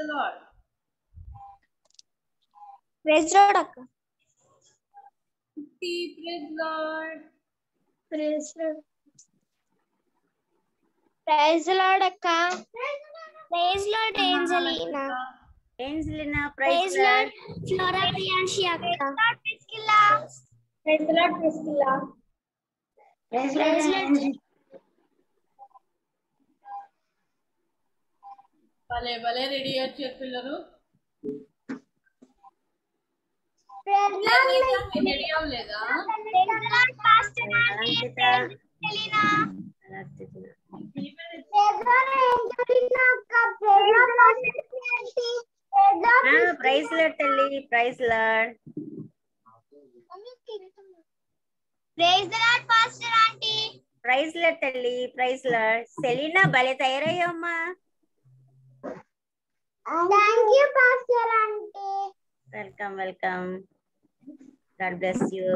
The Lord praise Lord అక్క. కుట్టి praise Lord praise Lord praise Lord అక్క. Praise Lord Angelina Angelina praise praise Lord Flora Priyanshi అక్క. Praise Lord Priscilla praise Lord భలే భలే ready వచ్చారు పిల్లలు. Ready అవ్వలేదా ప్రైజ్ లాడ్ తల్లి praise Lord praise the Lord pastor aunty. Praise Lord తల్లి praise Lord Selina భలే తయారయ్యమ్మా thank you pastor aunty welcome welcome God bless you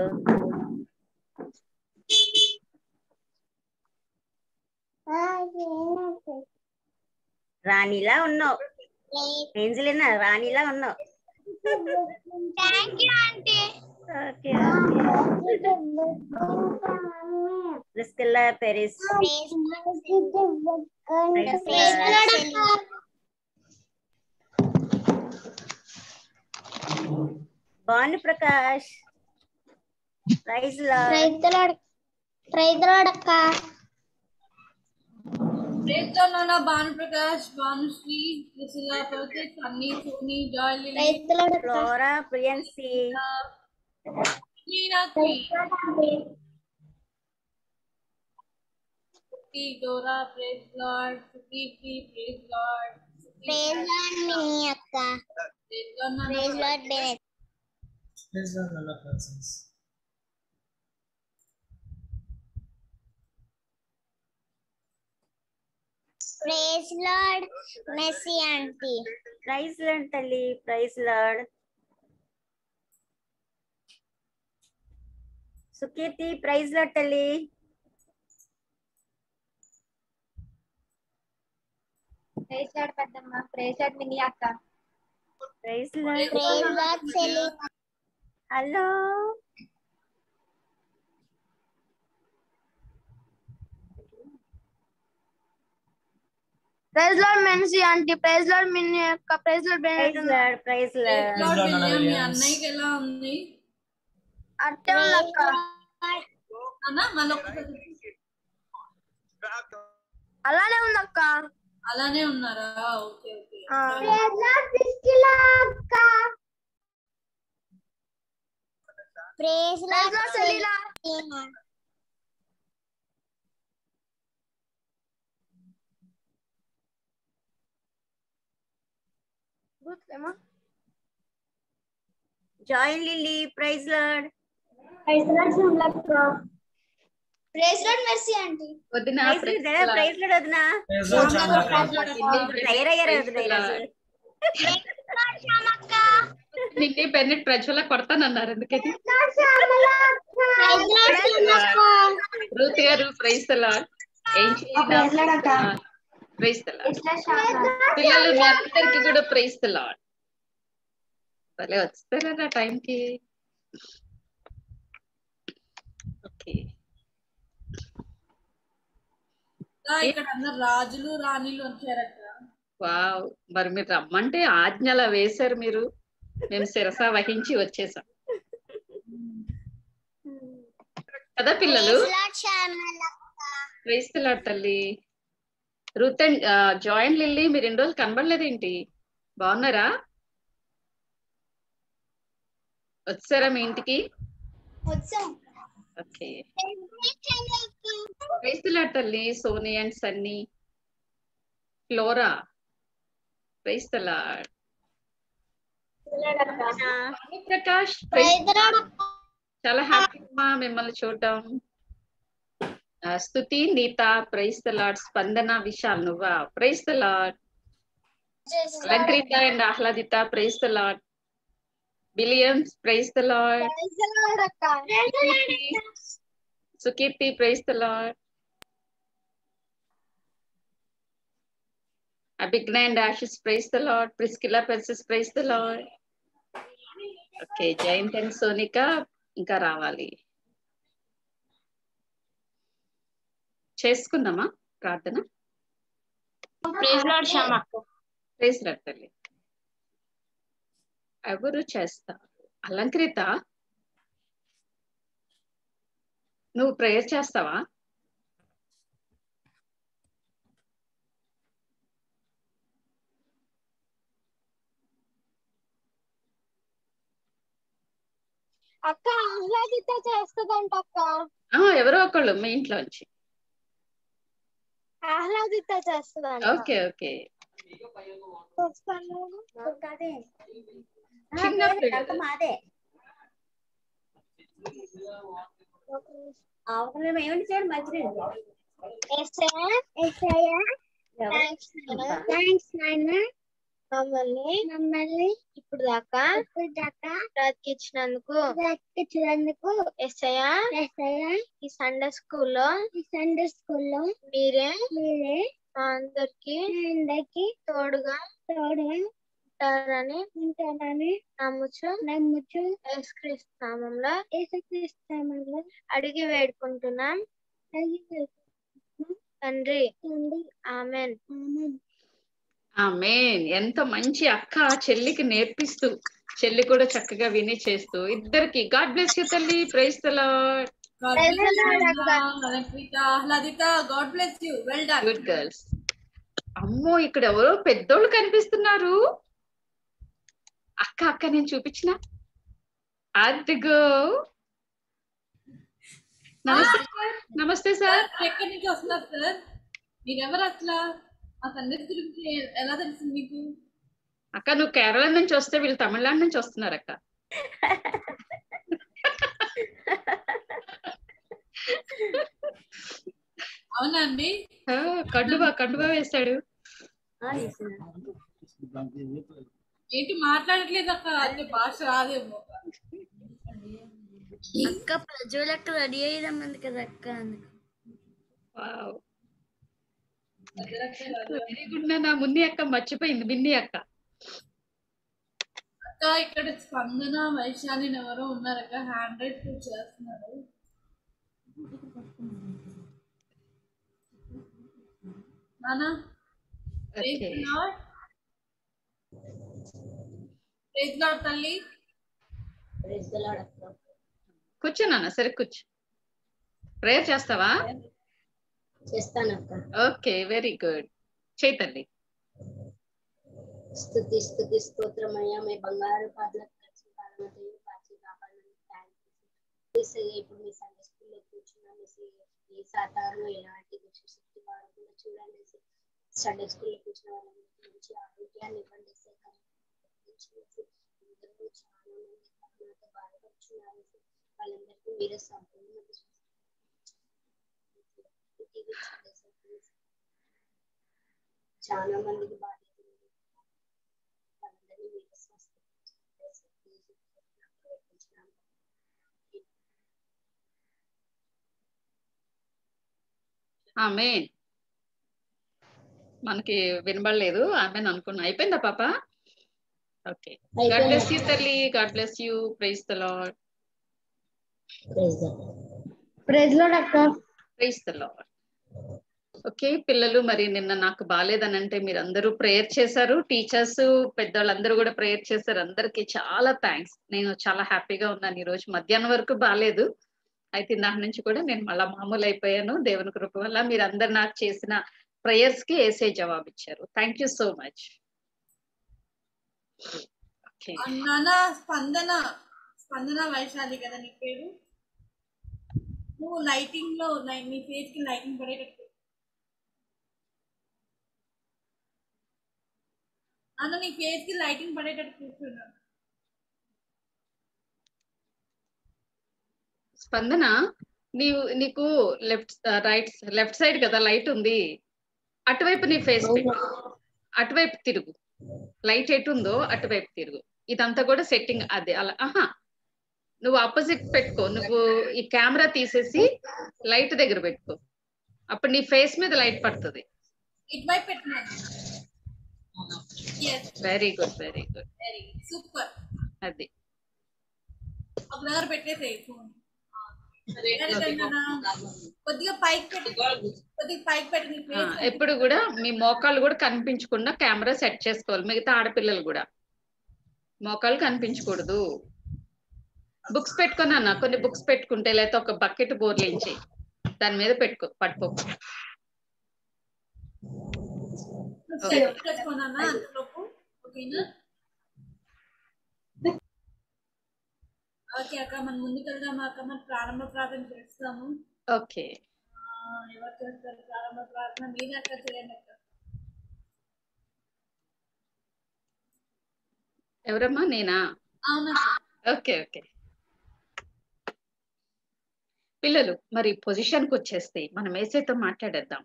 రాణిలా ఉన్నావు ఏంజలినా రాణిలా ఉన్నావు thank you aunty okay Priscilla Peries praise the Lord అక్క Bhanu Prakash praise Lord praise the Lord praise the Lord అక్క praise the నాన్న Bhanuprakash Bhanushri Priscilla Pravathi Sunny Soni Joy Lily praise the Lord అక్క Flora Priyanshi మీనాకి కుట్టి Dora praise Lord Sukeerthi praise Lord praise Lord Mini అక్క praise Lord నాన్న praise Lord Bennett Praise the Lord, Nana Francis. Praise Lord Mercy aunty praise Lord తల్లి praise Lord Sukeerthi praise Lord తల్లి praise lord పెద్దమ్మ praise Lord Mini అక్క praise Lord praise Lord Selye hello praise Lord Mercy aunty praise Lord Mini అక్క praise Lord praise Lord praise praise Lord Lord Praise the Lord, William me Williams. అన్నయ్యకి ఎలా ఉంది అట్టే అక్క అన్న మళ్ళొకసారి అలానే ఉంది అక్క అలానే ఉన్నారా okay okay praise Lord Priscilla అక్క praise Lord Selina join Lily praise Lord praise Lord సుమలక్క praise Lord Mercy aunty. వదిన ప్రైజ్ లాడ్ ప్రైజ్ లాడ్ వదినా. ప్రైజ్ నిన్నే ప్రజ్వల కొడతానన్నారు శ్యామక్క రూత్ గారు ప్రైజ్ తలాడ్ ఏం ప్రైజ్ తలాడ్ పిల్లలు మీ అందరికి కూడా ప్రైజ్ భలే వస్తారా టైంకి ఓకే ఇంకా ఇక్కడ అందరు రాజులు రాణిలు వచ్చారట. వావ్. మరి మీరు రమ్మంటే ఆజ్ఞలా వేశారు మీరు. మేము శిరస వహించి వచ్చేసాం. కదా పిల్లలు? తలాడ్ తల్లి. రూత్ అండ్ జాయిన్ లిల్లీ మీరు ఎన్ని రోజులు కనబడలేదేంటి? బాగున్నారా? వచ్చారా మీ ఇంటికి? వచ్చాం. ఓకే ప్రైజ్ తలాడ్ తల్లి Soni and Sunny Flora praise the Lord Prakash praise praise Lord చాలా హ్యాపీ అమ్మా మిమ్మల్ని చూడటం. ఆ, స్తుతి Neeta praise the lord Spandana Vishal నువ్వా? Praise the Lord Alankritha and Ahladitha praise the Lord billions praise the Lord అక్క. Sukeerthi praise the Lord Abhigna and praise the Lord Priscilla Persis praise the Lord okay Jayanth and Sonika ఇంకా రావాలి. చేసుకుందామా ప్రార్థన? Praise Lord Shyama praise Lord తల్లి. ఎవరు చేస్తారు అలంకృత నువ్వు prayer చేస్తావా? అక్క ఆహ్లాదిత చేస్తుందంట అక్క. ఆ, ఎవరో ఒకళ్ళు మీ ఇంట్లోంచి. ఆహ్లాదిత చేస్తుందంట. Okay okay. చిన్న మాదే థ్యాంక్స్ నాయన మమ్మల్ని మమ్మల్ని ఇప్పుడు దాకా ఇప్పుడు దాకా బ్రతికించినందుకు బ్రతికించినందుకు ఎస్ఐ ఎస్ఐ ఈ సండే స్కూల్లో ఈ సండే స్కూల్లో మీరే మీరే మా అందరికి అందరికి తోడుగా తోడుగా ఉంటారని ఉంటారని నమ్ముచు నమ్ముచు యేసుక్రీస్తు నామంలో యేసుక్రీస్తు నామంలో అడిగి వేడుకుంటున్నాం. అడిగి వేడుకుంటున్నాం. తండ్రి తండ్రి. ఆమెన్. ఆమెన్. ఆమెన్. ఎంత మంచి అక్క చెల్లికి నేర్పిస్తూ చెల్లి కూడా చక్కగా విని చేస్తూ. ఇద్దరికి గాడ్ బ్లెస్ యూ తల్లి. Praise Ahladita. God bless you. Well done. Good girls. అమ్మో ఇక్కడ ఎవరో పెద్దోళ్ళు కనిపిస్తున్నారు. అక్క అక్క నేను చూపించిన? అదిగో నమస్తే సార్ నమస్తే సార్. ఎక్కడి నుంచి వస్తున్నారు సార్? మీరెవరు అసలు? ఆ సంగతి గురించి ఎలా తెలిసింది మీకు? అక్క నువ్వు కేరళ నుంచి వస్తే వీళ్ళు తమిళనాడు నుంచి వస్తున్నారు అక్క. అవునా అండి? కండువా కండువా వేశాడు. ఏంటి మాట్లాడట్లేదు అక్క? అంటే భాష రాదేమో అక్క. ప్రజలకు రెడీ అయ్యింది కదా అక్క వెరీ గుడ్ నా మున్ని అక్క మర్చిపోయింది బిన్ని అక్క. అక్క ఇక్కడ స్పందన వైశాలి ఎవరో ఉన్నారక్క హ్యాండ్ రైట్ చేస్తున్నారు. నానా? తల్లి. కూర్చో నాన్న సరే కూర్చో. ప్రేయర్ చేస్తావా? చేస్తానక్క. Okay very good. చైతల్లి స్థుతి స్థుతి స్తోత్రమయ్యా మీ బంగారు పాటలకు కలిసి పాలనతోయు కాచి కాపాడమని థ్యాంక్ యూ ఇప్పుడు మీ సండే స్కూల్లో కూర్చున్నాం ఈ సాతాను ఎలాంటి వాడకుండా చూడండి. సండే స్కూల్లో కూర్చున్న వాళ్ళందరికీ మంచి ఆరోగ్యాన్ని ఇవ్వండి. అందరూ చాలా మంది బాధపడుతున్నారు వాళ్ళందరికీ మీరే సంపూర్ణ చాలా మందికి బాధ్యత వాళ్ళందరినీ మీరే ఆమె మనకి వినబడలేదు ఆమె అనుకున్నా. అయిపోయిందా పాప? ఓకే. గాడ్ బ్లెస్ యూ తల్లి. God bless you. Praise the Lord Praise the Lord. ప్రైజ్లో అక్క. ప్రైజ్ ద లార్డ్ ఓకే పిల్లలు మరి నిన్న నాకు బాగాలేదని అంటే మీరు అందరూ ప్రేయర్ చేశారు. టీచర్స్ పెద్దవాళ్ళందరూ కూడా ప్రేయర్ చేశారు. అందరికి చాలా థ్యాంక్స్ నేను చాలా హ్యాపీగా ఉన్నాను ఈ రోజు మధ్యాహ్నం వరకు బాగాలేదు అయితే దాని నుంచి కూడా నేను మళ్ళా మామూలు అయిపోయాను దేవుని కృప వల్ల మీరు అందరు నాకు చేసిన ప్రేయర్స్కి ఏసే జవాబు ఇచ్చారు thank you so much. Okay. నానా స్పందన? స్పందన వైశాలి కదా నీ పేరు? నువ్వు లైటింగ్లో నీ ఫేస్కి లైటింగ్ పడేటట్టు. అన్న నీ ఫేస్కి లైటింగ్ పడేటట్టు కూర్చున్నాను స్పందన? నీవు నీకు లెఫ్ట్ రైట్ లెఫ్ట్ సైడ్ కదా లైట్ ఉంది. అటువైపు నీ ఫేస్ అటువైపు తిరుగు. లైట్ ఎటు ఉందో అటువైపు తిరుగు. ఇదంతా కూడా సెట్టింగ్ అదే. అలా ఆహా. నువ్వు ఆపోజిట్ పెట్టుకో. నువ్వు ఈ కెమెరా తీసేసి లైట్ దగ్గర పెట్టుకో. అప్పుడు నీ ఫేస్ మీద లైట్ పడుతుంది. Very good very good super అది. పెట్టేసేయి ఫోన్. ఎప్పుడు కూడా మీ మోకాలు కూడా కనిపించకుండా కెమెరా సెట్ చేసుకోవాలి. మిగతా ఆడపిల్లలు కూడా. మోకాలు కనిపించకూడదు. బుక్స్ పెట్టుకుని అన్న కొన్ని బుక్స్ పెట్టుకుంటే లేకపోతే ఒక బకెట్ బోర్లించి దాని మీద పెట్టుకో పట్టుకో. ఓకేనా? ఓకే అక్క మనం ముందుకు వెళ్దాం అక్క? మనం ప్రారంభ ప్రార్థన చేస్తాము. ఓకే. ఎవరు చేస్తారు ప్రారంభ ప్రార్థన? మీరే అక్క చేయండి అక్క. ఎవరమ్మా? నేనా? Okay okay. పిల్లలు మరి పొజిషన్కి వచ్చేస్తే మనం ఏసైతో మాట్లాడేద్దాం.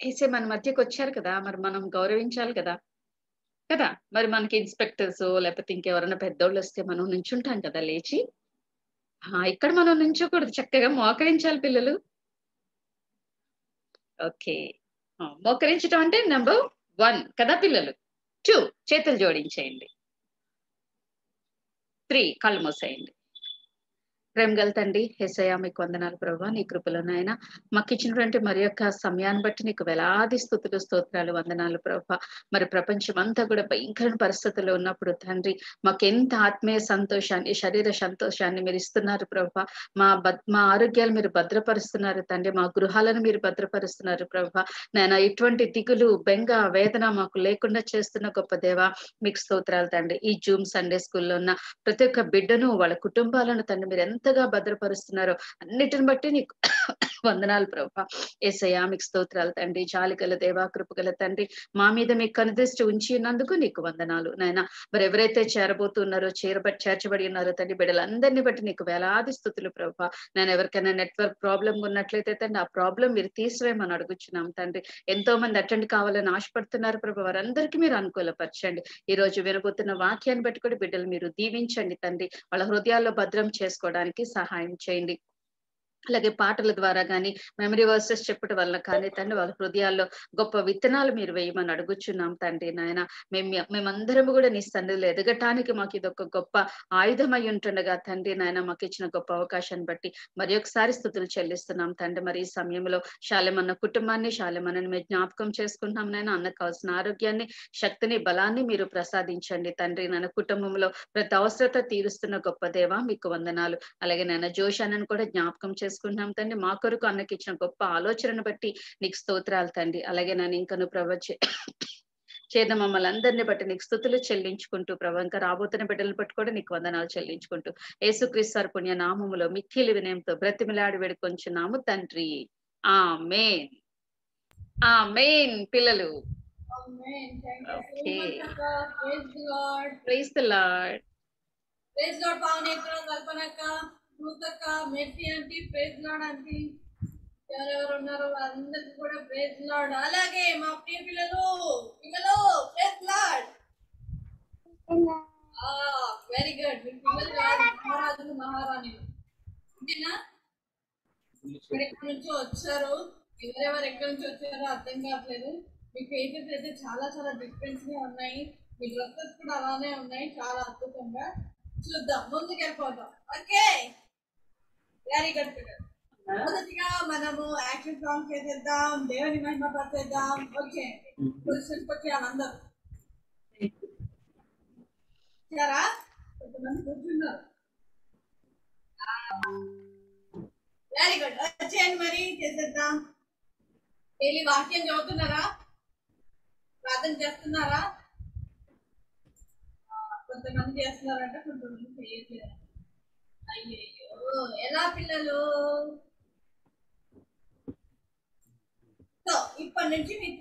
ఏసే మన మధ్యకి వచ్చారు కదా మరి మనం గౌరవించాలి కదా. కదా? మరి మనకి ఇన్స్పెక్టర్స్ లేకపోతే ఇంకెవరైనా పెద్దోళ్ళు వస్తే మనం నుంచుంటాం కదా లేచి? ఇక్కడ మనం నుంచోకూడదు. చక్కగా మోకరించాలి పిల్లలు. ఓకే. మోకరించడం అంటే నెంబర్ వన్ కదా పిల్లలు? టూ చేతులు జోడించేయండి. త్రీ కళ్ళు మూసేయండి. ప్రేమ గల తండ్రి హెసయ్య మీకు వందనాలు ప్రభా. నీ కృపలో నాయన మాకు ఇచ్చినటువంటి మరి యొక్క సమయాన్ని బట్టి నీకు వేలాది స్థుతులు స్తోత్రాలు వందనాలు ప్రభా. మరి ప్రపంచం అంతా కూడా భయంకర పరిస్థితుల్లో ఉన్నప్పుడు తండ్రి మాకు ఎంత ఆత్మీయ సంతోషాన్ని శరీర సంతోషాన్ని మీరు ఇస్తున్నారు ప్రభా. మా బ- మా ఆరోగ్యాలు మీరు భద్రపరుస్తున్నారు తండ్రి మా గృహాలను మీరు భద్రపరుస్తున్నారు ప్రభా. నేను ఇటువంటి దిగులు బెంగ వేదన మాకు లేకుండా చేస్తున్న గొప్ప దేవ మీకు స్తోత్రాలు తండ్రి. ఈ జూమ్ సండే స్కూల్లో ఉన్న ప్రతి ఒక్క బిడ్డను వాళ్ళ కుటుంబాలను తండ్రి మీరు ఎంత ఎంతగా భద్రపరుస్తున్నారో? అన్నిటిని బట్టి నీకు వందనాలు ప్రభా. ఏసయ్యా మీకు స్తోత్రాలు తండ్రి జాలికల దేవా కృపగల తండ్రి మా మీద మీకు కనుదృష్టి ఉంచి ఉన్నందుకు నీకు వందనాలు. నాయన మరి ఎవరైతే చేరబోతున్నారో చేరబట్టి చేర్చబడి ఉన్నారో తండ్రి బిడ్డలందరినీ బట్టి నీకు వేలాది స్థుతులు ప్రభా. నేను ఎవరికైనా నెట్వర్క్ ప్రాబ్లం ఉన్నట్లయితే తండ్రి ఆ ప్రాబ్లం మీరు తీసివేయమని అడుగుచున్నాం తండ్రి. ఎంతో మంది అటెండ్ కావాలని ఆశపడుతున్నారు ప్రభా. వారందరికీ మీరు అనుకూలపరచండి. ఈ రోజు వినబోతున్న వాక్యాన్ని బట్టి కూడా బిడ్డలు మీరు దీవించండి తండ్రి. వాళ్ళ హృదయాల్లో భద్రం చేసుకోవడానికి సహాయం చేయండి. అలాగే పాటల ద్వారా కానీ మెమరీ వర్సెస్ చెప్పడం వల్ల కానీ తండ్రి వాళ్ళ హృదయాల్లో గొప్ప విత్తనాలు మీరు వేయమని అడుగుచున్నాం తండ్రి నాయన. మేము మేమందరం కూడా నీ సన్నిధిలో ఎదగటానికి మాకు ఇది ఒక గొప్ప ఆయుధమై ఉంటుండగా తండ్రి నాయన మాకు ఇచ్చిన గొప్ప అవకాశాన్ని బట్టి మరి ఒకసారి స్థుతులు చెల్లిస్తున్నాం తండ్రి. మరి ఈ సమయంలో శాలెమన్న కుటుంబాన్ని శాలెమన్నని మేము జ్ఞాపకం చేసుకుంటున్నాం నాయన. అన్నకు కావాల్సిన ఆరోగ్యాన్ని శక్తిని బలాన్ని మీరు ప్రసాదించండి తండ్రి నాయన. కుటుంబంలో ప్రతి అవసరత తీరుస్తున్న గొప్ప దేవ మీకు వందనాలు. అలాగే నాయన జోషానని కూడా జ్ఞాపకం చేసుకుంటున్నాం తండ్రి మా కొరకు అన్నకి ఇచ్చిన గొప్ప ఆలోచనను బట్టి నీకు స్తోత్రాలు తండ్రి. అలాగే నన్ను ఇంకను ప్రవచ చేద మమ్మల్ని అందరినీ బట్టి నీకు స్థుతులు చెల్లించుకుంటూ ప్రభు ఇంకా రాబోతున్న బిడ్డలు బట్టి కూడా నీకు వందనాలు చెల్లించుకుంటూ యేసుక్రీస్తు పుణ్య నామములో మిక్కిలి వినయంతో బ్రతిమిలాడి వేడుకొంచున్నాము తండ్రి. ఆ మేన్ ఆ మెయిన్ పిల్లలు. ప్రైజ్ ద ప్రైజ్ కల్పనక్క రూతక్క మెట్టి అంటే ప్రేజ్ లాడ్ అంటే ఎవరెవరు ఉన్నారో వాళ్ళందరికీ కూడా ప్రేజ్ లాడ్. అలాగే మా ప్రియ పిల్లలు పిల్లలు ప్రేజ్ లాడ్. Very good. మీ పిల్లలు మహారాజులు మహారాణులు. అంతేనా? ఎక్కడి నుంచి వచ్చారు. ఎవరెవరు ఎక్కడి నుంచి వచ్చారో అర్థం కావట్లేదు. మీ ఫేసెస్ అయితే చాలా చాలా డిఫరెన్స్గా ఉన్నాయి. మీ డ్రెస్సెస్ కూడా అలానే ఉన్నాయి చాలా అద్భుతంగా. చూద్దాం ముందుకు వెళ్ళిపోదాం ఓకే. వెరీ గుడ్ మొదటిగా మనము యాక్షన్ సాంగ్ చేసేద్దాం దేవుని మహిమ పరిచేద్దాం. ఓకే. పురుషులకు వచ్చేయాలి అందరూ కొంతమంది కూర్చున్నారు. వెరీ గుడ్ వచ్చేయండి మరి చేసేద్దాం. డైలీ వాక్యం చదువుతున్నారా? ప్రార్థన చేస్తున్నారా? కొంతమంది చేస్తున్నారంట కొంతమంది చేయట్లేదు. అయ్యో ఎలా పిల్లలు? సో ఇప్పటి నుంచి మీరు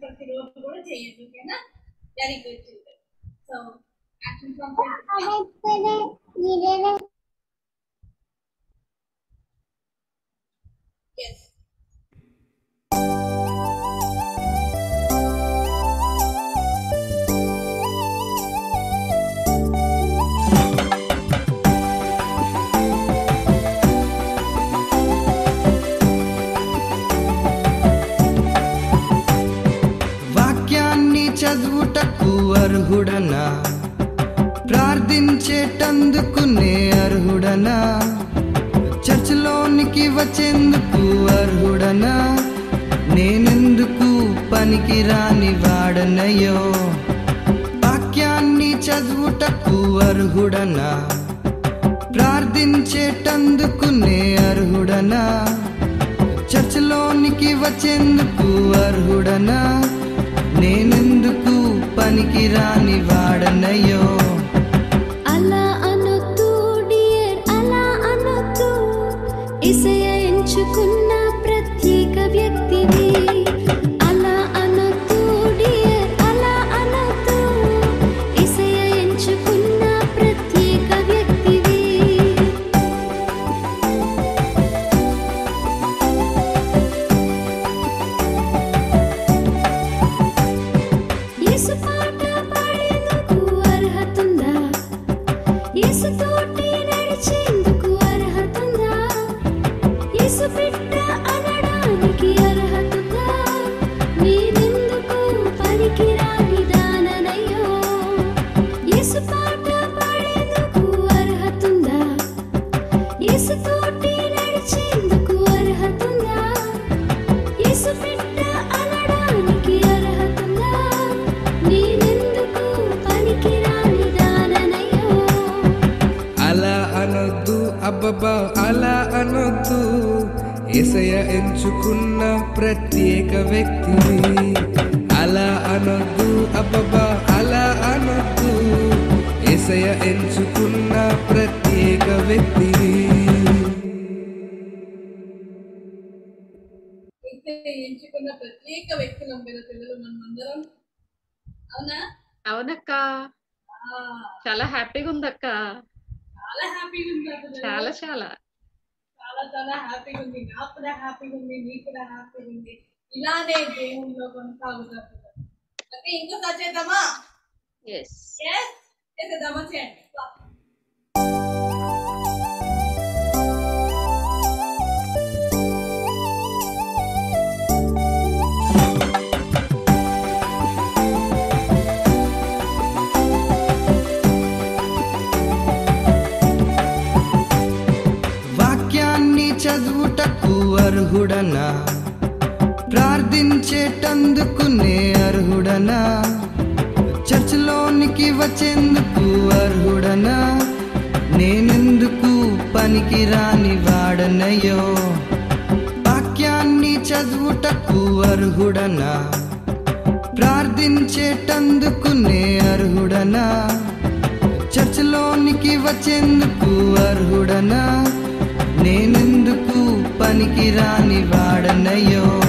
ప్రతిరోజు కూడా చేయొచ్చు ఓకేనా? వెరీ గుడ్ సో యాక్షన్ అర్హుడనా? ప్రార్థించేటందుకు నే అర్హుడనా? చర్చిలోనికి వచ్చేందుకు అర్హుడనా? నేనెందుకు పనికిరాని వాడనయో వాక్యాన్ని చదువుటకు అర్హుడనా? ప్రార్థించేటందుకు నే అర్హుడనా? చర్చిలోనికి వచ్చేందుకు అర్హుడనా? నేనెందుకు పనికిరాని వాడనయ్యో? ఇలానే దేవుల్లో కొనసాగుతారు. అయితే ఇంకోసారి చేద్దామా? ఎస్ ఎస్ చేద్దామా చేయండి. వాక్యాన్ని చదువుటకు అర్హుడనా? ప్రార్థించేటందుకు నే అర్హుడనా? చర్చలోనికి వచ్చేందుకు అర్హుడనా? నేనెందుకు పనికిరాని వాడనయో వాక్యాన్ని చదువుటకు అర్హుడనా? ప్రార్థించేటందుకు నే అర్హుడనా? చర్చలోనికి వచ్చేందుకు అర్హుడనా? నేనెందుకు పనికిరాని వాడనయో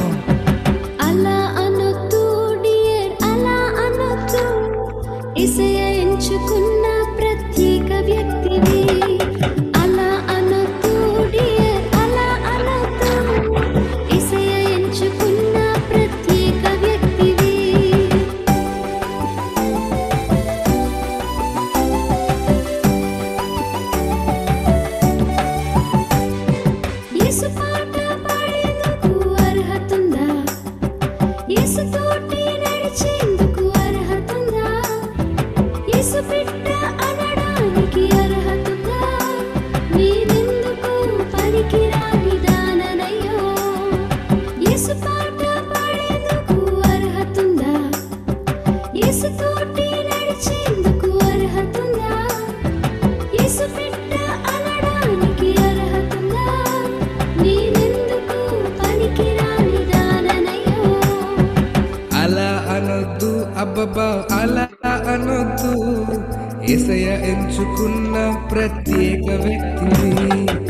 అబ్బా అలా అనొద్దు. ఎసయ ఎంచుకున్న ప్రత్యేక వ్యక్తివి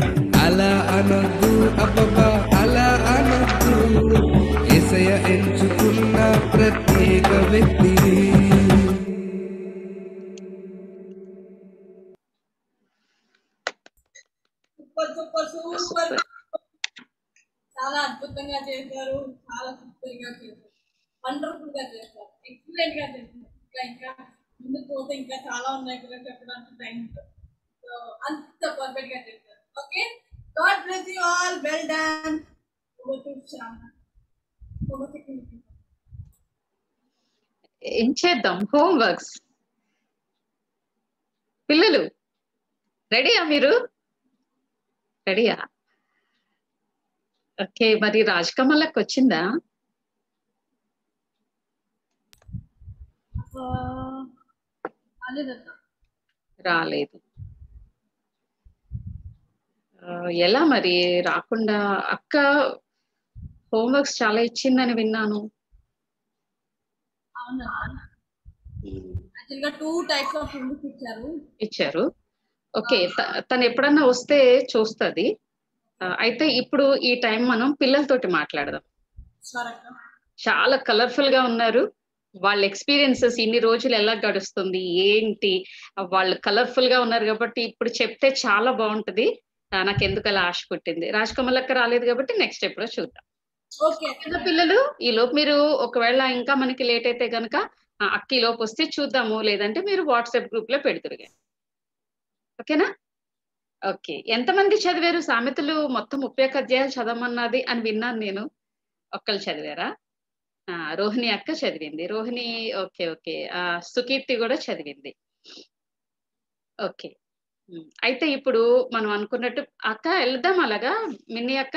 ఎక్సలెంట్గా చేశారు ఇంకా ఇంకా ముందుకు పోతే ఇంకా చాలా ఉన్నాయి కదా చెప్పడానికి టైం సో అంత పర్ఫెక్ట్గా చేశారు. Okay God bless you all well done ఏం చేద్దాం? హోంవర్క్స్ పిల్లలు రెడీయా మీరు? రెడీయా? ఓకే మరి రాజకమలకి వచ్చిందా? రాలేదు. ఎలా మరి? రాకుండా అక్క హోంవర్క్స్ చాలా ఇచ్చిందని విన్నాను. టూ టైప్స్ ఆఫ్ ఇచ్చారు. ఇచ్చారు. ఓకే తను ఎప్పుడన్నా వస్తే చూస్తుంది. అయితే ఇప్పుడు ఈ టైం మనం పిల్లలతోటి మాట్లాడదాం. చాలా కలర్ఫుల్గా ఉన్నారు. వాళ్ళ ఎక్స్పీరియన్సెస్ ఇన్ని రోజులు ఎలా గడుస్తుంది ఏంటి వాళ్ళు కలర్ఫుల్గా ఉన్నారు కాబట్టి ఇప్పుడు చెప్తే చాలా బాగుంటది. నాకు ఎందుకు అలా ఆశ పుట్టింది. రాజకమలక్క రాలేదు కాబట్టి నెక్స్ట్ ఎప్పుడో చూద్దాం. ఓకే చిన్న పిల్లలు ఈ లోపు మీరు ఒకవేళ ఇంకా మనకి లేట్ అయితే గనక అక్క లోపు వస్తే చూద్దాము. లేదంటే మీరు వాట్సాప్ గ్రూప్లో పెడుతురు ఓకేనా? ఓకే. ఎంతమంది చదివారు? సామెతలు మొత్తం ముప్పై ఒక్క అధ్యాయాలు చదవమన్నది అని విన్నాను నేను. ఒక్కళ్ళు చదివారా? రోహిణి అక్క చదివింది. Rohini okay okay. ఆ, సుకీర్తి కూడా చదివింది. ఓకే. అయితే ఇప్పుడు మనం అనుకున్నట్టు అక్క వెళ్దాం అలాగా? మిన్ని అక్క?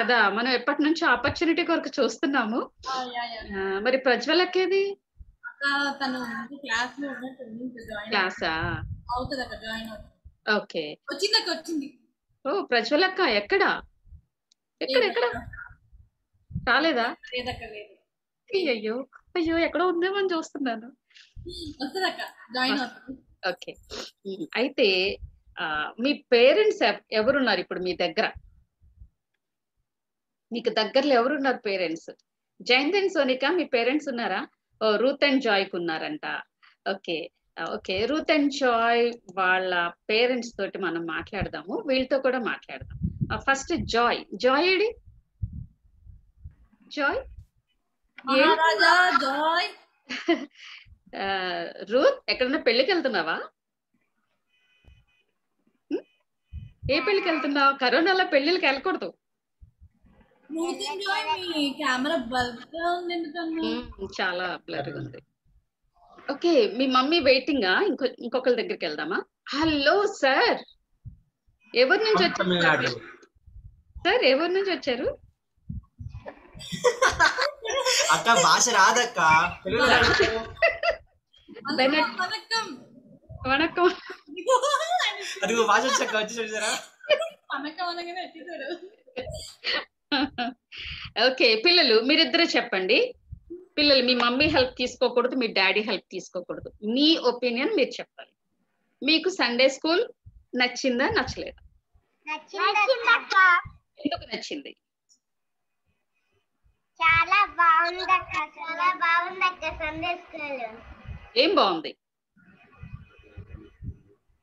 కదా మనం ఎప్పటి నుంచో ఆపర్చునిటీ కొరకు చూస్తున్నాము. మరి ప్రజ్వలకేది క్లాస్ ఓకే. ఓ ప్రజ్వలక్క ఎక్కడా? ఎక్కడ ఎక్కడ? రాలేదా? లేదక్క లేదు అయ్యో అయ్యో ఎక్కడో ఉందేమో అని చూస్తున్నాను ఓకే. అయితే మీ పేరెంట్స్ ఎవరున్నారు ఇప్పుడు మీ దగ్గర? మీకు దగ్గరలో ఎవరున్నారు పేరెంట్స్? జయంత్ అండ్ సోనిక మీ పేరెంట్స్ ఉన్నారా? ఓ రూత్ అండ్ జాయ్కు ఉన్నారంట. Okay. Okay. Ruth and Joy వాళ్ళ పేరెంట్స్ తోటి మనం మాట్లాడదాము. వీళ్ళతో కూడా మాట్లాడదాం. First Joy. జాయ్ ఏడి? జాయ్ మహారాజా జాయ్ రూత్ ఎక్కడన్నా పెళ్ళికి వెళ్తున్నావా హ్మ్? ఏ పెళ్ళికి వెళ్తున్నావు కరోనాలో పెళ్ళిళ్ళకి వెళ్ళకూడదు హ్మ్, చాలా బ్లర్ ఉంది. ఓకే మీ మమ్మీ వెయిటింగ్ ఇంకో ఇంకొకరి దగ్గరికి వెళ్దామా? హలో సార్ ఎవరి నుంచి వచ్చారు? సార్ ఎవరి నుంచి వచ్చారు? అక్క భాష రాదక్క. వణకం అదిగో భాష వచ్చాక వచ్చి చూసారా? పథకం అనగానే వచ్చేసాడు. ఓకే పిల్లలు మీరిద్దరే చెప్పండి. పిల్లలు మీ మమ్మీ హెల్ప్ తీసుకోకూడదు మీ డాడీ హెల్ప్ తీసుకోకూడదు. మీ ఒపీనియన్ మీరు చెప్పాలి. మీకు సండే స్కూల్ నచ్చిందా నచ్చలేదా? ఎందుకు నచ్చింది? చాలా బాగుందక్క చాలా బాగుందక్క సండే స్కూల్ ఏం బాగుంది?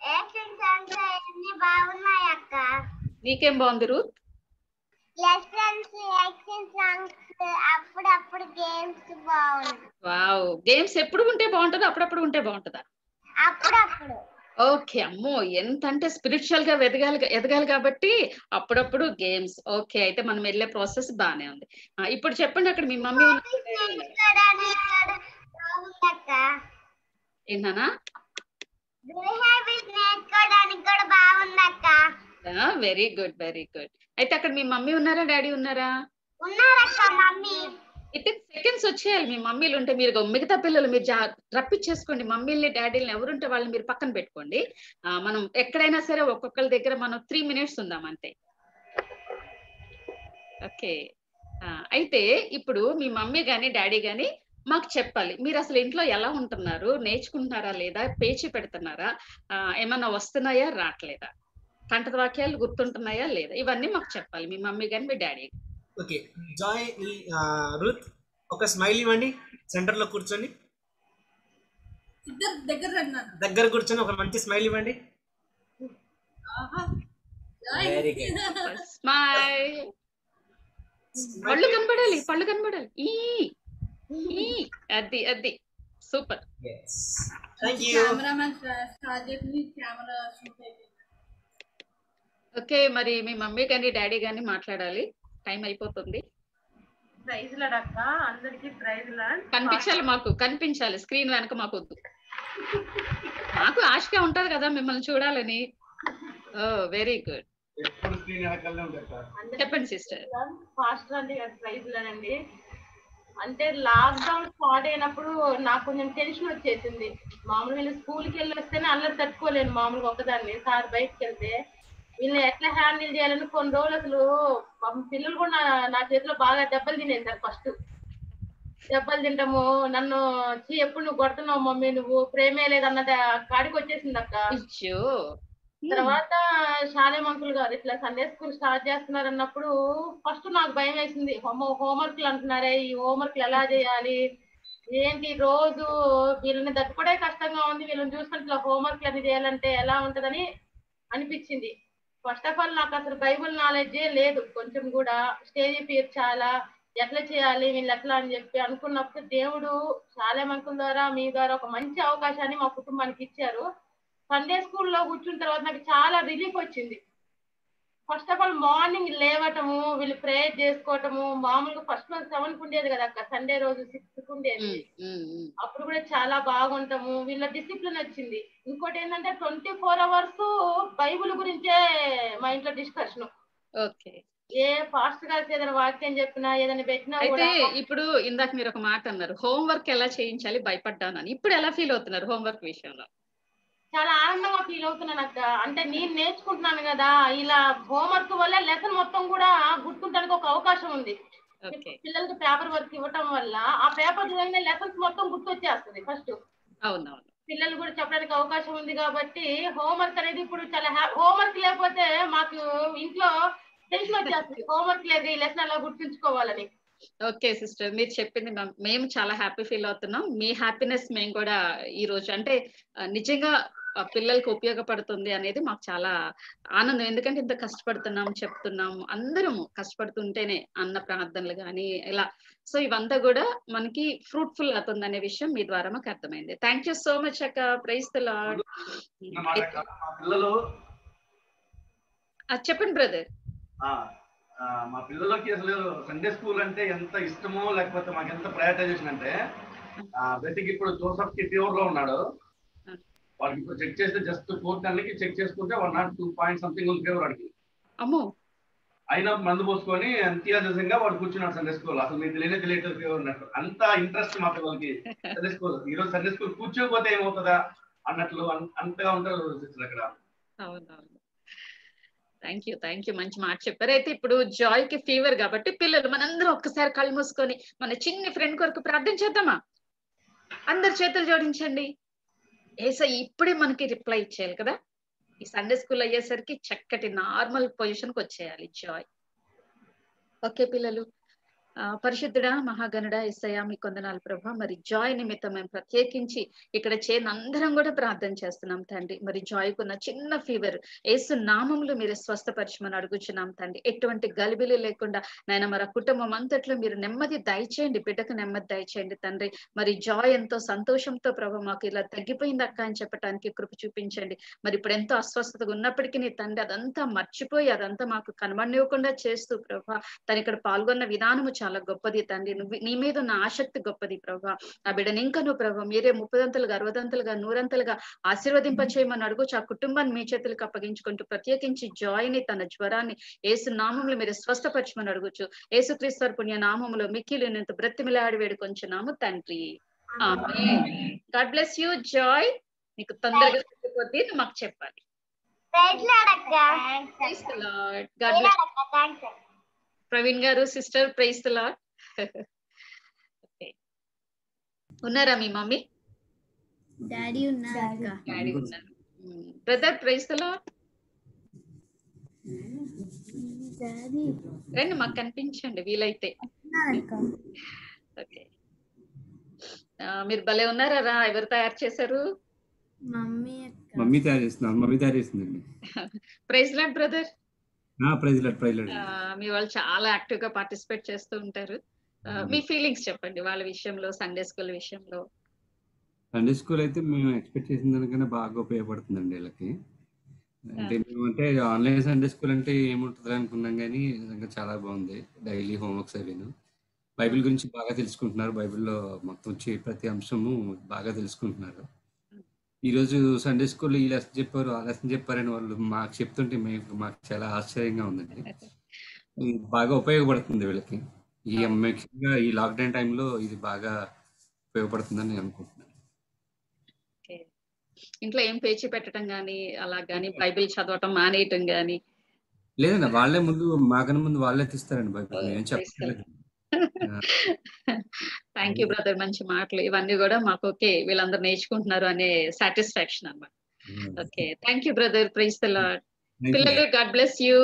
అన్ని బాగున్నాయి అక్క? నీకేం బాగుంది రూత్? లెసన్స్ యాక్షన్ సాంగ్స్ అప్పుడప్పుడు గేమ్స్ వావ్. గేమ్స్ ఎప్పుడు ఉంటే బాగుంటుందా అప్పుడప్పుడు ఉంటే బాగుంటుందా? అప్పుడప్పుడు. ఓకే అమ్మో! ఎంత అంటే స్పిరిచువల్గా ఎదగాలి ఎదగాలి కాబట్టి అప్పుడప్పుడు గేమ్స్. ఓకే అయితే మనం వెళ్ళే ప్రాసెస్ బానే ఉంది. ఇప్పుడు చెప్పండి అక్కడ మీ మమ్మీ బాగుందక్క వెరీ గుడ్ వెరీ గుడ్. అయితే అక్కడ మీ మమ్మీ ఉన్నారా డాడీ ఉన్నారా? ఉన్నారక్క మమ్మీ. అయితే సెకండ్స్ వచ్చేయాలి మీ మమ్మీలు ఉంటే. మీరు మిగతా పిల్లలు మీరు జా రప్పించేసుకోండి మమ్మీల్ని డాడీలని ఎవరుంటే వాళ్ళని మీరు పక్కన పెట్టుకోండి. మనం ఎక్కడైనా సరే ఒక్కొక్కరి దగ్గర మనం త్రీ మినిట్స్ ఉందాం అంతే. ఓకే. అయితే ఇప్పుడు మీ మమ్మీ గాని డాడీ గాని మాకు చెప్పాలి. మీరు అసలు ఇంట్లో ఎలా ఉంటున్నారు? నేర్చుకుంటున్నారా లేదా? పేచి పెడుతున్నారా? ఏమన్నా వస్తున్నాయా? రావట్లేదా? కంటత వాక్యాలు గుర్తుంటున్నాయా లేదా? ఇవన్నీ మాకు చెప్పాలి. మీ మమ్మీ కానీ మీ డాడీ ఓకే. జాయ్ రూత్ ఒక స్మైల్ ఇవ్వండి. సెంటర్లో కూర్చొని. ఇద్దరు దగ్గర దగ్గర కూర్చొని ఒక మంచి స్మైల్ ఇవ్వండి. పళ్ళు కనబడాలి పళ్ళు కనబడాలి. ఈ ఈ అది అది. సూపర్ ఓకే మరి మీ మమ్మీ కానీ డాడీ కానీ మాట్లాడాలి. టైం అయిపోతుంది. ప్రైజ్ లడక్క అందరికి ప్రైజ్ లాడ్ కనిపించాలి మాకు కనిపించాలి స్క్రీన్ వెనక మాకు వద్దు. మాకు ఆశగా ఉంటది కదా మిమ్మల్ని చూడాలని. ఓ వెరీ గుడ్ చెప్పండి సిస్టర్ ఫాస్ట్ అండి ప్రైజ్ లాడండి అంటే లాక్డౌన్ స్టార్ట్ అయినప్పుడు నాకు కొంచెం టెన్షన్ వచ్చేసింది. మామూలుగా స్కూల్కి వెళ్ళి వస్తేనే అల్లరి తట్టుకోలేను మామూలుగా ఒకదాన్ని. సార్ బయటకు వెళ్తే వీళ్ళని ఎట్లా హ్యాండిల్ చేయాలని కొన్ని రోజులు అసలు పిల్లలు కూడా నా చేతిలో బాగా దెబ్బలు తినేది సార్ ఫస్ట్. దెబ్బలు తింటాము నన్ను "ఛీ, ఎప్పుడు నువ్వు కొడుతున్నావు మమ్మీ నువ్వు ప్రేమే లేదన్న కాడికి వచ్చేసింది అక్క. తర్వాత శాలే మంకులు గారు ఇట్లా సండే స్కూల్ స్టార్ట్ చేస్తున్నారు అన్నప్పుడు ఫస్ట్ నాకు భయం వేసింది. హోమ హోంవర్క్లు అంటున్నారే ఈ హోంవర్క్లు ఎలా చేయాలి? ఏంటి రోజు వీళ్ళని తట్టుకోవడే కష్టంగా ఉంది వీళ్ళని చూసుకుంటే ఇట్లా హోంవర్క్లు అన్ని చేయాలంటే ఎలా ఉంటదని అనిపించింది. ఫస్ట్ ఆఫ్ ఆల్ నాకు అసలు బైబుల్ నాలెడ్జే లేదు. కొంచెం కూడా స్టేజ్ ఫియర్ చాలా ఎట్లా చేయాలి వీళ్ళు ఎట్లా అని చెప్పి అనుకున్నప్పుడు దేవుడు చాలా మంకుల ద్వారా మీ ద్వారా ఒక మంచి అవకాశాన్ని మా కుటుంబానికి ఇచ్చారు. సండే స్కూల్లో కూర్చున్న తర్వాత నాకు చాలా రిలీఫ్ వచ్చింది. ఫస్ట్ ఆఫ్ ఆల్ మార్నింగ్ లేవటము వీళ్ళు ప్రేయర్ చేసుకోవటము మామూలుగా ఫస్ట్ రోజు సెవెన్కు ఉండేది కదా అక్క సండే రోజు సిక్స్కు ఉండేది. అప్పుడు కూడా చాలా బాగుంటాము వీళ్ళ డిసిప్లిన్ వచ్చింది. ఇంకోటి ఏంటంటే ట్వంటీ ఫోర్ అవర్స్ బైబుల్ గురించే మా ఇంట్లో డిస్కషన్ ఓకే. ఏ ఫాస్ట్గా ఏదైనా వాక్యం చెప్పినా ఏదైనా పెట్టినా అయితే ఇప్పుడు ఇందాక మీరు ఒక మాట అన్నారు హోంవర్క్ ఎలా చేయించాలి భయపడ్డానని ఇప్పుడు ఎలా ఫీల్ అవుతున్నారు హోంవర్క్ విషయంలో? చాలా ఆనందంగా ఫీల్ అవుతున్నాను అక్క. అంటే నేను నేర్చుకుంటున్నాను కదా ఇలా హోంవర్క్ వల్ల లెసన్ మొత్తం కూడా గుర్తుంటానికి ఒక అవకాశం ఉంది. పిల్లలకి పేపర్ వర్క్ ఇవ్వటం వల్ల ఆ పేపర్ చదివిన లెసన్స్ మొత్తం గుర్తొచ్చేస్తుంది ఫస్ట్ అవునవును. పిల్లలు కూడా చెప్పడానికి అవకాశం ఉంది కాబట్టి హోంవర్క్ అనేది ఇప్పుడు చాలా హోంవర్క్ లేకపోతే మాకు ఇంట్లో టెన్షన్ వచ్చేస్తుంది. హోంవర్క్ లేదు ఈ లెసన్ ఎలా గుర్తుంచుకోవాలని. Okay sister. మీరు చెప్పింది మమ్- చాలా హ్యాపీ ఫీల్ అవుతున్నాం. మీ హ్యాపీనెస్ మేము కూడా ఈ రోజు అంటే నిజంగా పిల్లలకి ఉపయోగపడుతుంది అనేది మాకు చాలా ఆనందం. ఎందుకంటే ఇంత కష్టపడుతున్నాం చెప్తున్నాం అందరం కష్టపడుతుంటేనే అన్న ప్రార్థనలు కానీ ఇలా. సో ఇవంతా కూడా మనకి ఫ్రూట్ఫుల్ అవుతుంది అనే విషయం మీ ద్వారా మాకు అర్థమైంది. థ్యాంక్ యూ సో మచ్ అక్క. ప్రైజ్ పిల్లలు చెప్పండి బ్రదర్. మా పిల్లలకి అసలు సండే స్కూల్ అంటే ఎంత ఇష్టమో లేకపోతే మాకు ఎంత ప్రయారిటైజేషన్ అంటే బేసిక్ ఇప్పుడు జోసఫ్కి ఫీవర్లో ఉన్నాడు. వాడికి ఇప్పుడు చెక్ చేస్తే జస్ట్ ఫోర్ టెన్కి చెక్ చేసుకుంటే one nought two point something ఉంది ఫీవర్ వాడికి. అమ్మో. అయినా మందు పోసుకొని ఎంతీయాజంగా వాడు కూర్చున్నాడు సండే స్కూల్ అసలు మీకు తెలియనే తెలియట్లేదు ఫీవర్ ఉన్నట్టు అంత ఇంట్రెస్ట్ మా పిల్లలకి సండే స్కూల్ ఈ రోజు సండే స్కూల్ కూర్చోకపోతే ఏమవుతుందా అన్నట్లు అన్- అంతగా ఉంటారు అక్కడ. థ్యాంక్ యూ థ్యాంక్ యూ మంచి మాట చెప్పారు. అయితే ఇప్పుడు జాయ్కి ఫీవర్ కాబట్టి పిల్లలు మనందరం ఒక్కసారి కళ్ళు మూసుకొని మన చిన్ని ఫ్రెండ్ కొరకు ప్రార్థన చేద్దామా? అందరు చేతులు జోడించండి. ఏసై ఇప్పుడే మనకి రిప్లై ఇచ్చేయాలి కదా? ఈ సండే స్కూల్ అయ్యేసరికి చక్కటి నార్మల్ పొజిషన్కి వచ్చేయాలి జాయ్. ఓకే పిల్లలు. పరిశుద్ధుడ మహాగణుడా ఎస్ఐయా మీ కొందనాలు ప్రభా మరి జాయ్ నిమిత్తం మేము ప్రత్యేకించి ఇక్కడ చేయని అందరం కూడా ప్రార్థన చేస్తున్నాం తండ్రి. మరి జాయ్కు ఉన్న చిన్న ఫీవర్ ఏసు నామంలో మీరు స్వస్థపరచమని అడుగుచున్నాం తండ్రి. ఎటువంటి గలిబిలి లేకుండా నాయన మరి కుటుంబం అంతట్లో మీరు నెమ్మది దయచేయండి బిడ్డకు నెమ్మది దయచేయండి తండ్రి. మరి జాయ్ ఎంతో సంతోషంతో ప్రభ మాకు ఇలా తగ్గిపోయింది అక్క అని చెప్పడానికి కృప చూపించండి. మరి ఇప్పుడు ఎంతో అస్వస్థతగా ఉన్నప్పటికీ నీ తండ్రి అదంతా మర్చిపోయి అదంతా మాకు కనబడివ్వకుండా చేస్తూ ప్రభా తను ఇక్కడ పాల్గొన్న విధానము చాలా గొప్పది తండ్రి. నువ్వు నీ మీద ఉన్న ఆసక్తి గొప్పది ప్రభా. ఆ బిడ్డని ఇంకా నువ్వు ప్రభా మీరే ముప్పదంతలుగా అరవదంతలుగా నూరంతలుగా ఆశీర్వదింప చేయమని అడుగుచు. ఆ కుటుంబాన్ని మీ చేతులకు అప్పగించుకుంటూ ప్రత్యేకించి జాయ్ని తన జ్వరాన్ని ఏసు నామంలో మీరు స్వస్థపరచమని అడుగుచు. ఏసు క్రీస్తు పుణ్య నామంలో మిక్కిలు నేను బ్రతిమిలాడి వేడుకొంచున్నాము తండ్రి. గాడ్ బ్లెస్ యూ జాయ్ నీకు తొందరగా మాకు చెప్పాలి. ప్రవీణ్ గారు సిస్టర్ ప్రైజ్ ద లాడ్ ఉన్నారా మీ మమ్మీ? డాడీ ఉన్నారు డాడీ. ఉన్నారు. Brother Lord daddy. రండి మాకు కనిపించండి వీలైతే. ఓకే. మీరు భలే ఉన్నారా రా ఎవరు తయారు చేశారు? మమ్మీ మమ్మీ తయారు చేస్తున్నాను మమ్మీ తయారు చేస్తుందండి. Praise Lord brother praise Lord praise Lord మీ వాళ్ళు చాలా యాక్టివ్గా పార్టిసిపేట్ చేస్తూ ఉంటారు. మీ ఫీలింగ్స్ చెప్పండి వాళ్ళ విషయంలో సండే స్కూల్ విషయంలో. సండే స్కూల్ అయితే మేము ఎక్స్పెక్ట్ చేసిన దానికన్నా బాగా ఉపయోగపడుతుందండి వీళ్ళకి. అంటే ఆన్లైన్ సండే స్కూల్ అంటే ఏముంటుంది అనుకున్నాం కానీ నిజంగా చాలా బాగుంది. డైలీ హోంవర్క్స్ అవిను బైబిల్ గురించి బాగా తెలుసుకుంటున్నారు. బైబిల్లో మొత్తం వచ్చి ప్రతి అంశము బాగా తెలుసుకుంటున్నారు. ఈరోజు సండే స్కూల్లో ఈ లెసన్ చెప్పారు ఆ లెసన్ చెప్పారని వాళ్ళు మాకు చెప్తుంటే మేము మాకు చాలా ఆశ్చర్యంగా ఉందండి. బాగా ఉపయోగపడుతుంది వీళ్ళకి. ఈ ముఖ్యంగా ఈ లాక్డౌన్ టైంలో ఇది బాగా ఉపయోగపడుతుందని నేను అనుకుంటున్నాను. ఇంట్లో ఏం పేచి పెట్టడం గానీ అలా గానీ బైబిల్ చదవటం మానేయటం గానీ? లేదండి వాళ్ళే ముందు మాకన్నా ముందు వాళ్ళే తీస్తారండి బైబిల్. నేను చెప్పలేదు థ్యాంక్ యూ బ్రదర్ మంచి మాటలు. ఇవన్నీ కూడా మాకు ఓకే వీళ్ళందరూ నేర్చుకుంటున్నారు అనే సాటిస్ఫాక్షన్ అన్నమాట. Okay. Thank you brother praise the. పిల్లలు గాడ్ బ్లెస్ యూ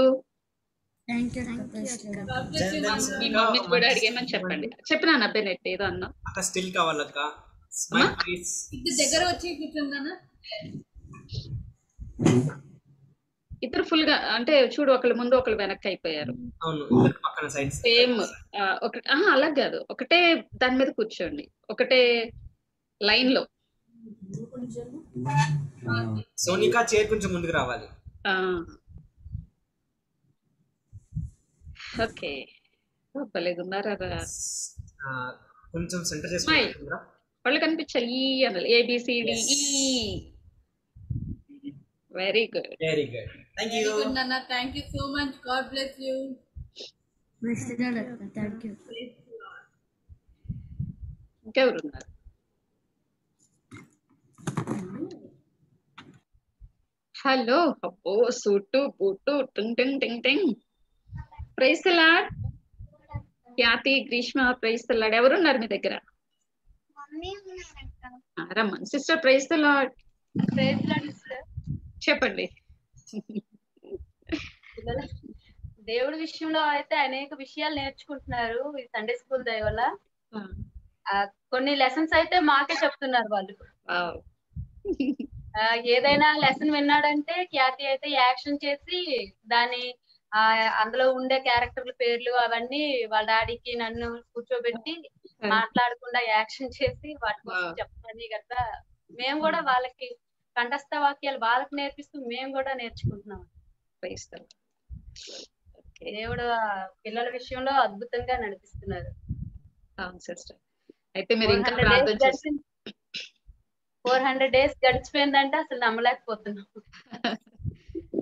మీ మమ్మీ కూడా అడిగేమని చెప్పండి. చెప్పినా అబ్బాయి నెట్ ఏదో అన్నా. స్టిల్ కావాలక్క? దగ్గర వచ్చి కూర్చున్నానా ఇద్దరు ఫుల్గా అంటే చూడు ఒకళ్ళ ముందు ఒకళ్ళు వెనక్కి అయిపోయారు సేమ్ ఒక ఆహా, అలా కాదు. ఒకటే దాని మీద కూర్చోండి. ఒకటే లైన్లో సోనికా చైర్ కొంచెం ముందుకు రావాలి. ఓకే. భలేగున్నారా కొంచెం సెంటర్ చేసుకుంటారా వాళ్ళు కనిపించాలి. ఈ అనాలి. A B C D E very good very good thank very you good నాన్న thank you so much God bless you thank you ఇంకెవరు ఉన్నారు హలో అబ్బో సూటు బూటు టింగ్ టింగ్ టింగ్ టింగ్. ప్రైస్ లాడ్ ఖ్యాతి గ్రీష్మ ప్రైస్ లాడ్ ఎవరున్నారు మీ దగ్గర? ఆ, రమ్మన్. సిస్టర్ ప్రైస్ లాడ్ చెప్పండి. దేవుడి విషయంలో అయితే అనేక విషయాలు నేర్చుకుంటున్నారు ఈ సండే స్కూల్ దయ వల్ల. కొన్ని లెసన్స్ అయితే మాకే చెప్తున్నారు వాళ్ళు. ఏదైనా లెసన్ విన్నాడంటే ఖ్యాతి అయితే యాక్షన్ చేసి దాని ఆ అందులో ఉండే క్యారెక్టర్ల పేర్లు అవన్నీ వాళ్ళ డాడీకి నన్ను కూర్చోబెట్టి మాట్లాడకుండా యాక్షన్ చేసి వాటి కోసం చెప్పని కదా. మేము కూడా వాళ్ళకి కంఠస్థ వాక్యాలు వాళ్ళకి నేర్పిస్తూ మేము కూడా నేర్చుకుంటున్నాం. దేవుడు పిల్లల విషయంలో అద్భుతంగా నడిపిస్తున్నారు. అవును సిస్టర్. అయితే మీరు ఇంకా ప్రార్థన ఫోర్ హండ్రెడ్ డేస్ గడిచిపోయిందంటే అసలు నమ్మలేకపోతున్నాం.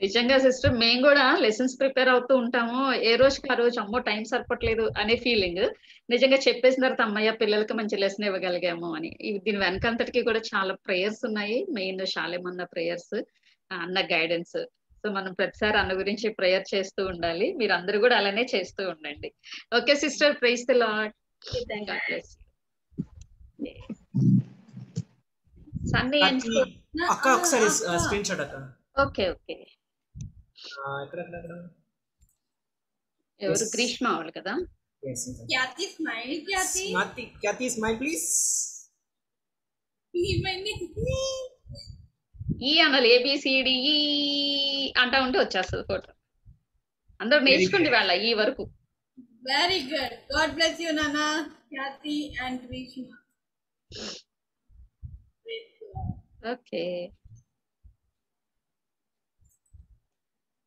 నిజంగా సిస్టర్ మేము కూడా లెసన్స్ ప్రిపేర్ అవుతూ ఉంటాము. ఏ రోజుకి ఆ రోజు అమ్మో టైం సరిపట్లేదు అనే ఫీలింగ్. నిజంగా చెప్పేసిన తర్వాత అమ్మయ్య పిల్లలకి మంచి లెసన్ ఇవ్వగలిగాము అని. దీని వెనకంతటికి కూడా చాలా ప్రేయర్స్ ఉన్నాయి. మెయిన్ శాలేమన్న ప్రేయర్స్ అన్న గైడెన్స్ సో మనం ప్రతిసారి అన్న గురించి ప్రేయర్ చేస్తూ ఉండాలి. మీరు అందరూ కూడా అలానే చేస్తూ ఉండండి. Okay sister praise the Lord Sunny అక్క ఒకసారి స్క్రీన్ షాట్ అక్క. ఓకే ఓకే ఎక్కడ ఎక్కడ ఎవరు. గ్రీష్మ వాళ్ళు కదా. Khyathi smile Khyathi Khyathi smile please ఏమైంది ఈ అనాలి ఏబిసిడి ఈ అంటా ఉంటే వచ్చేస్తుంది ఫోటో అందరూ నేర్చుకోండి వాళ్ళ ఈ వరకు. Very good God bless you నాన్న ఖ్యాతి అండ్ గ్రీష్మ ఓకే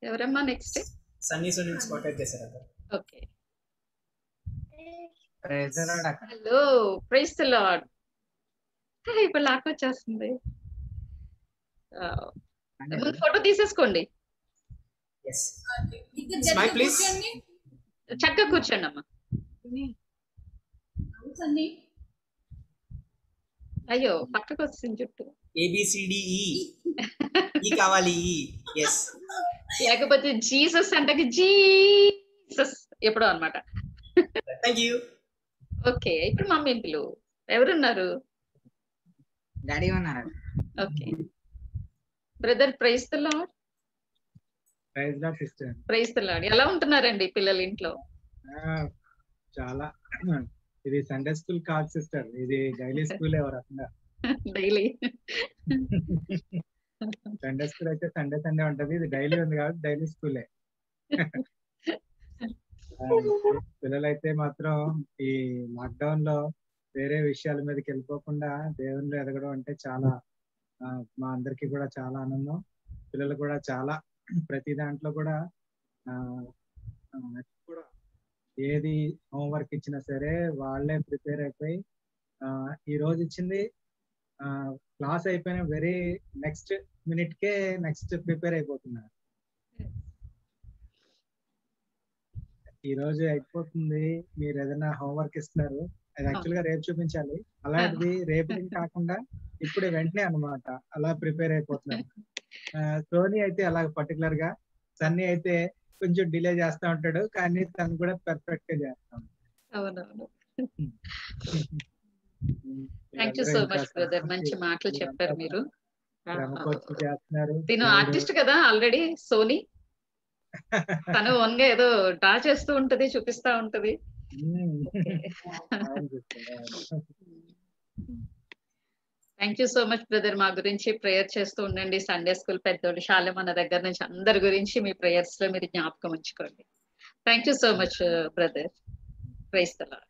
ఎవరమ్మా నెక్స్ట్ సన్నీ సోని స్పాట్ చేశారు okay hello praise the Lord ఇప్పుడు లాక్ వచ్చేస్తుంది. ఫోటో తీసేసుకోండి. చక్కగా కూర్చోండి అమ్మా అయ్యో పక్కకు వచ్చింది జుట్టు. ఏబిసిడిఈ ఈ కావాలి ఈ ఎస్ లేకపోతే జీసస్ అంటే జీసస్ ఎప్పుడో యూ ఓకే ఇప్పుడు మమ్మీ పిలు ఎవరున్నారు? డాడీ ఉన్నారు okay. Brother praise the Lord praise sister. Praise the Lord ఎలా ఉంటున్నారండి పిల్లలు ఇంట్లో? చాలా. ఇది సండే స్కూల్ కాదు సిస్టర్. ఇది daily school daily. Sunday school అయితే సండే సండే ఉంటది. ఇది డైలీ ఉంది కాబట్టి డైలీ స్కూలే. పిల్లలైతే మాత్రం ఈ లాక్డౌన్లో వేరే విషయాల మీదకి వెళ్ళిపోకుండా దేవుళ్ళు ఎదగడం అంటే చాలా మా అందరికి కూడా చాలా ఆనందం. పిల్లలు కూడా చాలా ప్రతి దాంట్లో కూడా కూడా ఏది హోంవర్క్ ఇచ్చినా సరే వాళ్ళే ప్రిపేర్ అయిపోయి ఆ, ఈ రోజు ఇచ్చింది క్లాస్ అయిపోయిన వెరీ నెక్స్ట్ మినిట్ కే నెక్స్ట్ ప్రిపేర్ అయిపోతున్నారు. ఈ రోజు అయిపోతుంది. మీరు ఏదైనా హోంవర్క్ ఇస్తున్నారు. అది యాక్చువల్గా రేపు చూపించాలి. అలాంటిది రేపు కాకుండా ఇప్పుడు వెంటనే అన్నమాట. అలా ప్రిపేర్ అయిపోతున్నారు ఆ, సోనీ అయితే అలా పర్టికులర్గా సన్నీ అయితే కొంచెం డిలే చేస్తా ఉంటాడు కానీ తను కూడా పర్ఫెక్ట్గా చేస్తాం. Thank you so much brother మంచి మాటలు చెప్పారు మీరు. తిను ఆర్టిస్ట్ కదా ఆల్రెడీ సోనీ? తను ఓన్గా ఏదో డ్రా చేస్తూ ఉంటది చూపిస్తా ఉంటది మ్మ్. అవును sister, అవును. Thank you so much brother మా గురించి ప్రేయర్ చేస్తూ ఉండండి. సండే స్కూల్ పెద్దోళ్ళు శాలెం మన దగ్గర నుంచి అందరి గురించి మీ ప్రేయర్స్లో మీరు జ్ఞాపకం ఉంచుకోండి. Thank you so much brother praise the Lord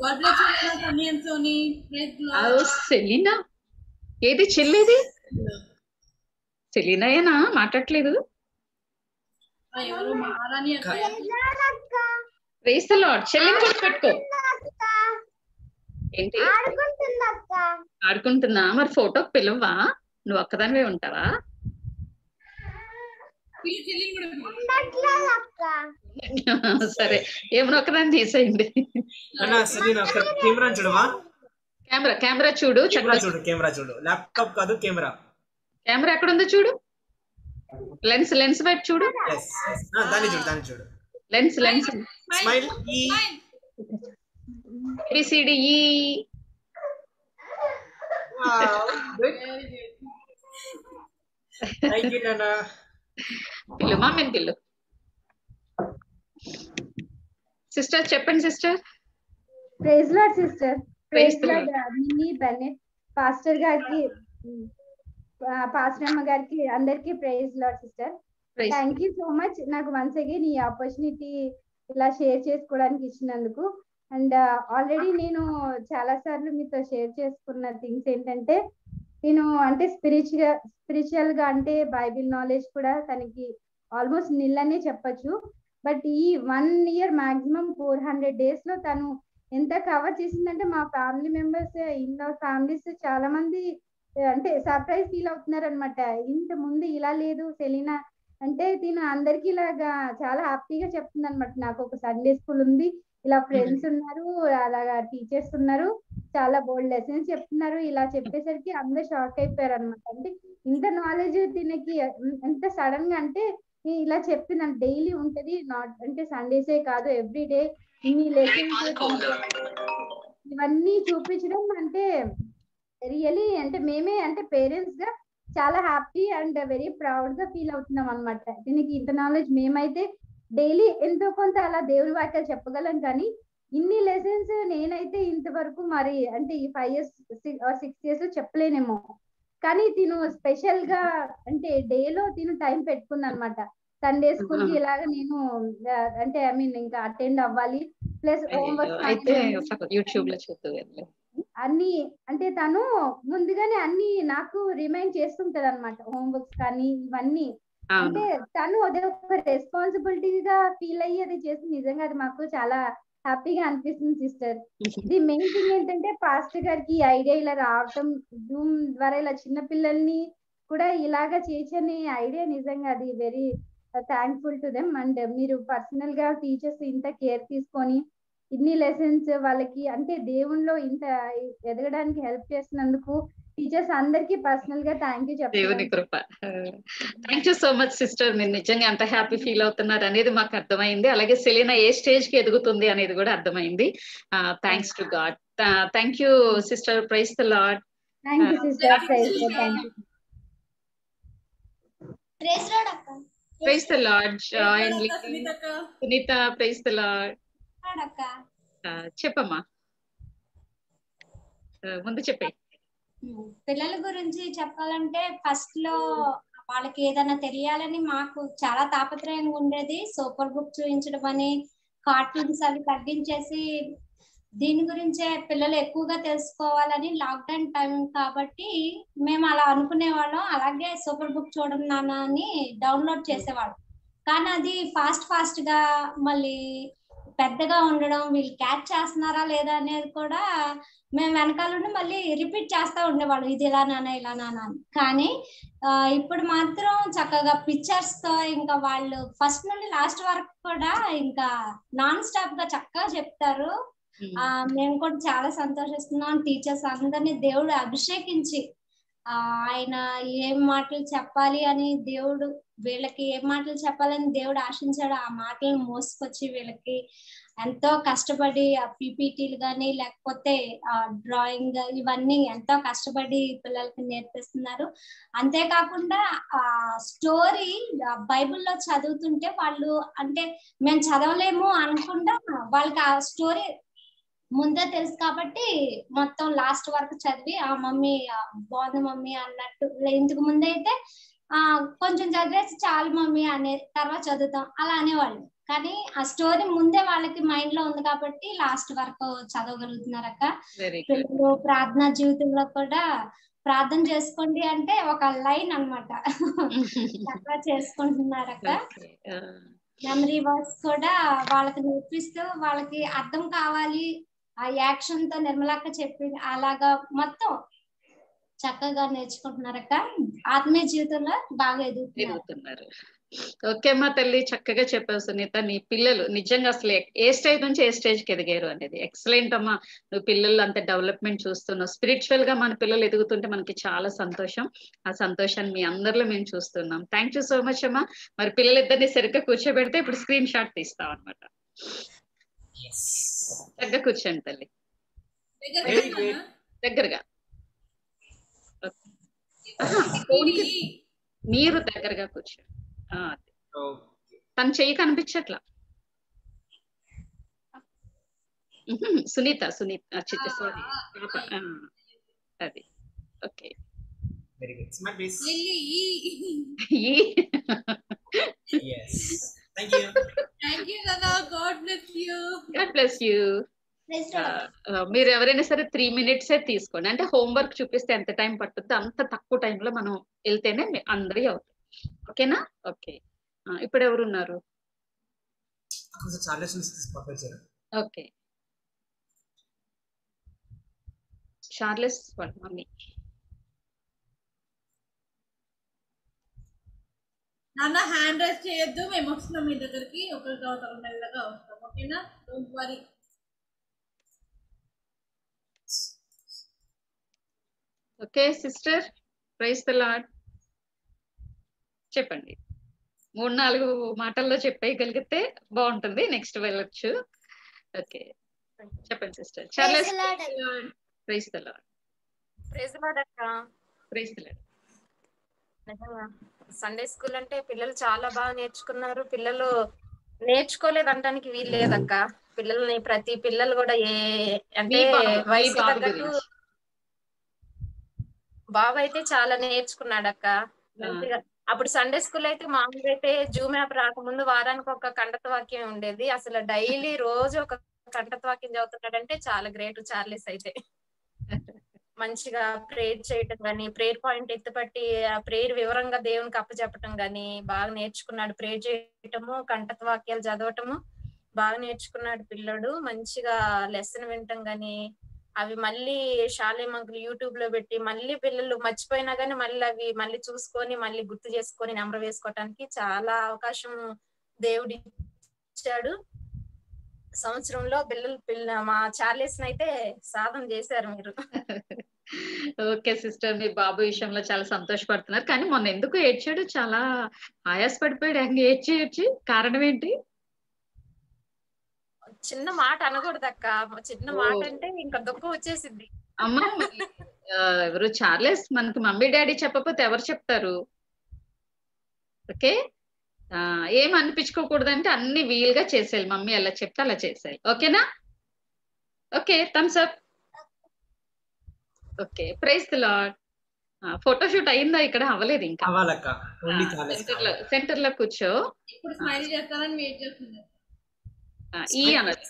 God bless you, Lord. Sunny and Sony. Praise the Lord. Selina ఏది చెల్లేది సెలీనాయేనా అత్తయ్య. ప్రైస్ లాడ్ చెల్లిని కూడా పెట్టుకో ఏంటి? ఆడుకుంటున్నా? మరి ఫోటో పిలువా నువ్వు ఒక్కదానివే ఉంటావా. సరే ఏమైనా ఒక్కదాన్ని తీసేయండి. కెమెరా కెమెరా కెమెరా చూడు చూడు కెమెరా చూడు. ల్యాప్టాప్ కాదు కెమెరా. కెమెరా ఎక్కడ ఉందో చూడు. లెన్స్ లెన్స్ వైపు చూడు. దాన్ని చూడు దాన్ని చూడు. Lens lens. స్మైల్ ఈ A B C D E నాన్న పిల్లు మా మేము పిల్లు. సిస్టర్ చెప్పండి sister praise Lord sister Praise praise Lord Mini Bennett pastor గారికి పాస్టర్ అమ్మ గారికి అందరికి praise Lord sister Praise thank you so much నాకు వన్స్ అగైన్ ఈ ఆపర్చునిటీ ఇలా షేర్ చేసుకోవడానికి ఇచ్చినందుకు. అండ్ ఆల్రెడీ నేను చాలా సార్లు మీతో షేర్ చేసుకున్న థింగ్స్ ఏంటంటే నేను అంటే స్పిరిచువల్ స్పిరిచువల్గా అంటే బైబిల్ నాలెడ్జ్ కూడా తనకి ఆల్మోస్ట్ నిల్లనే చెప్పచ్చు. బట్ ఈ one year maximum four hundred డేస్లో తను ఎంత కవర్ చేసిందంటే మా ఫ్యామిలీ మెంబర్స్ ఇన్ ఫ్యామిలీస్ చాలా మంది అంటే సర్ప్రైజ్ ఫీల్ అవుతున్నారు అనమాట ఇంత ముందు ఇలా లేదు సెలీనా అంటే తిను అందరికి ఇలాగా చాలా హ్యాపీగా చెప్తుంది అనమాట నాకు ఒక సండే స్కూల్ ఉంది ఇలా ఫ్రెండ్స్ ఉన్నారు అలాగా టీచర్స్ ఉన్నారు చాలా బోల్డ్ లెసన్స్ చెప్తున్నారు ఇలా చెప్పేసరికి అందరు షాక్ అయిపోయారు అనమాట అంటే ఇంత నాలెడ్జ్ దీనికి ఎంత సడన్గా అంటే ఇలా చెప్పింది డైలీ ఉంటది నాట్ అంటే సండేసే కాదు ఎవ్రీ డే ఇన్ని లెసన్స్ ఇవన్నీ చూపించడం అంటే రియలీ అంటే మేమే అంటే పేరెంట్స్గా చాలా హ్యాపీ అండ్ వెరీ ప్రౌడ్గా ఫీల్ అవుతున్నాం అనమాట దీనికి ఇంత నాలెడ్జ్ మేమైతే డైలీ ఎంతో కొంత అలా దేవుని వాక్యాలు చెప్పగలం కానీ ఇన్ని లెసన్స్ నేనైతే ఇంతవరకు మరి అంటే ఈ ఫైవ్ ఇయర్స్ సిక్స్ ఇయర్స్లో చెప్పలేనేమో. కానీ తిను స్పెషల్గా అంటే డే లో తిను టైం పెట్టుకుంది అనమాట సండే స్కూల్కి ఇలాగ నేను అంటే ఐ మీన్ ఇంకా అటెండ్ అవ్వాలి. ప్లస్ హోంవర్క్ అన్ని అంటే తను ముందుగానే అన్ని నాకు రిమైండ్ చేస్తుంటది అనమాట హోంవర్క్స్ కానీ ఇవన్నీ. అంటే తను అదే ఒక రెస్పాన్సిబిలిటీగా ఫీల్ అయ్యి అది చేసి నిజంగా అది మాకు చాలా హ్యాపీగా అనిపిస్తుంది సిస్టర్. ది మెయిన్ థింగ్ ఏంటంటే పాస్టర్ గారికి ఈ ఐడియా ఇలా రావటం జూమ్ ద్వారా ఇలా చిన్న పిల్లల్ని కూడా ఇలాగా చేసని ఐడియా నిజంగా అది very thankful to them and మీరు పర్సనల్గా టీచర్స్ ఇంత కేర్ తీసుకొని ఇన్ని లెసన్స్ వాళ్ళకి అంటే దేవుణ్ణిలో ఇంత ఎదగడానికి హెల్ప్ చేసినందుకు టీచర్స్ అందరికి పర్సనల్గా థ్యాంక్ యూ దేవుని చెప్తాను కృప thank you so much sister మీరు నిజంగా ఎంత హ్యాపీ ఫీల్ అవుతున్నారు అనేది మాకు అర్థమైంది. అలాగే సెలీనా ఏ స్టేజ్కి ఎదుగుతుంది అనేది కూడా అర్థమైంది. Thanks to God thank you sister praise the Lord thank you sister praise thank you praise Lord అక్క. Praise the Lord and Sunitha అక్క. Sunitha praise the Lord Lord అక్క. చెప్పమ్మా. ఆ, ముందు చెప్పే పిల్లల గురించి చెప్పాలంటే ఫస్ట్లో వాళ్ళకి ఏదైనా తెలియాలని మాకు చాలా తాపత్రయంగా ఉండేది. సూపర్ బుక్ చూపించడం అని కార్టూన్స్ అవి తగ్గించేసి దీని గురించే పిల్లలు ఎక్కువగా తెలుసుకోవాలని లాక్డౌన్ టైం కాబట్టి మేము అలా అనుకునే వాళ్ళం అలాగే సూపర్ బుక్ చూడడం నాన్న అని డౌన్లోడ్ చేసేవాళ్ళం. కానీ అది ఫాస్ట్ ఫాస్ట్గా మళ్ళీ పెద్దగా ఉండడం వీళ్ళు క్యాచ్ చేస్తున్నారా లేదా అనేది కూడా మేము వెనకాల ఉండి మళ్ళీ రిపీట్ చేస్తా ఉండేవాళ్ళు. ఇది ఇలా నాన్న ఇలా నాన్న అని. కానీ ఇప్పుడు మాత్రం చక్కగా పిక్చర్స్తో ఇంకా వాళ్ళు ఫస్ట్ నుండి లాస్ట్ వరకు కూడా ఇంకా నాన్ స్టాప్గా చక్కగా చెప్తారు. ఆ మేము కూడా చాలా సంతోషిస్తున్నాం. టీచర్స్ అందరినీ దేవుడు అభిషేకించి ఆయన ఏం మాటలు చెప్పాలి అని దేవుడు వీళ్ళకి ఏం మాటలు చెప్పాలని దేవుడు ఆశించాడు ఆ మాటలను మోసుకొచ్చి వీళ్ళకి ఎంతో కష్టపడి ఆ పీపీటీలు కానీ లేకపోతే ఆ డ్రాయింగ్ ఇవన్నీ ఎంతో కష్టపడి పిల్లలకి నేర్పిస్తున్నారు. అంతేకాకుండా ఆ స్టోరీ బైబిల్లో చదువుతుంటే వాళ్ళు అంటే మేము చదవలేము అనుకుండా వాళ్ళకి ఆ స్టోరీ ముందే తెలుసు కాబట్టి మొత్తం లాస్ట్ వరకు చదివి ఆ మమ్మీ బాగుంది మమ్మీ అన్నట్టు. ఇంతకు ముందు అయితే ఆ కొంచెం చదివేసి చాలు మమ్మీ అనే తర్వాత చదువుతాం. అలా అనేవాళ్ళు. కానీ ఆ స్టోరీ ముందే వాళ్ళకి మైండ్లో ఉంది కాబట్టి లాస్ట్ వరకు చదవగలుగుతున్నారు అక్క పిల్లలు ప్రార్థనా జీవితంలో కూడా ప్రార్థన చేసుకోండి అంటే ఒక లైన్ అన్నమాట. చక్కగా చేసుకుంటున్నారు అక్క మెమరీ వర్క్స్ కూడా వాళ్ళకి నేర్పిస్తూ వాళ్ళకి అర్థం కావాలి ఆ యాక్షన్తో నిర్మలక్క చెప్పి అలాగా మొత్తం చక్కగా నేర్చుకుంటున్నారక్క. ఆత్మీయ జీవితంలో బాగా ఎదుగుతున్నారు. ఓకే అమ్మా తల్లి చక్కగా చెప్పావు సునీత. నీ పిల్లలు నిజంగా అసలు ఏ- ఏ స్టేజ్ నుంచి ఏ స్టేజ్కి ఎదిగారు అనేది. ఎక్సలెంట్ అమ్మా. నువ్వు పిల్లలు అంత డెవలప్మెంట్ చూస్తున్నావు. స్పిరిచువల్గా మన పిల్లలు ఎదుగుతుంటే మనకి చాలా సంతోషం. ఆ సంతోషాన్ని మీ అందరిలో మేము చూస్తున్నాం. థ్యాంక్ యూ సో మచ్ అమ్మా. మరి పిల్లలిద్దరిని సరిగ్గా కూర్చోబెడితే ఇప్పుడు స్క్రీన్ షాట్ తీస్తాం అనమాట చక్కగా కూర్చోండి తల్లి. దగ్గరగా. మీరు దగ్గరగా కూర్చోండి. తన చెయ్యి కనిపించట్లా? సునీత సునీత సారీ అది. ఓకే. వెరీ గుడ్ స్మైల్ ఈ yes thank you యూ కదా God bless you God bless you మీరు ఎవరైనా సరే త్రీ మినిట్స్ తీసుకోండి. అంటే హోంవర్క్ చూపిస్తే ఎంత టైం పట్టుద్దో అంత తక్కువ టైంలో మనం వెళ్తేనే అందరి అవుతాయి ఓకేనా ఓకే ఇప్పుడు ఎవరున్నారు చాలా పంపించారు ఓకే చార్లెస్ వాళ్ళ మమ్మీ నాన్న హ్యాండ్ రైస్ చేయొద్దు మేము వస్తున్నాం మీ దగ్గరికి. ఒకరి తర్వాత మెల్లగా వస్తాం ఓకేనా? Don't worry okay sister. Praise the Lord చెప్పండి. మూడు నాలుగు మాటల్లో చెప్పేయగలిగితే బాగుంటుంది. నెక్స్ట్ వెళ్ళొచ్చు. ఓకే. చెప్పండి సిస్టర్. చాలా Praise the Lord. Praise the Lord praise Lord అక్క. ప్రైజ్ ద లాడ్ నిజంగా. సండే స్కూల్ అంటే పిల్లలు చాలా బాగా నేర్చుకున్నారు. పిల్లలు నేర్చుకోలేదు అంటానికి వీలు లేదక్క. పిల్లల్ని ప్రతి పిల్లలు కూడా ఏ అంటే వయసు తగ్గట్టు. బాబు అయితే చాలా నేర్చుకున్నాడు అక్క అప్పుడు సండే స్కూల్ అయితే మామూలుగా అయితే జూమ్ యాప్ రాకముందు వారానికి ఒక కంటత వాక్యం ఉండేది. అసలు డైలీ రోజు ఒక కంటత వాక్యం చదువుతున్నాడంటే చాలా గ్రేట్ చార్లెస్ అయితే. మంచిగా ప్రేయర్ చేయటం గానీ ప్రేయర్ పాయింట్ ఎత్తుపట్టి ఆ ప్రేయర్ వివరంగా దేవునికి అప్పచెప్పటం గానీ బాగా నేర్చుకున్నాడు ప్రేయర్ చేయటము కంటత వాక్యాలు చదవటము బాగా నేర్చుకున్నాడు పిల్లడు. మంచిగా లెసన్ వినటం గానీ అవి మళ్ళీ షాలే మంకులు యూట్యూబ్లో పెట్టి మళ్ళీ పిల్లలు మర్చిపోయినా గానీ మళ్ళీ అవి మళ్ళీ చూసుకొని మళ్ళీ గుర్తు చేసుకొని నెంబర్ వేసుకోవటానికి చాలా అవకాశం దేవుడు ఇచ్చాడు. సంవత్సరంలో పిల్లలు పిల్ల మా చార్లెస్ అయితే సాధన చేశారు మీరు. Okay sister. మీ బాబు విషయంలో చాలా సంతోషపడుతున్నారు. కానీ మొన్న ఎందుకు ఏడ్చాడు? చాలా ఆయాస పడిపోయాడు అంగ ఏడ్చి ఏడ్చి? కారణం ఏంటి? చిన్న మాట అనకూడదు అక్క. చిన్న మాట. అంటే ఇంకా దుఃఖం వచ్చేసింది అమ్మ ఎవరు? చార్లెస్ మనకి మమ్మీ డాడీ చెప్పకపోతే ఎవరు చెప్తారు? ఓకే? ఏం అనిపించుకోకూడదంటే అన్ని వీలుగా చేసేయాలి. మమ్మీ ఎలా చెప్తే అలా చేసేయాలి. ఓకేనా? Okay thumbs up. Okay praise the Lord photoshoot అయిందా ఇక్కడ? అవ్వలేదు ఇంకా. సెంటర్లో సెంటర్లో కూర్చో. ఈ అన్నది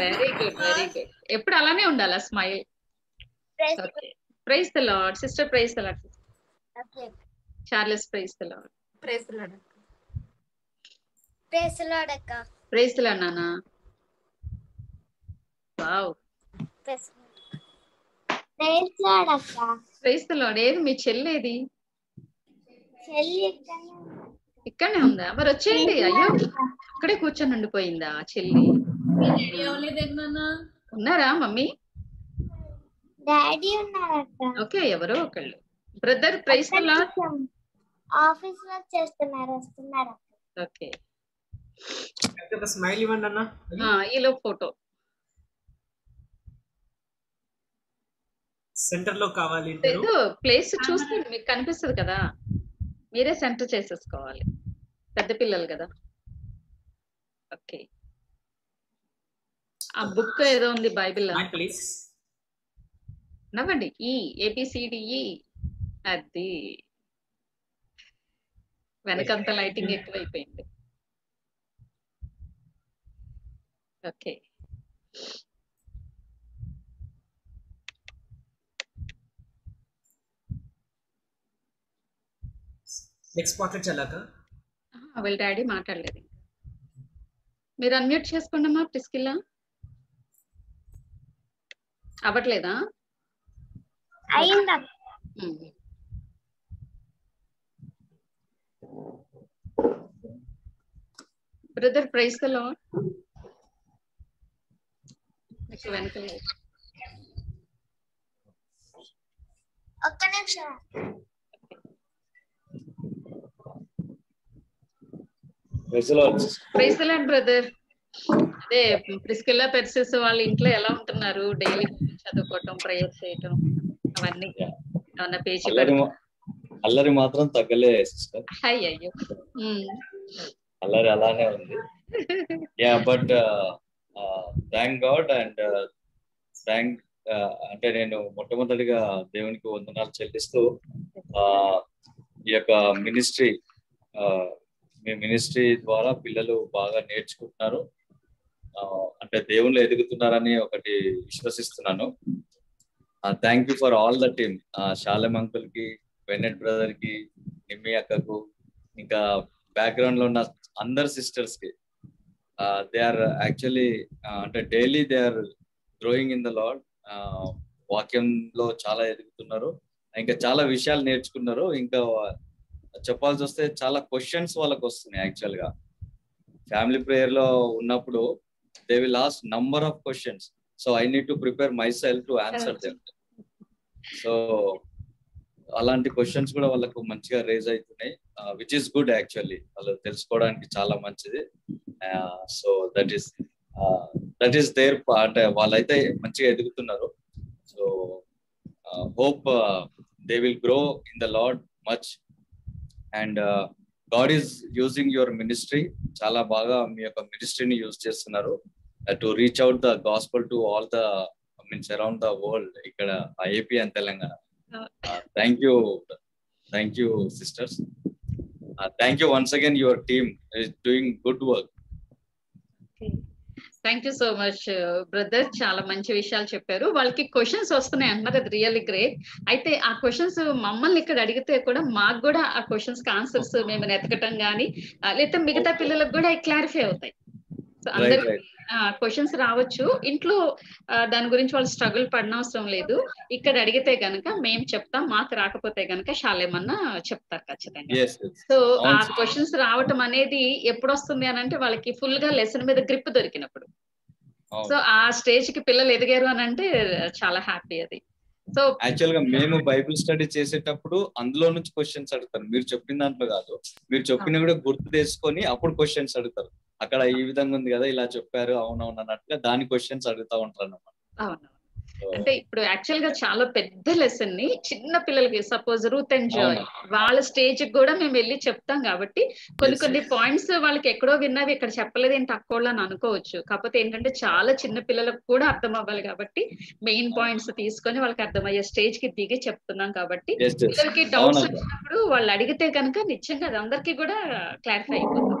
వెరీ గుడ్ వెరీ గుడ్ ఎప్పుడు అలానే ఉండాలా smile? Praise the Lord sister praise the Lord Charles praise the Lord praise ప్రేసలాడక్క praise the Lord నాన్న. వావ్. ప్రేసలాడక్క ప్రైజ్ తెలా ఏది? మీ చెల్లేది చెల్లి ఇక్కడనే ఉందా. మరి వచ్చేయండి. అయ్యో అక్కడే కూర్చొని ఉండిపోయిందా చెల్లి? ఉన్నారా మమ్మీ? డాడీ ఉన్నారక్క ఓకే ఎవరో ఒకళ్ళు. Brother praise the Lord office work చేస్తున్నారు వస్తున్నారు ఓకే. స్మైల్ ఇవ్వండి అన్న. ఈలో ఫోటో. సెంటర్లో కావాలి ప్లేస్ చూస్తే మీకు కనిపిస్తుంది కదా. మీరే సెంటర్ చేసేసుకోవాలి. పెద్ద పిల్లలు కదా. ఓకే. ఆ బుక్ ఏదో ఉంది బైబిల్ ప్లీజ్ నవ్వండి. ఈ A B C D E అది. వెనకంత లైటింగ్ ఎక్కువైపోయింది. ఓకే. నెక్స్ట్ పాకెట్ చల్లాక? వాళ్ళ డాడీ మాట్లాడలేదు. మీరు అన్మ్యూట్ చేసుకోండి అమ్మా ప్రిస్కిల్లా. అవ్వట్లేదా? అయిందా. బ్రదర్ ప్రైజ్లో మీకు వెనక. ఒక్క నిమిషం. బ్రదర్ అదే ప్రిస్కిల్లా పెర్సిస్ వాళ్ళ ఇంట్లో ఎలా ఉంటున్నారు? డైలీ చదువుకోవటం ప్రేయర్ చేయటం. అవన్నీ ఏమన్నా పేచి అల్లరి మాత్రం తగ్గలే సిస్టర్. అయ్యో. అల్లరి అలానే ఉంది. Yeah but thank God and thank అంటే నేను మొట్టమొదటిగా దేవునికి వందనాలు చెల్లిస్తూ ఆ, ఈ యొక్క మినిస్ట్రీ మీ మినిస్ట్రీ ద్వారా పిల్లలు బాగా నేర్చుకుంటున్నారు. ఆ, అంటే దేవుళ్ళు ఎదుగుతున్నారని ఒకటి విశ్వసిస్తున్నాను. Thank you for all the team Salem అంకుల్కి వెన్నెట్ బ్రదర్కి నిమ్మి అక్కకు ఇంకా బ్యాక్గ్రౌండ్లో ఉన్న అందరు సిస్టర్స్కి. దే ఆర్ యాక్చువల్లీ అంటే daily they are growing in the Lord వాక్యంలో చాలా ఎదుగుతున్నారు. ఇంకా చాలా విషయాలు నేర్చుకున్నారు. ఇంకా చెప్పాల్సి వస్తే చాలా క్వశ్చన్స్ వాళ్ళకి వస్తున్నాయి యాక్చువల్గా. ఫ్యామిలీ ప్రేయర్లో ఉన్నప్పుడు they will ask number of questions so I need to prepare myself to answer them so అలాంటి క్వశ్చన్స్ కూడా వాళ్ళకు మంచిగా రేజ్ అవుతున్నాయి. విచ్ ఇస్ గుడ్ యాక్చువల్లీ వాళ్ళు తెలుసుకోవడానికి చాలా మంచిది. So that is that is there అంటే వాళ్ళైతే మంచిగా ఎదుగుతున్నారు. So hope they will grow in the Lord much and God is using your ministry చాలా బాగా మీ యొక్క మినిస్ట్రీని యూజ్ చేస్తున్నారు. To reach out the gospel to all the means around the world ఇక్కడ AP and Telangana. Thank you thank you sisters thank you once again your team is doing good work thank you so much brother చాలా మంచి విషయాలు చెప్పారు. వాళ్ళకి questions వస్తున్నాయి అన్నారు అది really great అయితే ఆ క్వశ్చన్స్ మమ్మల్ని ఇక్కడ అడిగితే కూడా మాకు కూడా ఆ క్వశ్చన్స్కి ఆన్సర్స్ మేము నెతకటం కానీ లేకపోతే మిగతా పిల్లలకు కూడా క్లారిఫై అవుతాయి. అందరికి క్వశ్చన్స్ రావచ్చు. ఇంట్లో దాని గురించి వాళ్ళు స్ట్రగుల్ పడనవసరం లేదు. ఇక్కడ అడిగితే గనక మేము చెప్తాం మాకు రాకపోతే గనక శాలేమన్నా చెప్తారు ఖచ్చితంగా. సో ఆ. క్వశ్చన్స్ రావటం అనేది ఎప్పుడు వస్తుంది అని అంటే వాళ్ళకి ఫుల్గా లెసన్ మీద గ్రిప్ దొరికినప్పుడు. సో ఆ స్టేజ్కి పిల్లలు ఎదిగారు అని అంటే చాలా హ్యాపీ అది. సో యాక్చువల్గా మేము బైబిల్ స్టడీ చేసేటప్పుడు అందులో నుంచి క్వశ్చన్స్ అడుగుతారు. మీరు చెప్పిన దాంట్లో కాదు. మీరు చెప్పిన కూడా గుర్తు చేసుకొని అప్పుడు క్వశ్చన్స్ అడుగుతారు. అక్కడ ఈ విధంగా ఉంది కదా ఇలా చెప్పారు అవునవును అన్నట్టుగా దాని క్వశ్చన్స్ అడుగుతా ఉంటారు అన్నమాట అవును. అంటే ఇప్పుడు యాక్చువల్గా చాలా పెద్ద లెసన్ని చిన్న పిల్లలకి సపోజ్ రూత్ అండ్ జాయ్. వాళ్ళ స్టేజ్ కూడా మేము వెళ్ళి చెప్తాం కాబట్టి కొన్ని కొన్ని. పాయింట్స్ వాళ్ళకి ఎక్కడో విన్నవి ఇక్కడ చెప్పలేదు ఏంటి అక్కోళ్ళు అని అనుకోవచ్చు కాకపోతే ఏంటంటే చాలా చిన్న పిల్లలకు కూడా అర్థం అవ్వాలి కాబట్టి మెయిన్ పాయింట్స్ తీసుకొని వాళ్ళకి అర్థమయ్యే స్టేజ్కి దిగి చెప్తున్నాం కాబట్టి. పిల్లలకి డౌట్స్. వచ్చినప్పుడు వాళ్ళు అడిగితే కనుక నిజంగా అది అందరికీ కూడా క్లారిఫై అయిపోతుంది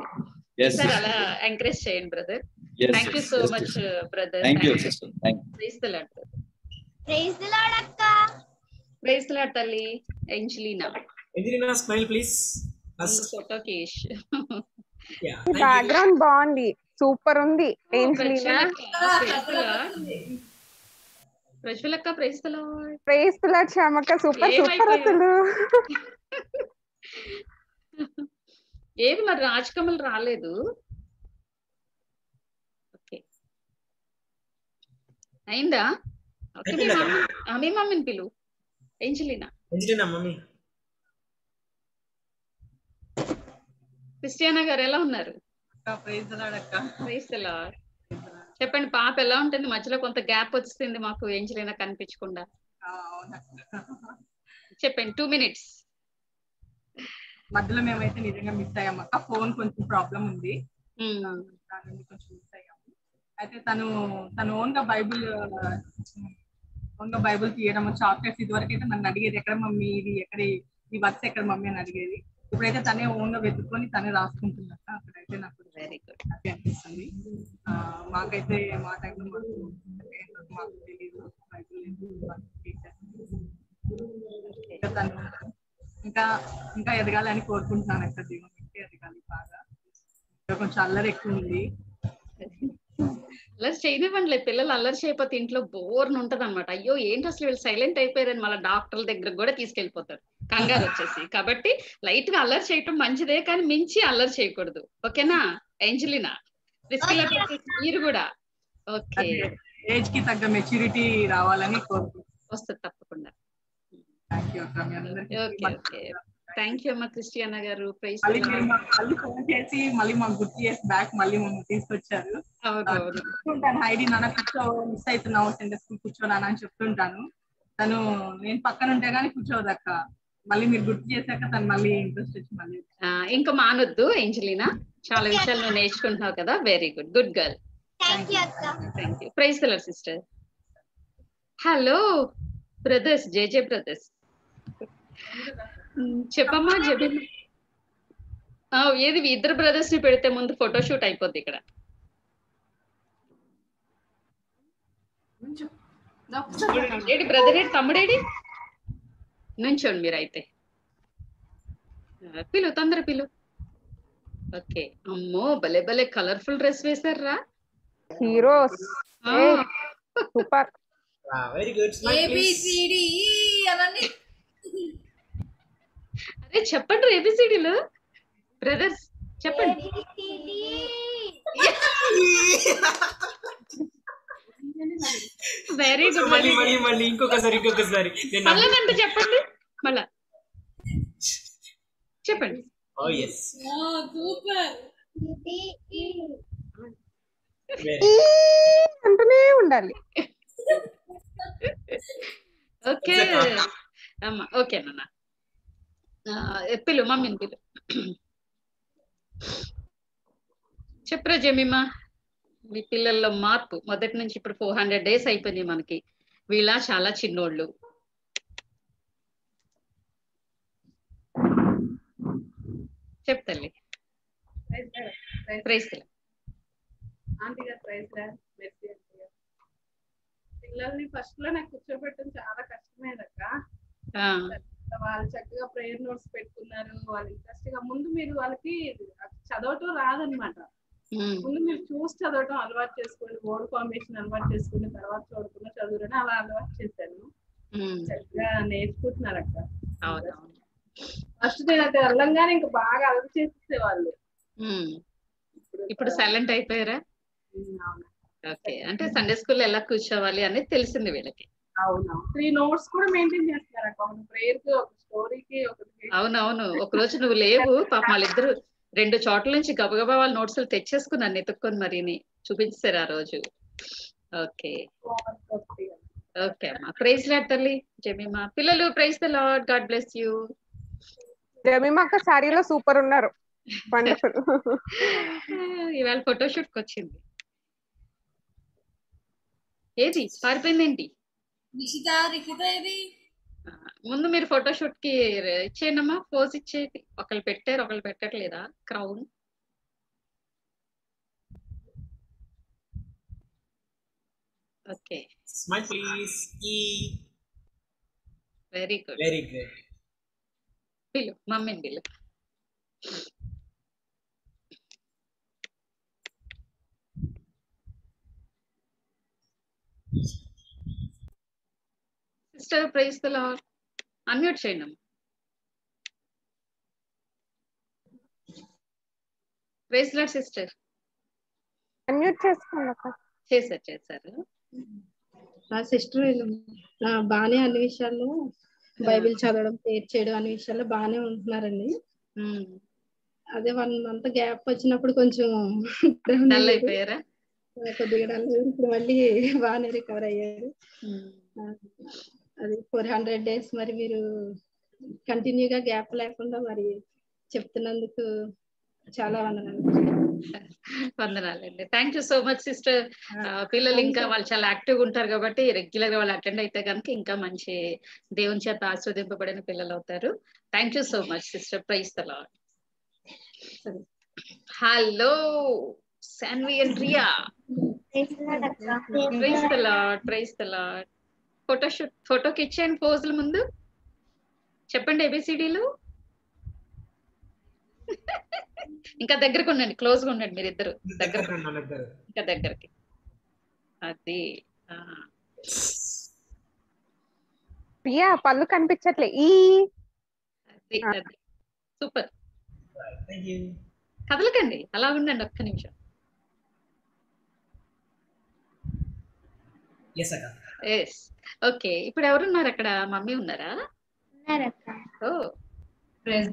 సార్ yes. అలా ఎంకరేజ్ చేయండి brother thank you so much. Brother Thank you, sister. Thank you. Praise the Lord praise the Lord అక్క. ప్రైజ్ ద లాడ్ తల్లి. Angelina Angelina, smile, please. Us. ఫోటోకి Yeah. ఈ బ్యాక్గ్రౌండ్ బాగుంది. సూపర్ ఉంది ఏంజలీనా ప్రజ్వలక్క పిల్లర్ శ్యామక్క సూపర్ సూపర్ అసలు. ఏది మరి రాజ్ కమల్ రాలేదు. ఓకే. అయిందా? ఓకే మీ? మమ్మీ మీ మమ్మీని పిలు. ఏంజలీనా? Angelina, mummy? క్రిస్టియానా గారు ఎలా ఉన్నారు. చెప్పండి పాప ఎలా ఉంటుంది? మధ్యలో కొంత గ్యాప్ వచ్చింది మాకు ఏంజలీనా కనిపించకుండా. చెప్పండి టూ మినిట్స్. మధ్యలో మేమైతే నిజంగా మిస్ అయ్యాం. అక్క ఫోన్ కొంచెం ప్రాబ్లం ఉంది. దాని నుండి కొంచెం మిస్ అయ్యాము అయితే తను తను ఓన్గా బైబుల్ ఓన్గా బైబుల్ తీయడం చాప్టర్స్ ఇదివరకు అయితే నన్ను అడిగేది ఎక్కడ మమ్మీ ఇది? ఎక్కడ ఈ- వర్క్స్ ఎక్కడ మమ్మీ? అని అడిగేది. ఇప్పుడైతే తనే ఓన్గా వెతుక్కొని తనే రాసుకుంటున్నాక అక్కడైతే నాకు వెరీ గుడ్ హ్యాపీ అనిపిస్తుంది. మాకైతే మా టైంలో మాకు మాకు తెలియదు బైబిల్ తను ఇంకా ఇంకా ఎదగాలని కోరుకుంటున్నాను అక్కడ దేవుని ఇంకా ఎదగాలి బాగా. ఇంకా కొంచెం అల్లరి ఎక్కువ ఉంది. అల్లరి చేయనివ్వండి పిల్లలు అల్లరి చేయకపోతే ఇంట్లో బోర్ ఉంటది అనమాట అయ్యో ఏంటి అసలు వీళ్ళు సైలెంట్ అయిపోయారని మళ్ళీ డాక్టర్ల దగ్గర కూడా తీసుకెళ్ళిపోతారు కంగారు వచ్చేసి. కాబట్టి లైట్గా అల్లరి చేయటం మంచిదే కానీ మించి అల్లరి చేయకూడదు. ఓకేనా? ఏంజలినా? రిస్క్ మీరు కూడా. ఓకే. ఏజ్కి తగ్గ మెచ్యూరిటీ రావాలని కోరుకుంటున్నాను. వస్తుంది తప్పకుండా. థ్యాంక్ యూ అక్క. మీ అందరికీ ఓకే ఓకే థ్యాంక్ యూ అమ్మా క్రిస్టియానా గారు. ప్రైజ్ మళ్ళీ ఫోన్ చేసి మళ్ళీ మాకు గుర్తు చేసి బ్యాక్ మళ్ళీ మమ్మల్ని తీసుకొచ్చారు. చెప్తుంటాను హైడి నాన్న కూర్చో మిస్ అవుతున్నావు సండే స్కూల్ కూర్చోనానా అని చెప్తుంటాను. తను నేను పక్కన ఉంటే గానీ కూర్చోదు అక్క. మళ్ళీ మీరు గుర్తు చేశాక తను మళ్ళీ ఇంట్రెస్ట్ వచ్చి మళ్ళీ ఇంకా మానొద్దు ఏంజలీనా. చాలా విషయాలు నువ్వు నేర్చుకుంటున్నావు కదా very good good girl thank you praise colour sister hello brothers JJ brothers చెప్పమ్మా జబి ఏది ఇద్దరు బ్రదర్స్ని పెడితే ముందు ఫోటో షూట్ అయిపోద్ది ఇక్కడ. ఏడి బ్రదర్ ఏడి? తమ్ముడేడి? నుంచోండి మీరు అయితే. పిలు తొందర పిలు. ఓకే. అమ్మో భలే భలే కలర్ఫుల్ డ్రెస్ వేశారా హీరోస్ సూపర్. వెరీ గుడ్ అవన్నీ. అరే చెప్పండి ఏబిసిడీలు. బ్రదర్స్ చెప్పండి. వెరీ గుడ్ మళ్ళీ మళ్ళీ మళ్ళీ ఇంకొకసారి ఇంకొకసారి. మళ్ళీ అంటే చెప్పండి. మళ్ళా. చెప్పండి. ఓ ఎస్ సూపర్ అంటూనే ఉండాలి. ఓకే అమ్మా ఓకే నాన్న. పిలు మమ్మీని పిలు. చెప్పరా జమీమా? మీ పిల్లల్లో మార్పు. మొదటి నుంచి ఇప్పుడు ఫోర్ హండ్రెడ్ డేస్ అయిపోయినాయి మనకి. వీళ్ళ చాలా చిన్నోళ్ళు. చెప్తల్లి ప్రైజ్ ఆంటీ గారు ప్రైజ్ పిల్లల్ని ఫస్ట్లో నాకు కూర్చోబెట్టడం చాలా కష్టమేదక్క వాళ్ళు చక్కగా ప్రేయర్ నోట్స్ పెట్టుకున్నారు వాళ్ళు ఇంట్రెస్ట్గా ముందు మీరు వాళ్ళకి చదవటం రాదనమాట ముందు మీరు చూసి చదవటం అలవాటు చేసుకోండి వర్డ్ ఫార్మేషన్ అలవాటు చేసుకుని తర్వాత చూడకుండా చదువురని అలా అలవాటు చేశాను. చక్కగా నేర్చుకుంటున్నారు అక్క అవునవును. ఫస్ట్ నేను అది వెళ్ళంగానే ఇంకా బాగా అలవాటు చేసేసే వాళ్ళు ఇప్పుడు సైలెంట్ అయిపోయారా? ఓకే. అంటే సండే స్కూల్ ఎలా కూర్చోవాలి అనేది తెలిసింది వీళ్ళకి. అవును. త్రీ నోట్స్ కూడా మెయింటైన్ చేస్తున్నారు అక్క. ఒక ప్రేయర్కి ఒక స్టోరీకి ఒకటి అవునవును. ఒక రోజు నువ్వు లేవు. పాప వాళ్ళిద్దరు రెండు చోట్ల నుంచి గబగబా వాళ్ళ నోట్స్ తెచ్చేసుకున్నాను ఎత్తుక్కొని మరిని. చూపించారు ఆ రోజు. ఓకే. ఓకే అమ్మా. ప్రైజ్ లాడ్ తల్లి జమీమా. పిల్లలు praise the Lord God bless you జమీమక్క శారీలో సూపర్ ఉన్నారు. వండర్ఫుల్ ఇవాళ ఫోటోషూట్కి వచ్చింది. ఏది? పారిపోయిందేంటి? నిషిత రిషిత ఇది ముందు మీరు ఫోటోషూట్కి ఇచ్చేయండమ్మా పోజ్ ఇచ్చేది ఒకళ్ళు పెట్టారు ఒకళ్ళు పెట్టట్లేదా? క్రౌన్. ఓకే. స్మైల్ ప్లీజ్ ఈ వెరీ గుడ్ వెరీ గుడ్ పిలు మమ్మీని పిలు. Sister praise the Lord. Unmute చేయండి. Praise Lord sister. అన్మ్యూట్ చేసుకోండి అక్క. చేశారు చేశారు. నా సిస్టర్ బాగానే అన్ని విషయాల్లో బైబిల్ చదవడం ప్రేయర్ చేయడం అన్ని విషయాల్లో బాగానే ఉంటున్నారండి. అదే వన్ మంత్ గ్యాప్ వచ్చినప్పుడు కొంచెం కొద్దిగా. ఇప్పుడు మళ్ళీ బాగానే రికవర్ అయ్యారు. అది ఫోర్ హండ్రెడ్ డేస్ మరి మీరు కంటిన్యూగా గ్యాప్ లేకుండా మరి చెప్తున్నందుకు చాలా వందనాలు. వందనాలండి. Thank you so much sister పిల్లలు ఇంకా వాళ్ళు చాలా యాక్టివ్ ఉంటారు కాబట్టి రెగ్యులర్గా వాళ్ళు అటెండ్ అయితే కనుక ఇంకా మంచి దేవుని చేత ఆస్వాదింపబడిన పిల్లలు అవుతారు. Thank you so much sister praise the Lord hello Shanvi and Riya praise the Lord praise the Lord photo shoot ఫోటోకి ఇచ్చేయండి పోజుల ముందు? చెప్పండి ఏబిసిడీలు ఇంకా దగ్గరకు ఉండండి క్లోజ్గా ఉండండి మీరు ఇద్దరు. దగ్గర ఇంకా దగ్గరికి. అది ప్రియా పళ్ళు కనిపించట్లే. ఈ. సూపర్. కదలకండి అలా ఉండండి ఒక్క నిమిషం. ఎస్ అక్క. ఎస్ ఓకే ఇప్పుడు ఎవరున్నారు అక్కడ? మమ్మీ ఉన్నారా? ఓ.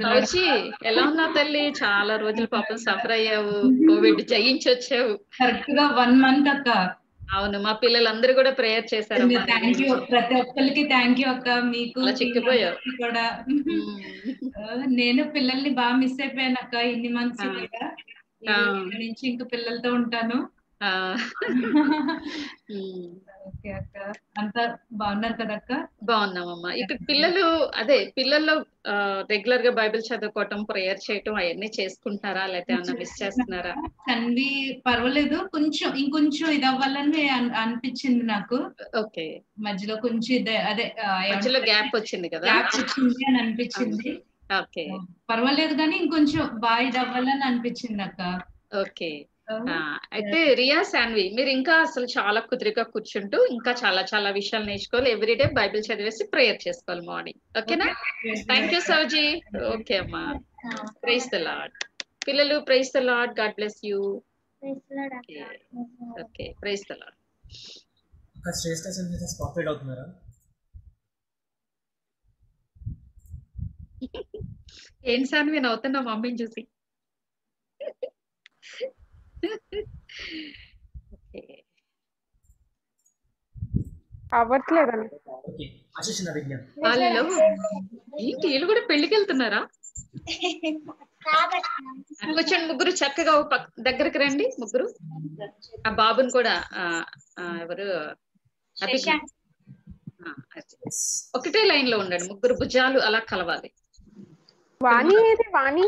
వచ్చి ఎలా ఉన్నావు తల్లి? చాలా రోజులు పాపం సఫర్ అయ్యావు కోవిడ్ జయించి వచ్చావు కరెక్ట్గా వన్ మంత్ అక్క. అవును మా పిల్లలందరూ కూడా ప్రేయర్ చేశారు థ్యాంక్ యూ ప్రతి ఒక్కరికి థ్యాంక్ యూ అక్క. మీకు చిక్కిపోయావు. కూడా. నేను పిల్లల్ని బాగా మిస్ అయిపోయాను అక్క ఇన్ని మంత్స్ నుంచి ఇంకా పిల్లలతో ఉంటాను. ఆ, ఓకే అక్క. అంతా బాగున్నారు కదా అక్క? బాగున్నామమ్మా. ఇక్కడ పిల్లలు అదే పిల్లల్లో రెగ్యులర్గా బైబిల్ చదువుకోవటం ప్రేయర్ చేయటం అవన్నీ చేసుకుంటారా లేకపోతే మిస్ చేస్తున్నారా? తన్వి పర్వాలేదు. కొంచెం ఇంకొంచెం ఇది అవ్వాలని అన్- అనిపించింది నాకు. ఓకే. మధ్యలో కొంచెం ఇదే అదే మధ్యలో? గ్యాప్ వచ్చింది కదా? గ్యాప్ వచ్చింది అని అనిపించింది. ఓకే. పర్వాలేదు కానీ ఇంకొంచెం బాగా ఇది అవ్వాలని అనిపించింది అక్క. ఓకే. అయితే రియా శాన్వి మీరు ఇంకా అసలు చాలా కుదిరిగా కూర్చుంటూ ఇంకా చాలా చాలా విషయాలు నేర్చుకోవాలి. ఎవ్రీడే బైబిల్ చదివేసి ప్రేయర్ చేసుకోవాలి మార్నింగ్ ఓకేనా? థ్యాంక్ యూ సౌజీ ఓకే అమ్మా. ప్రైజ్ ద లాడ్ పిల్లలు praise the Lord God bless you okay praise the Lord ఒక శ్రేష్ఠ సంగీత స్పాట్ అవుతున్నారా? ఏం శాన్వి? నవ్వుతున్నావు మమ్మీని చూసి. అవ్వట్లేదండి ఏంటి వీళ్ళు కూడా పెళ్ళికి వెళ్తున్నారా కూర్చోండి ముగ్గురు చక్కగా దగ్గరికి రండి ముగ్గురు. ఆ బాబుని కూడా ఎవరు. ఒకటే లైన్లో ఉండండి. ముగ్గురు భుజాలు అలా కలవాలి. వాణి ఏది? వాణి?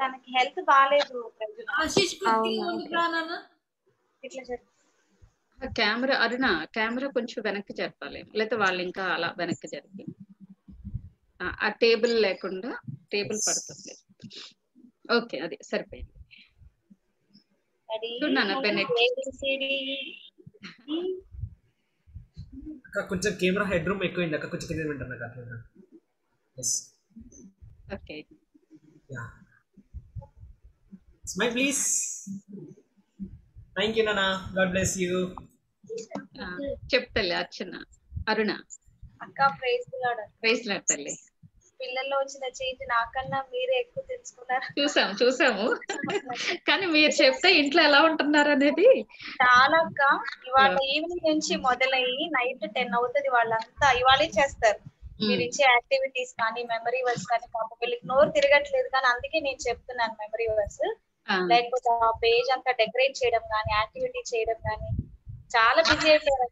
తనకి హెల్త్ బాగాలేదు. ఇట్లా కెమెరా అరుణ కెమెరా కొంచెం వెనక్కి జరపాలి. లేకపోతే వాళ్ళు ఇంకా అలా వెనక్కి జరిపి ఆ, టేబుల్ లేకుండా టేబుల్ పడుతుంది. ఓకే అది సరిపోయింది. అక్క కొంచెం కెమెరా హెడ్ రూమ్ ఎక్కువైంది అక్క కొంచెం కింద వింటాను అక్క okay. Yeah smile please thank you నాన్న గాడ్ బ్లెస్ యూ చెప్తలే అర్చన అరుణ. అక్క ప్రైజ్ ప్రైజ్ లాడ్ తల్లి. పిల్లల్లో వచ్చిన చేంజ్ నాకన్నా మీరే ఎక్కువ తెలుసుకున్నారు. చూసాము చూసాము. కానీ మీరు చెప్తే ఇంట్లో ఎలా ఉంటున్నారు అనేది? చాలా అక్క ఇవాళ ఈవినింగ్ నుంచి మొదలయ్యి నైట్ టెన్ అవుతుంది వాళ్ళంతా. ఇవాళే చేస్తారు. మీరు ఇచ్చే యాక్టివిటీస్ కానీ మెమరీ వర్స్ కానీ పాప వీళ్ళకి నోరు తిరగట్లేదు కానీ అందుకే నేను చెప్తున్నాను మెమరీ వర్స్. లేకపోతే ఆ పేజ్ అంతా డెకరేట్ చేయడం కానీ యాక్టివిటీ చేయడం కానీ చాలా బిజీ అయిపోయారు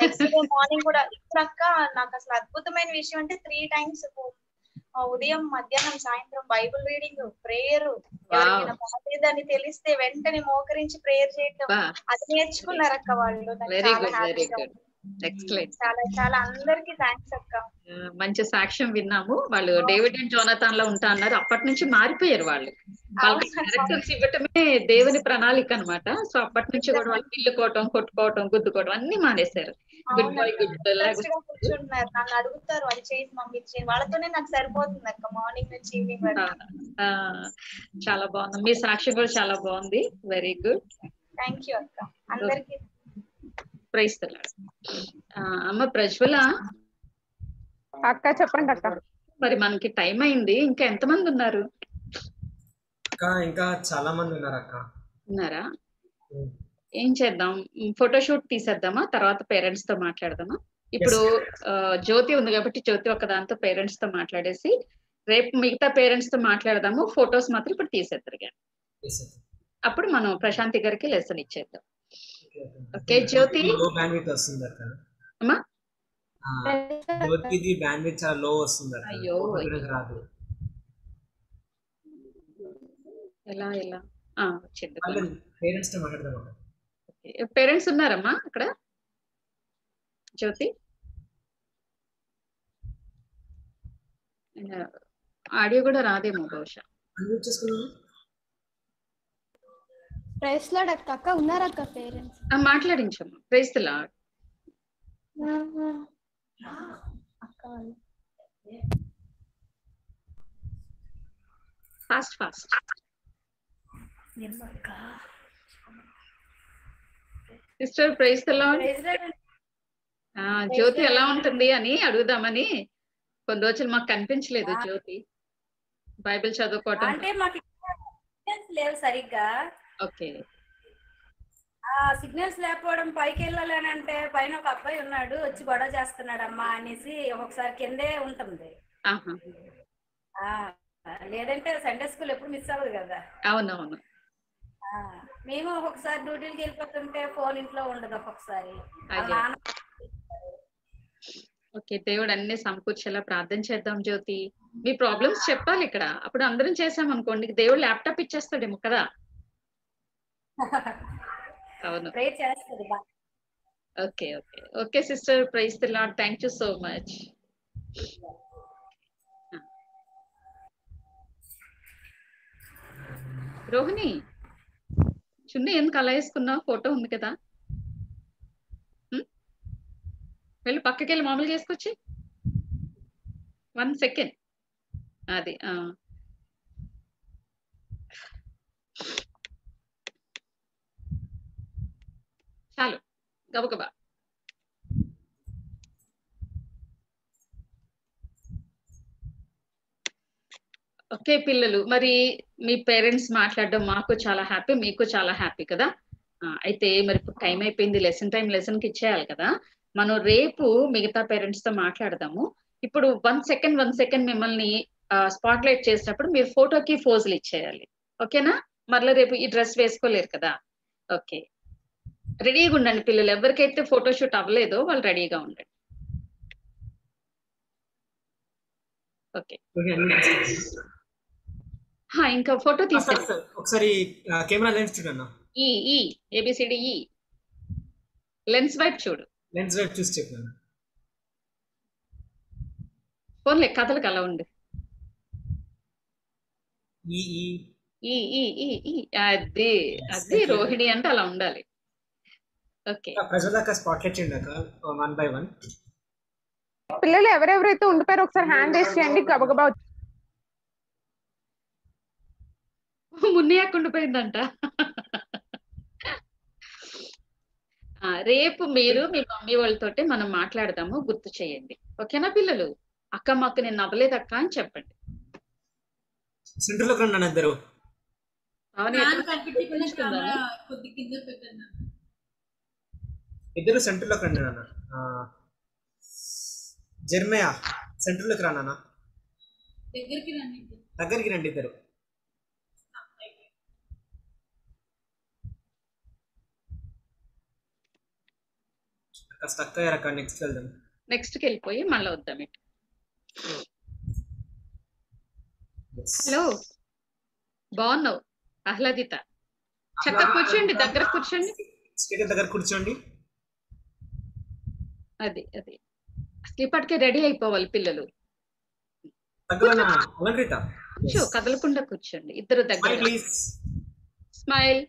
నెక్స్ట్ డే మార్నింగ్ కూడా ఇప్పుడు అక్క నాకు అసలు అద్భుతమైన విషయం అంటే త్రీ టైమ్స్ ఉదయం మధ్యాహ్నం సాయంత్రం బైబిల్ రీడింగ్ ప్రేయర్. ఎవరికైనా బాగాలేదని తెలిస్తే వెంటనే మోకరించి ప్రేయర్ చేయటం. అది నేర్చుకున్నారు అక్క వాళ్ళు. నాకు చాలా హ్యాపీగా ఎక్సలెంట్ చాలా చాలా అందరికి థ్యాంక్స్ అక్క. మంచి సాక్ష్యం విన్నాము. వాళ్ళు డేవిడ్ అండ్ జోనతాన్లో ఉంటా అన్నారు. అప్పటి నుంచి మారిపోయారు వాళ్ళు. వాళ్ళకి క్యారెక్టర్స్ ఇవ్వటమే దేవుని ప్రణాళిక అన్నమాట. సో అప్పటి నుంచి కూడా వాళ్ళు పిల్లుకోవటం కొట్టుకోవటం గుద్దుకోవటం అన్ని మానేశారు. గుడ్ బాయ్ గుడ్ కూర్చుంటున్నారు నన్ను అడుగుతారు వాళ్ళు చేసి మమ్మీ చేయి వాళ్ళతోనే నాకు సరిపోతుంది అక్క మార్నింగ్ నుంచి ఈవినింగ్ వరకు. చాలా బాగుంది. మీ సాక్ష్యం కూడా చాలా బాగుంది. వెరీ గుడ్ థ్యాంక్ యూ అక్క. అందరికి ప్రైస్ అమ్మ ప్రజ్వల. అక్క చెప్పండి అక్క. మరి మనకి టైం అయింది. ఇంకా ఎంతమంది ఉన్నారు? ఇంకా ఇంకా చాలా మంది ఉన్నారు అక్క. ఉన్నారా? ఏం చేద్దాం? ఫోటోషూట్ తీసేద్దామా? తర్వాత పేరెంట్స్తో మాట్లాడదామా? ఇప్పుడు జ్యోతి ఉంది కాబట్టి జ్యోతి ఒక దాంతో పేరెంట్స్తో మాట్లాడేసి రేపు మిగతా పేరెంట్స్తో మాట్లాడదాము. ఫొటోస్ మాత్రం ఇప్పుడు తీసేద్దరు అప్పుడు మనం ప్రశాంతి గారికి లెసన్ ఇచ్చేద్దాం. ఓకే జ్యోతి? లో బ్యాండ్విడ్త్ వస్తుంది అక్క. అమ్మా? ఆ, జ్యోతిది బ్యాండ్విడ్త్ చాలా లో వస్తుంది అక్క. అయ్యో. రాదు. ఎలా ఎలా? ఆ, వచ్చింది పేరెంట్స్తో మాట్లాడదాం పేరెంట్స్ ఉన్నారమ్మా అక్కడ? జ్యోతి? ఆడియో కూడా రాదేమో బహుశా. చేసుకున్నాను ప్రైస్ లాడ్ అక్క అక్క ఉన్నారక్క పేరెంట్స్? ఆ, మాట్లాడించమ్మా. Praise Lord fast fast. Sister praise Lord Jyothi ఎలా ఉంటుంది అని అడుగుదామని కొన్ని రోజులు మాకు కనిపించలేదు జ్యోతి. బైబిల్ చదువుకోవటం అంటే మాకు లేవు సరిగ్గా. ఓకే. ఆ సిగ్నల్స్ లేకపోవడం పైకి వెళ్ళాలి అని అంటే పైన ఒక అబ్బాయి ఉన్నాడు వచ్చి గొడవ చేస్తున్నాడు అమ్మా అనేసి ఒక్కొక్కసారి కిందే ఉంటుంది. ఆ లేదంటే సండే స్కూల్ ఎప్పుడు మిస్ అవ్వదు కదా. అవునవును. మేము ఒక్కొక్కసారి డ్యూటీకి వెళ్ళిపోతుంటే ఫోన్ ఇంట్లో ఉండదు ఒక్కొక్కసారి. ఓకే దేవుడు అన్ని సమకూర్చేలా ప్రార్థన చేద్దాం జ్యోతి. మీ ప్రాబ్లమ్స్ చెప్పాలి ఇక్కడ అప్పుడు అందరం చేసాం అనుకోండి దేవుడు ల్యాప్టాప్ ఇచ్చేస్తాడేమో కదా. అవును ప్రే చేస్తుంది. బాగా okay okay okay sister praise the Lord thank you so much Rohini చున్నీ ఎందుకు అలా వేసుకున్నావు ఫోటో ఉంది కదా. హ్మ్? వెళ్ళి పక్కకి వెళ్ళి మామూలుగా వేసుకొచ్చి. వన్ సెకండ్ అది ఆ. చాలు. గబగబా ఓకే పిల్లలు మరి మీ పేరెంట్స్ మాట్లాడడం మాకు చాలా హ్యాపీ మీకు చాలా హ్యాపీ కదా? అయితే మరి ఇప్పుడు టైం అయిపోయింది లెసన్ టైం లెసన్కి ఇచ్చేయాలి కదా? మనం రేపు మిగతా పేరెంట్స్తో మాట్లాడదాము. ఇప్పుడు వన్ సెకండ్ వన్ సెకండ్ మిమ్మల్ని స్పాట్ లైట్ చేసినప్పుడు మీరు ఫోటోకి ఫోజులు ఇచ్చేయాలి. ఓకేనా? మరలా రేపు ఈ డ్రెస్ వేసుకోలేరు కదా? ఓకే. రెడీగా ఉండండి పిల్లలు. ఎవరికైతే ఫోటోషూట్ అవ్వలేదో వాళ్ళు రెడీగా ఉండండి. ఓకే హా, ఇంకా ఫోటో తీసే ఒకసారి కెమెరా లెన్స్ చూడన్నా ఈ ఈ ఏబిసిడి ఈ లెన్స్ వైపు చూడు. లెన్స్ వైపు చూసి చెప్పాను ఫోన్లే కథలకు అలా ఉండు. ఈ ఈ ఈ ఈ ఈ అది అది రోహిణి అంటే అలా ఉండాలి. ప్రజలకు స్పాట్లైట్ చేయండి అక్క వన్ బై వన్ పిల్లలు ఎవరెవరైతే ఉండిపోయారో ఒకసారి హ్యాండ్ రేస్ చేయండి. గబగబా మున్నయ్యకు ఉండిపోయిందంట. ఆ, రేపు మీరు మీ మమ్మీ వాళ్ళతోటి మనం మాట్లాడదాము. గుర్తు చేయండి. ఓకేనా పిల్లలు? అక్క మాకు నేను నవ్వలేదు అక్క అని చెప్పండి. రండి ఇద్దరు అవును ఫ్యాన్ ఎక్కడ కనిపించకుండా చూస్తుందా? కెమెరా కొద్ది కింద పెట్టాను ఇద్దరు సెంటర్లోకి రండి నాన్న. జర్మయా సెంటర్లోకి రా నాన్న. దగ్గరికి రండి దగ్గరికి రండి ఇద్దరు. స్టక్ అయ్యారు అక్క? నెక్స్ట్ వెళ్దాం. నెక్స్ట్కి వెళ్ళిపోయి మళ్ళీ వద్దాం ఇటు. హలో బాగున్నావు? ఆహ్లాదిత. చక్కగా కూర్చోండి దగ్గర కూర్చోండి. దగ్గర కూర్చోండి. అది అది. ఇప్పటికే రెడీ అయిపోవాలి పిల్లలు. కూర్చో కదలకుండా కూర్చోండి ఇద్దరు దగ్గర. Please smile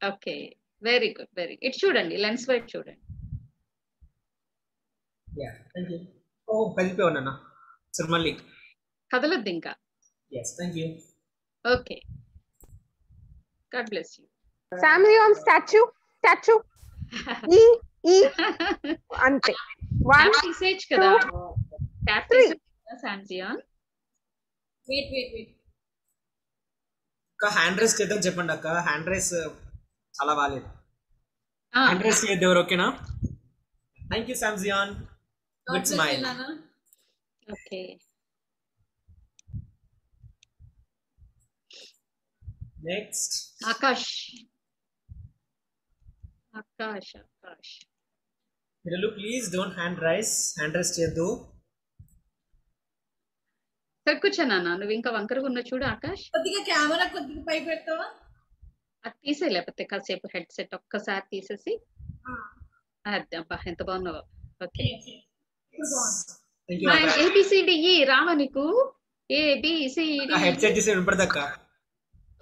okay very good very ఇటు చూడండి లెన్స్ వైపు చూడండి. కదలొద్దు ఇంకా. Okay God bless you Samuel statue statue ఈ ఈ అంతే. వన్ తీసేయచ్చు కదా. ట్యాప్ శాంజియాన్ వెయిట్ వెయిట్ వెయిట్ అక్క హ్యాండ్ రైస్ చేద్దాం చెప్పండి అక్క. హ్యాండ్ రైస్ చాలా బాగాలేదు హ్యాండ్ రైస్ చేద్దాం ఎవరు ఓకేనా? Thank you శాంజియాన్ good smile okay. Next Akash. Akash Akash పిల్లలు please don't hand raise hand raise చేయొద్దు. సరే కూర్చోనా నువ్వు ఇంకా వంకరగా ఉన్న చూడు ఆకాష్ కొద్దిగా కెమెరా కొద్దిగా పై పెడతావా? అది తీసే లేకపోతే కాసేపు హెడ్ సెట్ ఒక్కసారి తీసేసి. అది అబ్బా ఎంత బాగున్నావు. ఓకే. ఏబిసిడిఈ రావా నీకు? ఏబిసిడి హెడ్ సెట్ చేసి వినపడదు అక్క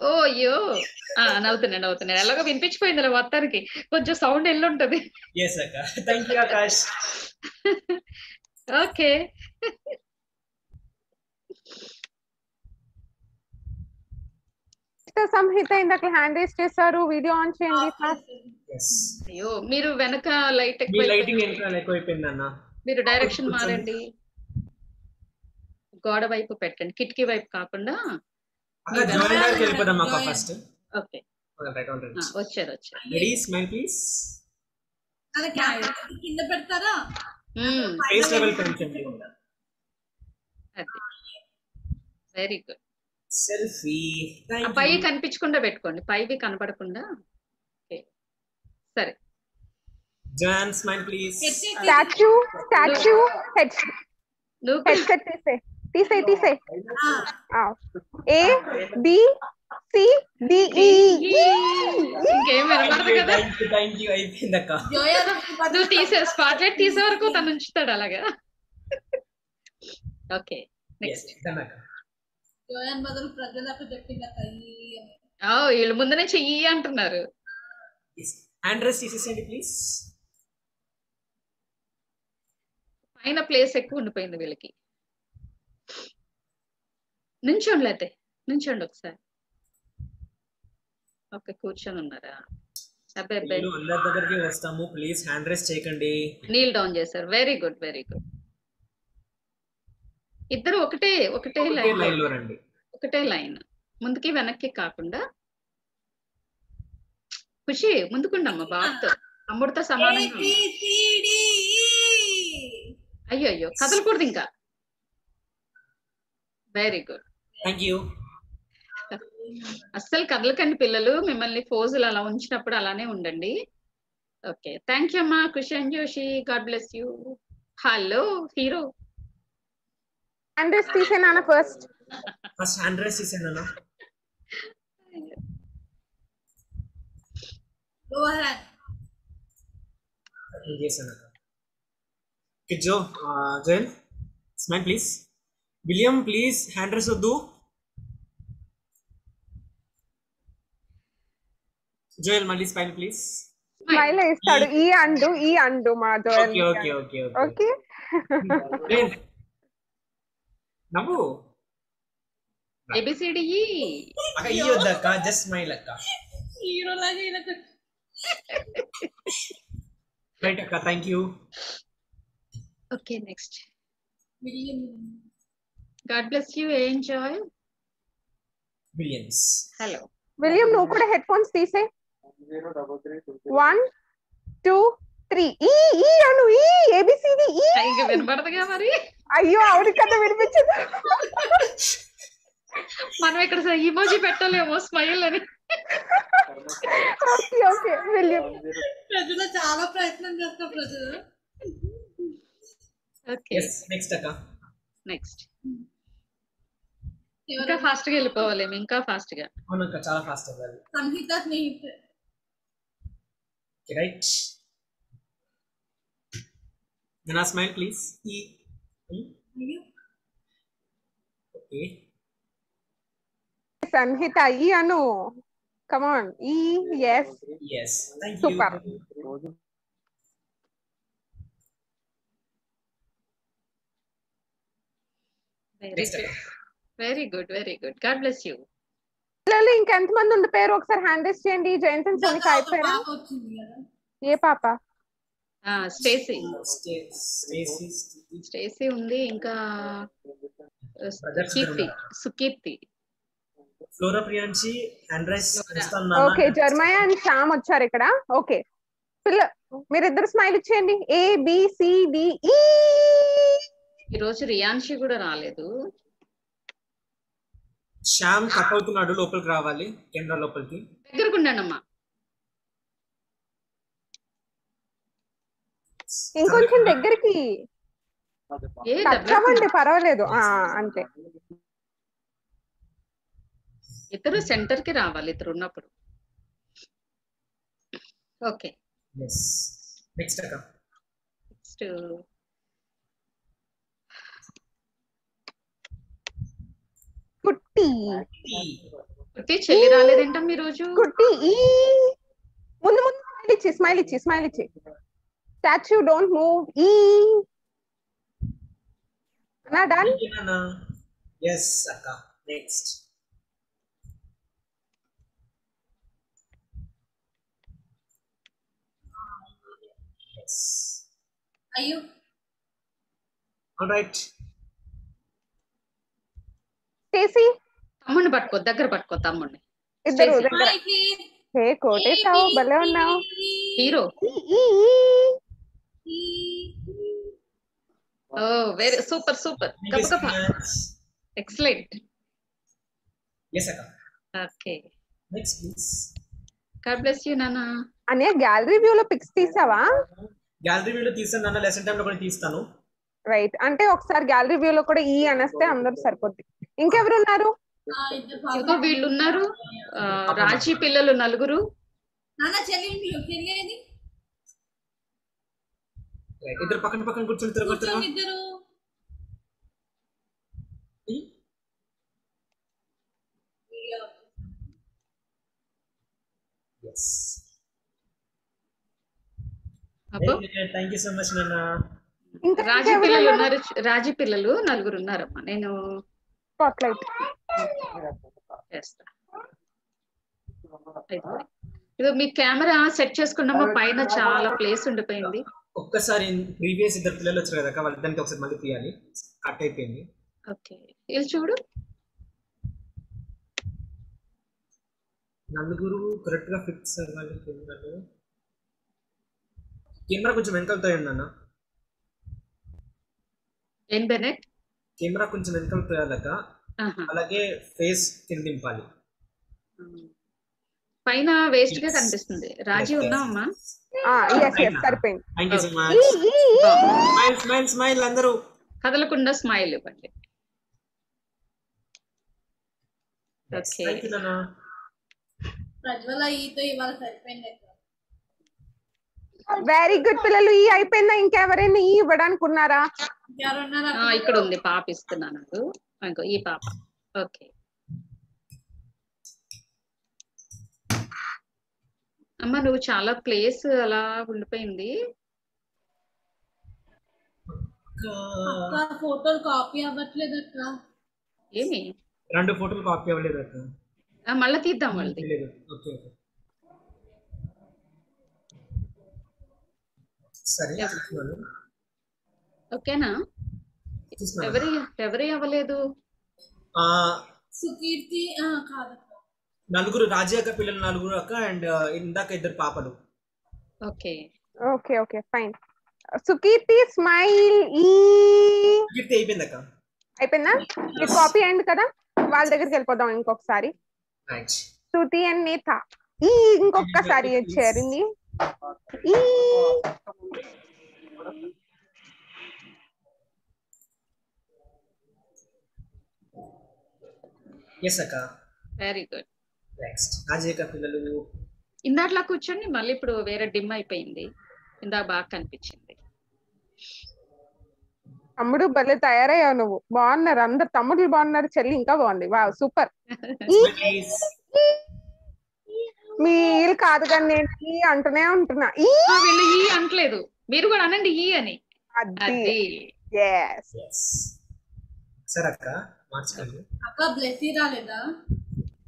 ఓ అయ్యో. ఆ, నవ్వుతున్నాను నవ్వుతున్నాను. ఎలాగో వినిపించిపోయింది మొత్తానికి. కొంచెం సౌండ్ ఎల్లుంటది. ఓకే. సంహిత ఇందాక హ్యాండ్ రేస్ చేశారు. వీడియో ఆన్ చేయండి. అయ్యో మీరు వెనక లైట్ అన్న? మీరు డైరెక్షన్. మారండి. గోడ వైపు పెట్టండి. కిటికీ వైపు కాకుండా అక్క జాయిన్ గారికి వెళ్ళిపోదాం అక్క ఫస్ట్ ఓకే రైట్ ఆన్ ఆ, వచ్చారు వచ్చారు. రెడీ స్మైల్ ప్లీజ్ అదే కింద పెడతారా? ఫేస్ లెవెల్ పెంచండి అది. వెరీ గుడ్ సెల్ఫీ పై కనిపించకుండా పెట్టుకోండి. పైవి కనపడకుండా. ఓకే. సరే. John smile please statue statue head నువ్వు హెడ్ సెట్ తీసే తీసే. ఏ బి సి డి ఈ నువ్వు తీసే స్పాట్ లైట్ తీసే వరకు తను ఉంచుతాడు అలాగా? ఓకే నెక్స్ట్ done అక్క జోయన్ బదులు ప్రజలకు చెప్పింది అక్క ఈ అని. ఓ వీళ్ళు ముందనే చెయ్యి అంటున్నారు. హ్యాండ్ రైస్ తీసేసేయండి ప్లీజ్ పైన ప్లేస్ ఎక్కువ ఉండిపోయింది వీళ్ళకి. నుంచోండి లేతే నుంచోండి ఒకసారి. ఓకే కూర్చొని ఉన్నారా? అబ్బాయి అందరి దగ్గరికి వస్తాము ప్లీజ్ హ్యాండ్ రైస్ చేయకండి. నీల్ డౌన్ చేశారు. వెరీ గుడ్ వెరీ గుడ్ ఇద్దరు ఒకటే ఒకటే ఒకే లైన్ రండి. ఒకటే లైన్. ముందుకి వెనక్కి కాకుండా. ఖుషి ముందుకుండమ్మా బాబుతో తమ్ముడితో సమానంగా D, E. అయ్యో అయ్యో కదలకూడదు ఇంకా. వెరీ గుడ్ థ్యాంక్ యూ అస్సలు కదలకండి పిల్లలు మిమ్మల్ని ఫోజులు అలా ఉంచినప్పుడు అలానే ఉండండి. ఓకే థ్యాంక్ యూ అమ్మా Kushan Joshi God bless you hello hero hand raise తీసే నాన్న. ఫస్ట్ ఫస్ట్ హ్యాండ్ రైస్ తీసాను Lower hand. నేను చేశాను అక్క okay Jo Joel smile please William please hand raise వద్దు జోయల్ మళ్ళీ స్మైల్ ప్లీజ్ స్మైల్ వేస్తాడు ఈ అండు ఈ అండు మా Joel okay okay okay okay okay నవ్వు ఏబిసిడి అక్క ఈ వద్దు అక్క జస్ట్ స్మైల్ అక్క హీరో లాగా ఈయన రైట్ అక్క thank you okay next William God bless you enjoy Williams hello William నువ్వు కూడా హెడ్ ఫోన్స్ తీసే వన్ టూ త్రీ ఈ ఈ అను ఈ ఏబిసిడి ఈ ఇంకా వినపడదుగా మరి అయ్యో ఆవిడ కదా వినిపించదు మనం ఇక్కడ ఇమోజీ పెట్టలేమో స్మైల్ అని ఓకే ఓకే విలియం ప్రజలు చాలా ప్రయత్నం చేస్తారు ప్రజలు ఓకే ఎస్ నెక్స్ట్ అక్క నెక్స్ట్ ఇంకా ఫాస్ట్గా వెళ్ళిపోవాలి ఇంకా ఫాస్ట్గా అవును అక్క చాలా ఫాస్ట్ అవ్వాలి Samhitha స్నేహితు right Nana, smile, please. E. E. Okay. Samhitha ఈ అను కమాన్ ఈ yes Yes. Thank Super. you. Very Next good very good very good. God bless you. పిల్లలు ఇంకెంతమంది ఉండిపోయారు ఒకసారి హ్యాండ్ రేస్ చేయండి. జయంతన్ సోనిక అయిపోయారా వచ్చింది కదా ఏ పాప? స్టేసీ. స్టేసీ ఉంది ఇంకా. Sukeerthi Flora Priyanshi hand raise okay Jeremiah and Shyam వచ్చారు ఇక్కడ. ఓకే. పిల్ల మీరిద్దరు స్మైల్ ఇచ్చేయండి. ఏ బి సి డి ఈ ఈ రోజు రియాన్షి కూడా రాలేదు. శ్యామ్ కట్ అవుతున్నాడు లోపలికి రావాలి కెమెరా లోపలికి. దగ్గరకు. ఉండండి అమ్మా ఇంకొంచెం దగ్గరికి అవ్వండి పర్వాలేదు. అంతే. ఇద్దరు సెంటర్కి రావాలి ఇద్దరు ఉన్నప్పుడు. ఓకే. నెక్స్ట్ నెక్స్ట్ కుట్టి. కుట్టి. చెల్లి రాలేదేంటం ఈ రోజు కుట్టి. ఈ ముందు ముందు స్మైల్ ఇచ్చి స్మైల్ ఇచ్చి స్మైల్ ఇచ్చి. స్టాచ్యూ డోంట్ మూవ్ ఈ. నా డన్ ఎస్ అక్క. నెక్స్ట్ అయ్యో ఆల్ రైట్ స్టేసీ తమ్ముడిని పట్టుకో దగ్గర పట్టుకో తమ్ముడిని. ఇద్దరు హే కోటేశావు భలే ఉన్నావు. Hero. Oh very super super. గబగబ excellent okay. Next please God bless you నాన్న అనే గ్యాలరీ వ్యూ లో పిక్స్ తీసావా? గ్యాలరీ వీడియో తీస్తాను నాన్న. లెసన్ టైంలో కూడా తీస్తాను. రైట్ అంటే ఒకసారి గ్యాలరీ వ్యూ లో కూడా ఈ అనేస్తే అందరూ సరిపోద్ది. ఇంకెవరు ఉన్నారు ఇదిగో వీళ్ళు ఉన్నారు రాజీ పిల్లలు నలుగురు. ఇద్దరు పక్కన పక్కన కూర్చొని ఇద్దరు థ్యాంక్ యూ సో మచ్ నాన్న. రాజీ పిల్లలు ఉన్నారు. రాజీ పిల్లలు నలుగురు ఉన్నారమ్మా. నేను స్పాట్లైట్. ఇదిగో మీ కెమెరా సెట్ చేసుకున్నామా? పైన చాలా ప్లేస్ ఉండిపోయింది. ఒక్కసారి ప్రీవియస్ ఇద్దరు పిల్లలు వచ్చారు కదా అక్క, వాళ్ళిద్దరికి ఒకసారి మళ్ళీ తీయాలి. కట్ అయిపోయింది. ఓకే. ఇది చూడు. నలుగురు కరెక్ట్గా ఫిక్స్ అవ్వాలి కెమెరాలో. కెమెరా కొంచెం వెనకాల తోయండి అన్న. ఏం బెనెట్? కెమెరా కొంచెం వెనకాల తోయాలక ఆహా. అలాగే ఫేస్ కింద దింపాలి. పైన వేస్ట్గా కనిపిస్తుంది. రాజీ ఉన్నావమ్మా ఎస్ ఎస్ సరిపోయింది. Thank you so much smile smile smile అందరూ. కదలకుండా స్మైల్ ఇవ్వండి. ఓకే ప్రజ్వల ఈతో ఇవాళ సరిపోయింది వెరీ గుడ్ పిల్లలు ఈ అయిపోయిందా? ఇంకెవరైనా ఈ ఇవ్వడానికి ఉన్నారా? ఇక్కడ ఉంది. పాప ఇస్తున్నాను. నాకు ఇంకో ఈ పాప. ఓకే. అమ్మ నువ్వు చాలా ప్లేస్ అలా ఉండిపోయింది. అక్క ఫోటోలు కాపీ అవ్వట్లేదు అక్క ఏమి? రెండు ఫోటోలు కాపీ అవ్వలేదు అక్క ఆ, మళ్ళా తీద్దాం లేదు ఓకే. సరే. ఓకేనా. ఎవరి ఎవరి అవ్వలేదు? ఆ, సుకీర్తి నలుగురు రాజీ అక్క పిల్లలు నలుగురు అక్క అండ్ ఇందాక ఇద్దరు పాపలు. Okay. Okay okay fine. Sukeerthi smile ఈ. కీర్తి అయిపోయింది అక్క. అయిపోయిందా? మీరు కాపీ అయింది కదా? వాళ్ళ దగ్గరికి వెళ్ళిపోదాం ఇంకొకసారి. శృతి అండ్ నేత. ఈ ఇంకొకసారి చేరింది ఎస్ అక్క. వెరీ గుడ్ నెక్స్ట్ అక్క పిల్లలు. ఇందాట్లా కూర్చొని మళ్ళీ ఇప్పుడు వేరే డిమ్ అయిపోయింది. ఇందాక బాగా కనిపించింది. తమ్ముడు భలే తయారయ్యావు నువ్వు. బాగున్నారు. అందరు తమ్ముళ్ళు బాగున్నారు. చెల్లి ఇంకా బాగుంది. వా సూపర్. మీరు కాదు కానీ నేను ఈ అంటూనే ఉంటున్నా. ఈ వీళ్ళు ఈ అంటలేదు మీరు కూడా అనండి ఈ అని. అది. సరే అక్క మార్చుకోండి. అక్క బ్లెస్సీ రాలేదా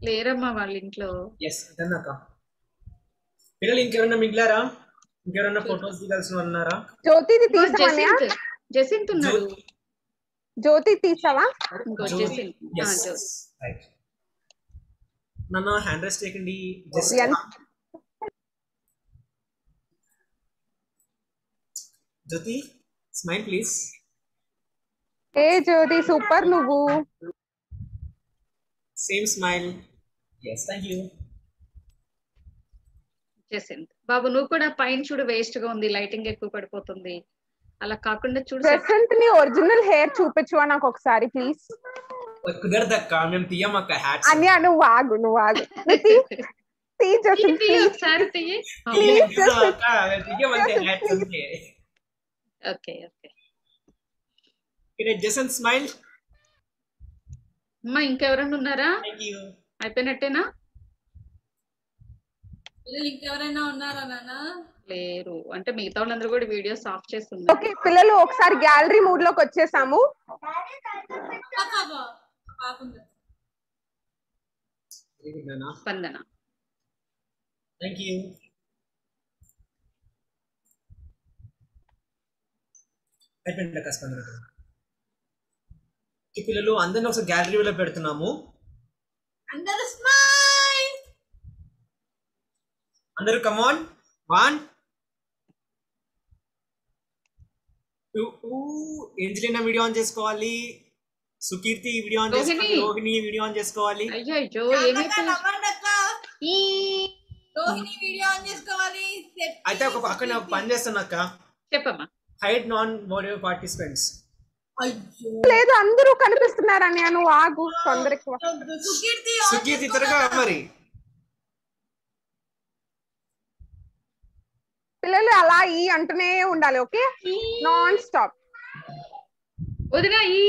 లేరమ్మా వాళ్ళ ఇంట్లో. ఎస్ డన్ అక్క. పిల్లలు ఇంకెవరన్నా మిగిలారా? ఇంకెవరన్నా ఫొటోస్ దిగాల్సిన వాళ్ళు ఉన్నారా జ్యోతిది ఇంకో తీసావా జసింత్. ఉన్నాడు. జ్యోతి. తీసావా? ఇంకో జ్యోతి. జసింత్. జ్యోతి. రైట్ నన్ను హ్యాండ్ రైస్ చేయకండి. జ్యోతి స్మైల్ ప్లీజ్ ఏ జ్యోతి సూపర్ నువ్వు. Same smile yes thank you Jacinth బాబు నువ్వు కూడా పైన చూడు వేస్ట్గా ఉంది లైటింగ్ ఎక్కువ పడిపోతుంది. అలా కాకుండా చూడు ప్రెసెంట్ నీ ఒరిజినల్ హెయిర్ చూపించువా నాకు ఒకసారి ప్లీజ్ కుదరదక్క మేము తీయం అక్క హ్యాట్స్ అన్య నువ్వు ప్లీజ్ ఒకసారి ఓకే ఓకే ఇక్కడ జసన్ స్మైల్ అమ్మా ఇంకెవరైనా ఉన్నారా అయిపోయినట్టేనా పిల్లలు ఇంకెవరైనా ఉన్నారా నాన్న లేరు అంటే మిగతా వాళ్ళందరూ కూడా వీడియోస్ ఆఫ్ చేస్తున్నారు ఓకే పిల్లలు ఒకసారి గ్యాలరీ మూడ్లోకి వచ్చేసాము స్పందన. థ్యాంక్ యూ అయిపోయింది అక్క స్పందన ఈ పిల్లలు అందరిని ఒకసారి గ్యాలరీలో పెడుతున్నాము. అందరూ స్మైల్ అందరూ come on one Angelina video on చేసుకోవాలి. సుకీర్తి వీడియో ఆన్ చేసుకోవాలి రోహిణి. వీడియో ఆన్ చేసుకోవాలి. అయ్యో రోహిణి వీడియో ఆన్ చేసుకోవాలి. అయితే ఒక పక్కన పని చేస్తాను అక్క. చెప్పమ్మా. Hide non video participants. అయ్యో. లేదు అందరూ కనిపిస్తున్నారు అన్నయ్య నువ్వు ఆగు తొందర సుకీర్తి త్వరగా మరి. పిల్లలు అలా ఈ అంటూనే ఉండాలి ఓకే? నాన్ స్టాప్ వదినా ఈ.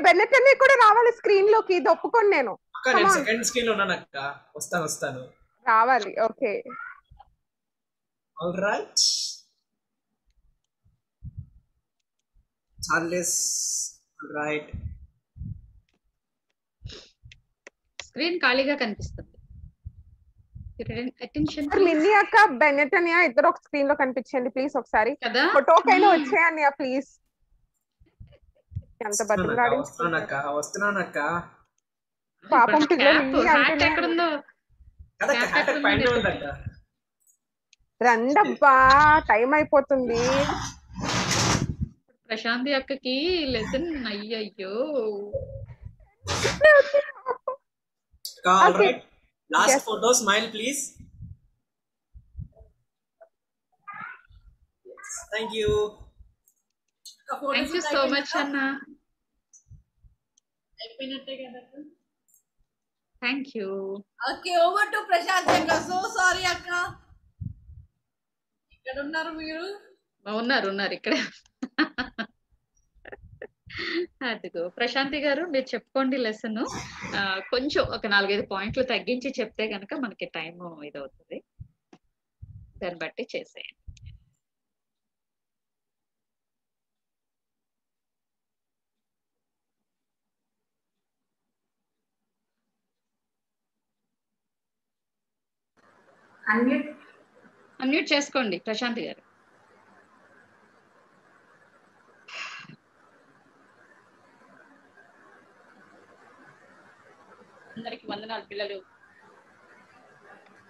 అన్నయ్య కూడా రావాలి స్క్రీన్లోకి ఇది ఒప్పుకోను నేను. సెకండ్ స్క్రీన్లో ఉన్నాను అక్క. వస్తాను వస్తాను. రావాలి okay. All right Charles right screen ఖాళీగా కనిపిస్తుంది. అటెన్షన్ మిన్ని అక్క బెన్నెట్ అన్నయ్య ఇద్దరు ఒక స్క్రీన్లో కనిపించండి ప్లీజ్ ఒకసారి. ఫోటోకైనా వచ్చేయన్నయ్య ప్లీజ్ ఎంత బతిమలాడి వస్తున్నానక్క వస్తున్నానక్క. పాపం పిల్లలు రండబ్బా టైం అయిపోతుంది. ప్రశాంతి అక్కకి లెసన్ అయ్యయ్యో. All Okay. Right last Yes. Photo smile please thank you thank you so much అన్న అయిపోయినట్టే కదా thank you okay over to Prashanth అక్క సో సారీ అక్క ఇక్కడ ఉన్నారు మీరు ఉన్నారు ఉన్నారు ఇక్కడే అదిగో. ప్రశాంతి గారు మీరు చెప్పుకోండి లెసన్. కొంచెం ఒక నాలుగైదు పాయింట్లు తగ్గించి చెప్తే గనక మనకి టైం ఇదవుతుంది. దాన్ని బట్టి చేసేయండి. అన్మ్యూట్ చేసుకోండి ప్రశాంతి గారు. అందరికి వందనాలు పిల్లలు.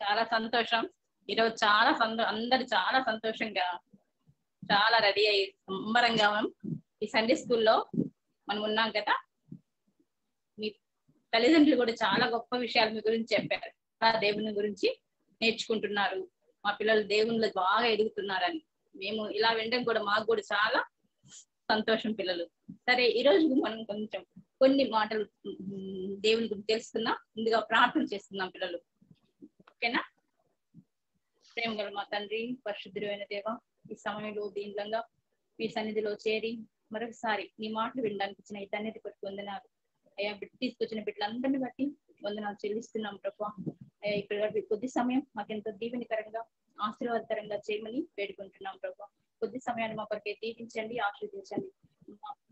చాలా సంతోషం. ఈరోజు చాలా సంతో అందరు చాలా సంతోషంగా చాలా రెడీ అయ్యి సంబరంగా మనం ఈ సండే స్కూల్లో మనం ఉన్నాం కదా? మీ తల్లిదండ్రులు కూడా చాలా గొప్ప విషయాలు మీ గురించి చెప్పారు. దేవుని గురించి నేర్చుకుంటున్నారు. మా పిల్లలు దేవుళ్ళు బాగా ఎదుగుతున్నారని. మేము ఇలా వినడం కూడా మాకు కూడా చాలా సంతోషం పిల్లలు. సరే ఈ రోజు మనం కొంచెం కొన్ని మాటలు దేవుని గురించి తెలుసుకుందాం. ముందుగా ప్రార్థన చేస్తున్నాం పిల్లలు. ఓకేనా? ప్రేమ గల మా తండ్రి పరిశుద్ధుడైన అయిన దేవ ఈ సమయంలో దీనిలంగా మీ సన్నిధిలో చేరి మరొకసారి నీ మాటలు వినడానికి ఇచ్చిన ఈ తన్నిధి కొట్టి వందనాలు. అయ్యా తీసుకొచ్చిన బిడ్డలందరిని బట్టి వందనాలు చెల్లిస్తున్నాం ప్రభా. అయ్యా ఇక్కడ కొద్ది సమయం మాకెంతో దీవెనికరంగా ఆశీర్వాదకరంగా చేయమని వేడుకుంటున్నాం ప్రభా. కొద్ది సమయాన్ని మా కొరకే దీవించండి ఆశీర్వదించండి.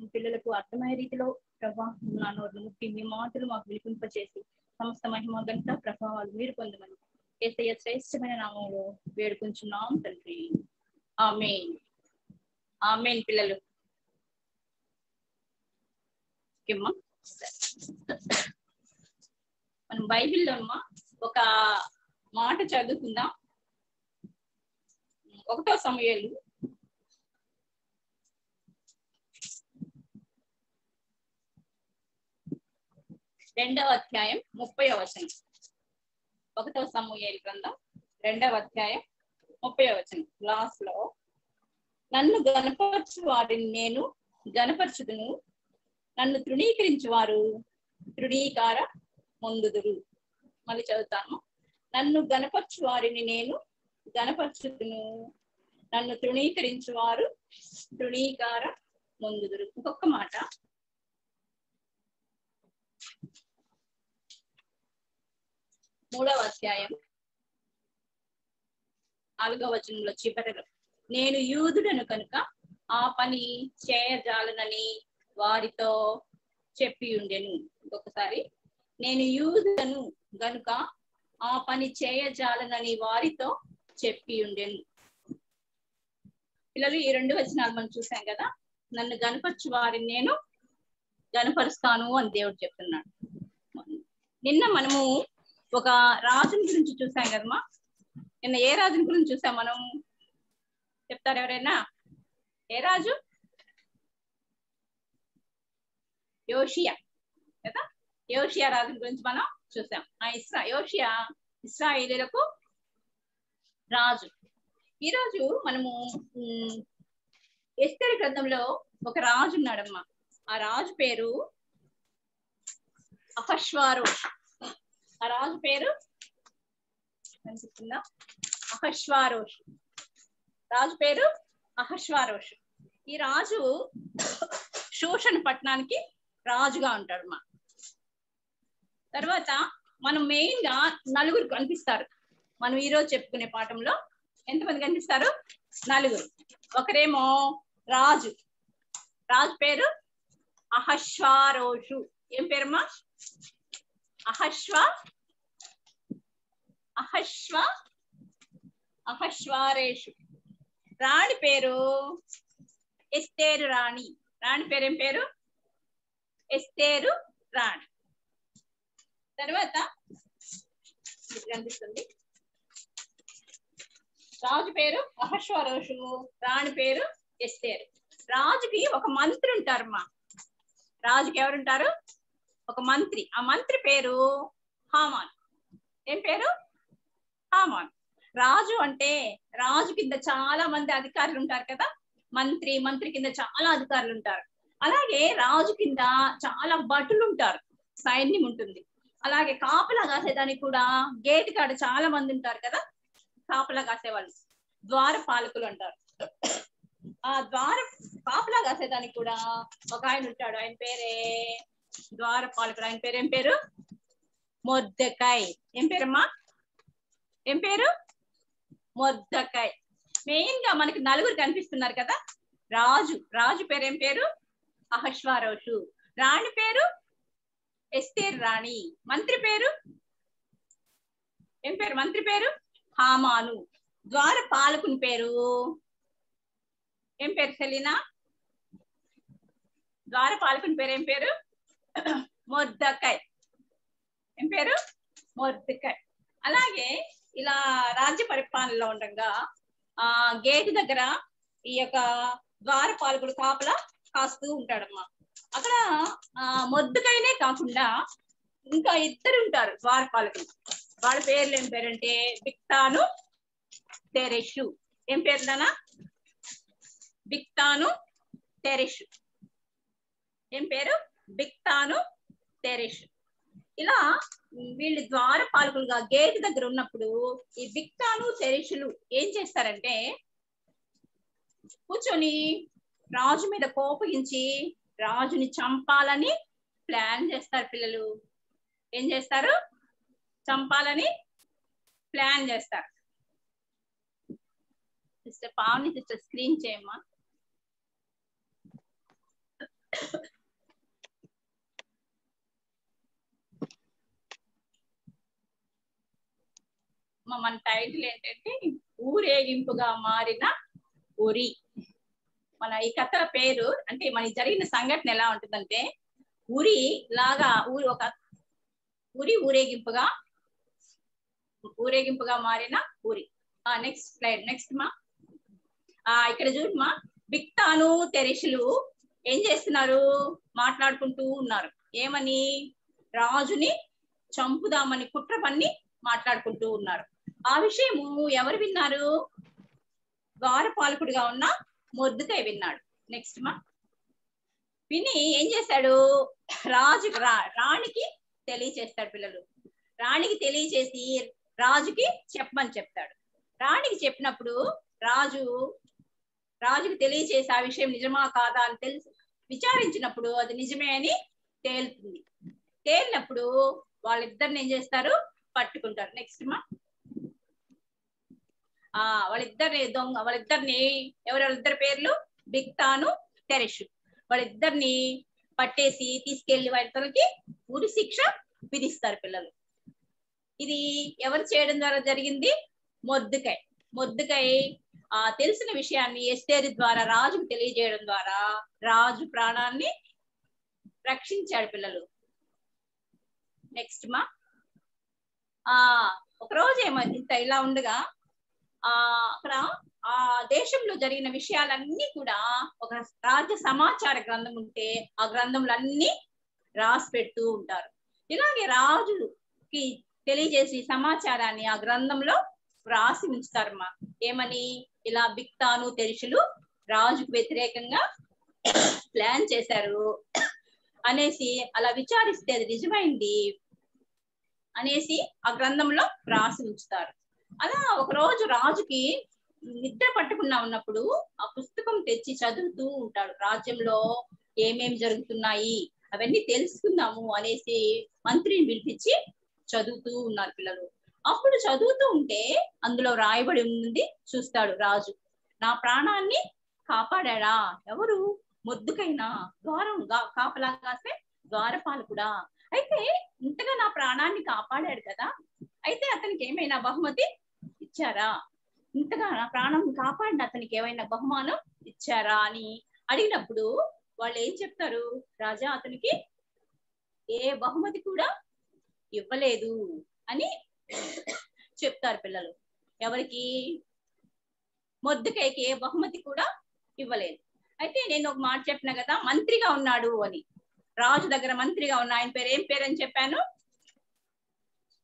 పిల్లలకు అర్థమయ్యే రీతిలో ప్రభా నా నోరు ముట్టి మీ మాటలు మాకు వినిపింపచేసి సమస్త మహిమ గంట ప్రభావాలు మీరు పొందమని ఏసయ్య శ్రేష్టమైన నామంలో వేడుకుంటున్నాం తండ్రి. ఆమెన్. ఆమెన్ పిల్లలు. మనం బైబిల్లో అమ్మా ఒక మాట చదువుకుందాం. ఒకటో సమయాలు రెండవ అధ్యాయం ముప్పై వచనం. ఒకటో సమూహేలు గ్రంథం రెండవ అధ్యాయం ముప్పై వచనం. లాస్ట్లో నన్ను గనపరచు వారిని నేను గనపరచుదును నన్ను తృణీకరించు వారు తృణీకార ముందుదురు. మళ్ళీ చదువుతాను నన్ను గనపరచు వారిని నేను గనపరచుదును నన్ను తృణీకరించు వారు తృణీకార ముందుదురు. ఇంకొక మాట మూడవ అధ్యాయం. నాలుగవ వచనంలో చివరలో నేను యూదుడను కనుక ఆ పని చేయజాలనని వారితో చెప్పి ఉండెను. ఇంకొకసారి నేను యూదుడను గనుక ఆ పని చేయజాలనని వారితో చెప్పి ఉండెను. పిల్లలు ఈ రెండు వచనాలు మనం చూసాం కదా నన్ను గనపరచు వారిని నేను గనపరుస్తాను అని దేవుడు చెప్తున్నాడు. నిన్న మనము ఒక రాజుని గురించి చూసాం కదమ్మా? నిన్న ఏ రాజుని గురించి చూసాం మనం? చెప్తారు ఎవరైనా? ఏ రాజు? యోషియా కదా? యోషియా రాజుని గురించి మనం చూసాం ఆ ఇస్రా యోషియా ఇస్రాయిలకు రాజు. ఈరోజు మనము ఎస్తరి గ్రంథంలో ఒక రాజు ఉన్నాడమ్మా ఆ రాజు పేరు అహశ్వారోష్ ఆ రాజు పేరు? చెప్తున్నా అహశ్వారోషు రాజు పేరు? అహశ్వారోషు ఈ రాజు శోషణ పట్టణానికి రాజుగా ఉంటాడు మా తర్వాత మనం మెయిన్గా నలుగురు కనిపిస్తారు. మనం ఈ రోజు చెప్పుకునే పాఠంలో ఎంతమంది కనిపిస్తారు? నలుగురు. ఒకరేమో రాజు. రాజు పేరు? అహశ్వారోషు ఏం పేరమ్మా? అహశ్వ అహశ్వ అహశ్వారేషు. రాణి పేరు ఎస్తేరు రాణి. రాణి పేరు ఏం పేరు? ఎస్తేరు రాణి. తర్వాత కనిపిస్తుంది. రాజు పేరు అహశ్వరోషు రాణి పేరు ఎస్తేరు. రాజుకి ఒక మంత్రి ఉంటారు మా. రాజుకి ఎవరుంటారు? ఒక మంత్రి. ఆ మంత్రి పేరు హామాన్. ఏం పేరు? కామన్ రాజు అంటే రాజు కింద చాలా మంది అధికారులు ఉంటారు కదా? మంత్రి మంత్రి కింద చాలా అధికారులు ఉంటారు. అలాగే రాజు కింద చాలా భటులు ఉంటారు. సైన్యం ఉంటుంది. అలాగే కాపలా కాసేదానికి కూడా గేట్ కాడ చాలా మంది ఉంటారు కదా? కాపలా కాసేవాళ్ళు. ద్వార పాలకులు అంటారు ఆ ద్వార కాపలా కాసేదానికి కూడా ఒక ఆయన ఉంటాడు. ఆయన పేరే ద్వార పాలకుడు. ఆయన పేరు ఏం పేరు? మొద్దకాయ్. ఏం పేరమ్మా? ఏం పేరు? మొద్దకాయ్. మెయిన్గా మనకి నలుగురు కనిపిస్తున్నారు కదా? రాజు. రాజు పేరు ఏం పేరు? అహశ్వారోషు. రాణి పేరు? ఎస్తేర్ రాణి. మంత్రి పేరు? ఏం పేరు? మంత్రి పేరు? హామాను. ద్వార పాలకుని పేరు? ఏం పేరు సెలీనా? ద్వార పాలకుని పేరు ఏం పేరు? మొద్దకాయ్. ఏం పేరు? మొద్దకాయ్. అలాగే ఇలా రాజ్య పరిపాలనలో ఉండగా ఆ గేట్ దగ్గర ఈ యొక్క ద్వారపాలకుడు కాపల కాపలా కాస్తూ ఉంటాడమ్మా. అక్కడ ఆ మొద్దుకైనే కాకుండా ఇంకా ఇద్దరు ఉంటారు ద్వారపాలకులు. వాళ్ళ పేర్లు ఏం పేరంటే బిక్తాను తెరెషు. ఏం పేరు బిక్తాను తెరెషు. ఏం పేరు? బిక్తాను తెరెషు. ఇలా వీళ్ళు ద్వార పాలకులుగా గేట్ దగ్గర ఉన్నప్పుడు ఈ బిక్తాను తెరిషులు ఏం చేస్తారంటే కూర్చొని రాజు మీద కోపగించి రాజుని చంపాలని ప్లాన్ చేస్తారు పిల్లలు. ఏం చేస్తారు? చంపాలని ప్లాన్ చేస్తారు. సిస్టర్ పావని సిస్టర్ స్క్రీన్ చేయమ్మా. మన టైటిల్ ఏంటంటే ఊరేగింపుగా మారిన ఉరి మన ఈ కథల పేరు అంటే మన జరిగిన సంఘటన ఎలా ఉంటుందంటే ఉరి లాగా ఊరి ఒక ఉరి ఊరేగింపుగా ఊరేగింపుగా మారిన ఊరి నెక్స్ట్ స్లైడ్ నెక్స్ట్ మా. ఆ ఇక్కడ చూడమ్మా బిక్తాను తెరిషులు ఏం చేస్తున్నారు? మాట్లాడుకుంటూ ఉన్నారు. ఏమని? రాజుని చంపుదామని కుట్ర పన్ని మాట్లాడుకుంటూ ఉన్నారు. ఆ విషయము ఎవరు విన్నారు? ద్వారపాలకుడిగా ఉన్న మొద్దుకై విన్నాడు. నెక్స్ట్ మా. విని ఏం చేశాడు రాజు రా రాణికి తెలియచేస్తాడు పిల్లలు. రాణికి తెలియచేసి రాజుకి చెప్పమని చెప్తాడు. రాణికి చెప్పినప్పుడు రాజు రాజుకి తెలియచేసి ఆ విషయం నిజమా కాదా అని తెలిసి. విచారించినప్పుడు అది నిజమే అని తేలుతుంది. తేలినప్పుడు వాళ్ళిద్దరిని ఏం చేస్తారు? పట్టుకుంటారు. నెక్స్ట్ మా. ఆ వాళ్ళిద్దరిని దొంగ వాళ్ళిద్దరిని ఎవరెవరిద్దరి పేర్లు? బిక్తాను తెరెషు. వాళ్ళిద్దరిని పట్టేసి తీసుకెళ్ళి వాళ్ళకి ఉరి శిక్ష విధిస్తారు పిల్లలు. ఇది ఎవరు చేయడం ద్వారా జరిగింది? మొద్దుకై. మొద్దుకై ఆ తెలిసిన విషయాన్ని ఎస్టేరి ద్వారా రాజుకు తెలియజేయడం ద్వారా రాజు ప్రాణాన్ని రక్షించాడు పిల్లలు. నెక్స్ట్ మా. ఆ ఒక రోజు ఏమైంది ఇంత ఇలా ఉండగా ఆ అక్కడ ఆ దేశంలో జరిగిన విషయాలన్నీ కూడా ఒక రాజ్య సమాచార గ్రంథం ఉంటే ఆ గ్రంథంలన్నీ రాసి పెడుతూ ఉంటారు. ఇలాగే రాజుకి తెలియజేసి సమాచారాన్ని ఆ గ్రంథంలో రాసి ఉంచుతారమ్మా ఏమని? ఇలా బిక్తాను తెరుషులు రాజుకు వ్యతిరేకంగా ప్లాన్ చేశారు అనేసి అలా విచారిస్తే అది నిజమైంది అనేసి ఆ గ్రంథంలో రాసి ఉంచుతారు. అలా ఒక రోజు రాజుకి నిద్ర పట్టుకున్నా ఉన్నప్పుడు ఆ పుస్తకం తెచ్చి చదువుతూ ఉంటాడు. రాజ్యంలో ఏమేం జరుగుతున్నాయి అవన్నీ తెలుసుకుందాము అనేసి మంత్రిని పిలిపించి చదువుతూ ఉన్నారు పిల్లలు. అప్పుడు చదువుతూ ఉంటే అందులో రాయబడి ఉంది చూస్తాడు రాజు. నా ప్రాణాన్ని కాపాడాడా? ఎవరు? మొద్దుకైనా ద్వారం గా- కాపలా కాసే ద్వారపాలకుడా? అయితే ఇంతగా నా ప్రాణాన్ని కాపాడాడు కదా. అయితే అతనికి ఏమైనా బహుమతి ఇచ్చారా? ఇంతగా నా ప్రాణం కాపాడిన అతనికి ఏమైనా బహుమానం ఇచ్చారా అని అడిగినప్పుడు వాళ్ళు ఏం చెప్తారు? రాజా అతనికి ఏ బహుమతి కూడా ఇవ్వలేదు అని చెప్తారు పిల్లలు. ఎవరికి? మొద్దుకైకి ఏ బహుమతి కూడా ఇవ్వలేదు. అయితే నేను ఒక మాట చెప్పిన కదా మంత్రిగా ఉన్నాడు అని. రాజు దగ్గర మంత్రిగా ఉన్న ఆయన పేరు ఏం పేరు అని చెప్పాను?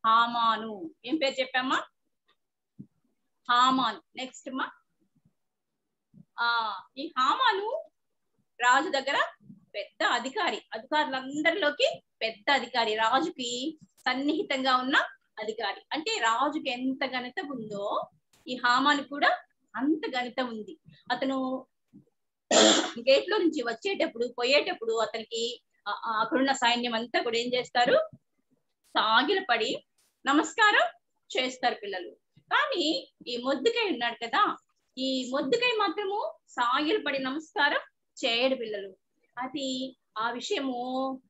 హామాను. ఏం పేరు చెప్పామా? హామాను. నెక్స్ట్ మా. ఆ ఈ హామాను రాజు దగ్గర పెద్ద అధికారి అధికారులందరిలోకి పెద్ద అధికారి రాజుకి సన్నిహితంగా ఉన్న అధికారి. అంటే రాజుకి ఎంత ఘనత ఉందో ఈ హామాని కూడా అంత గణితం ఉంది. అతను గేట్లో నుంచి వచ్చేటప్పుడు పోయేటప్పుడు అతనికి అక్కడున్న సైన్యం అంతా కూడా ఏం చేస్తారు? సాగిలపడి నమస్కారం చేస్తారు పిల్లలు. కానీ ఈ మొద్దుకై ఉన్నాడు కదా. ఈ మొద్దుకై మాత్రము సాగిలపడి నమస్కారం చేయడు పిల్లలు. అది ఆ విషయము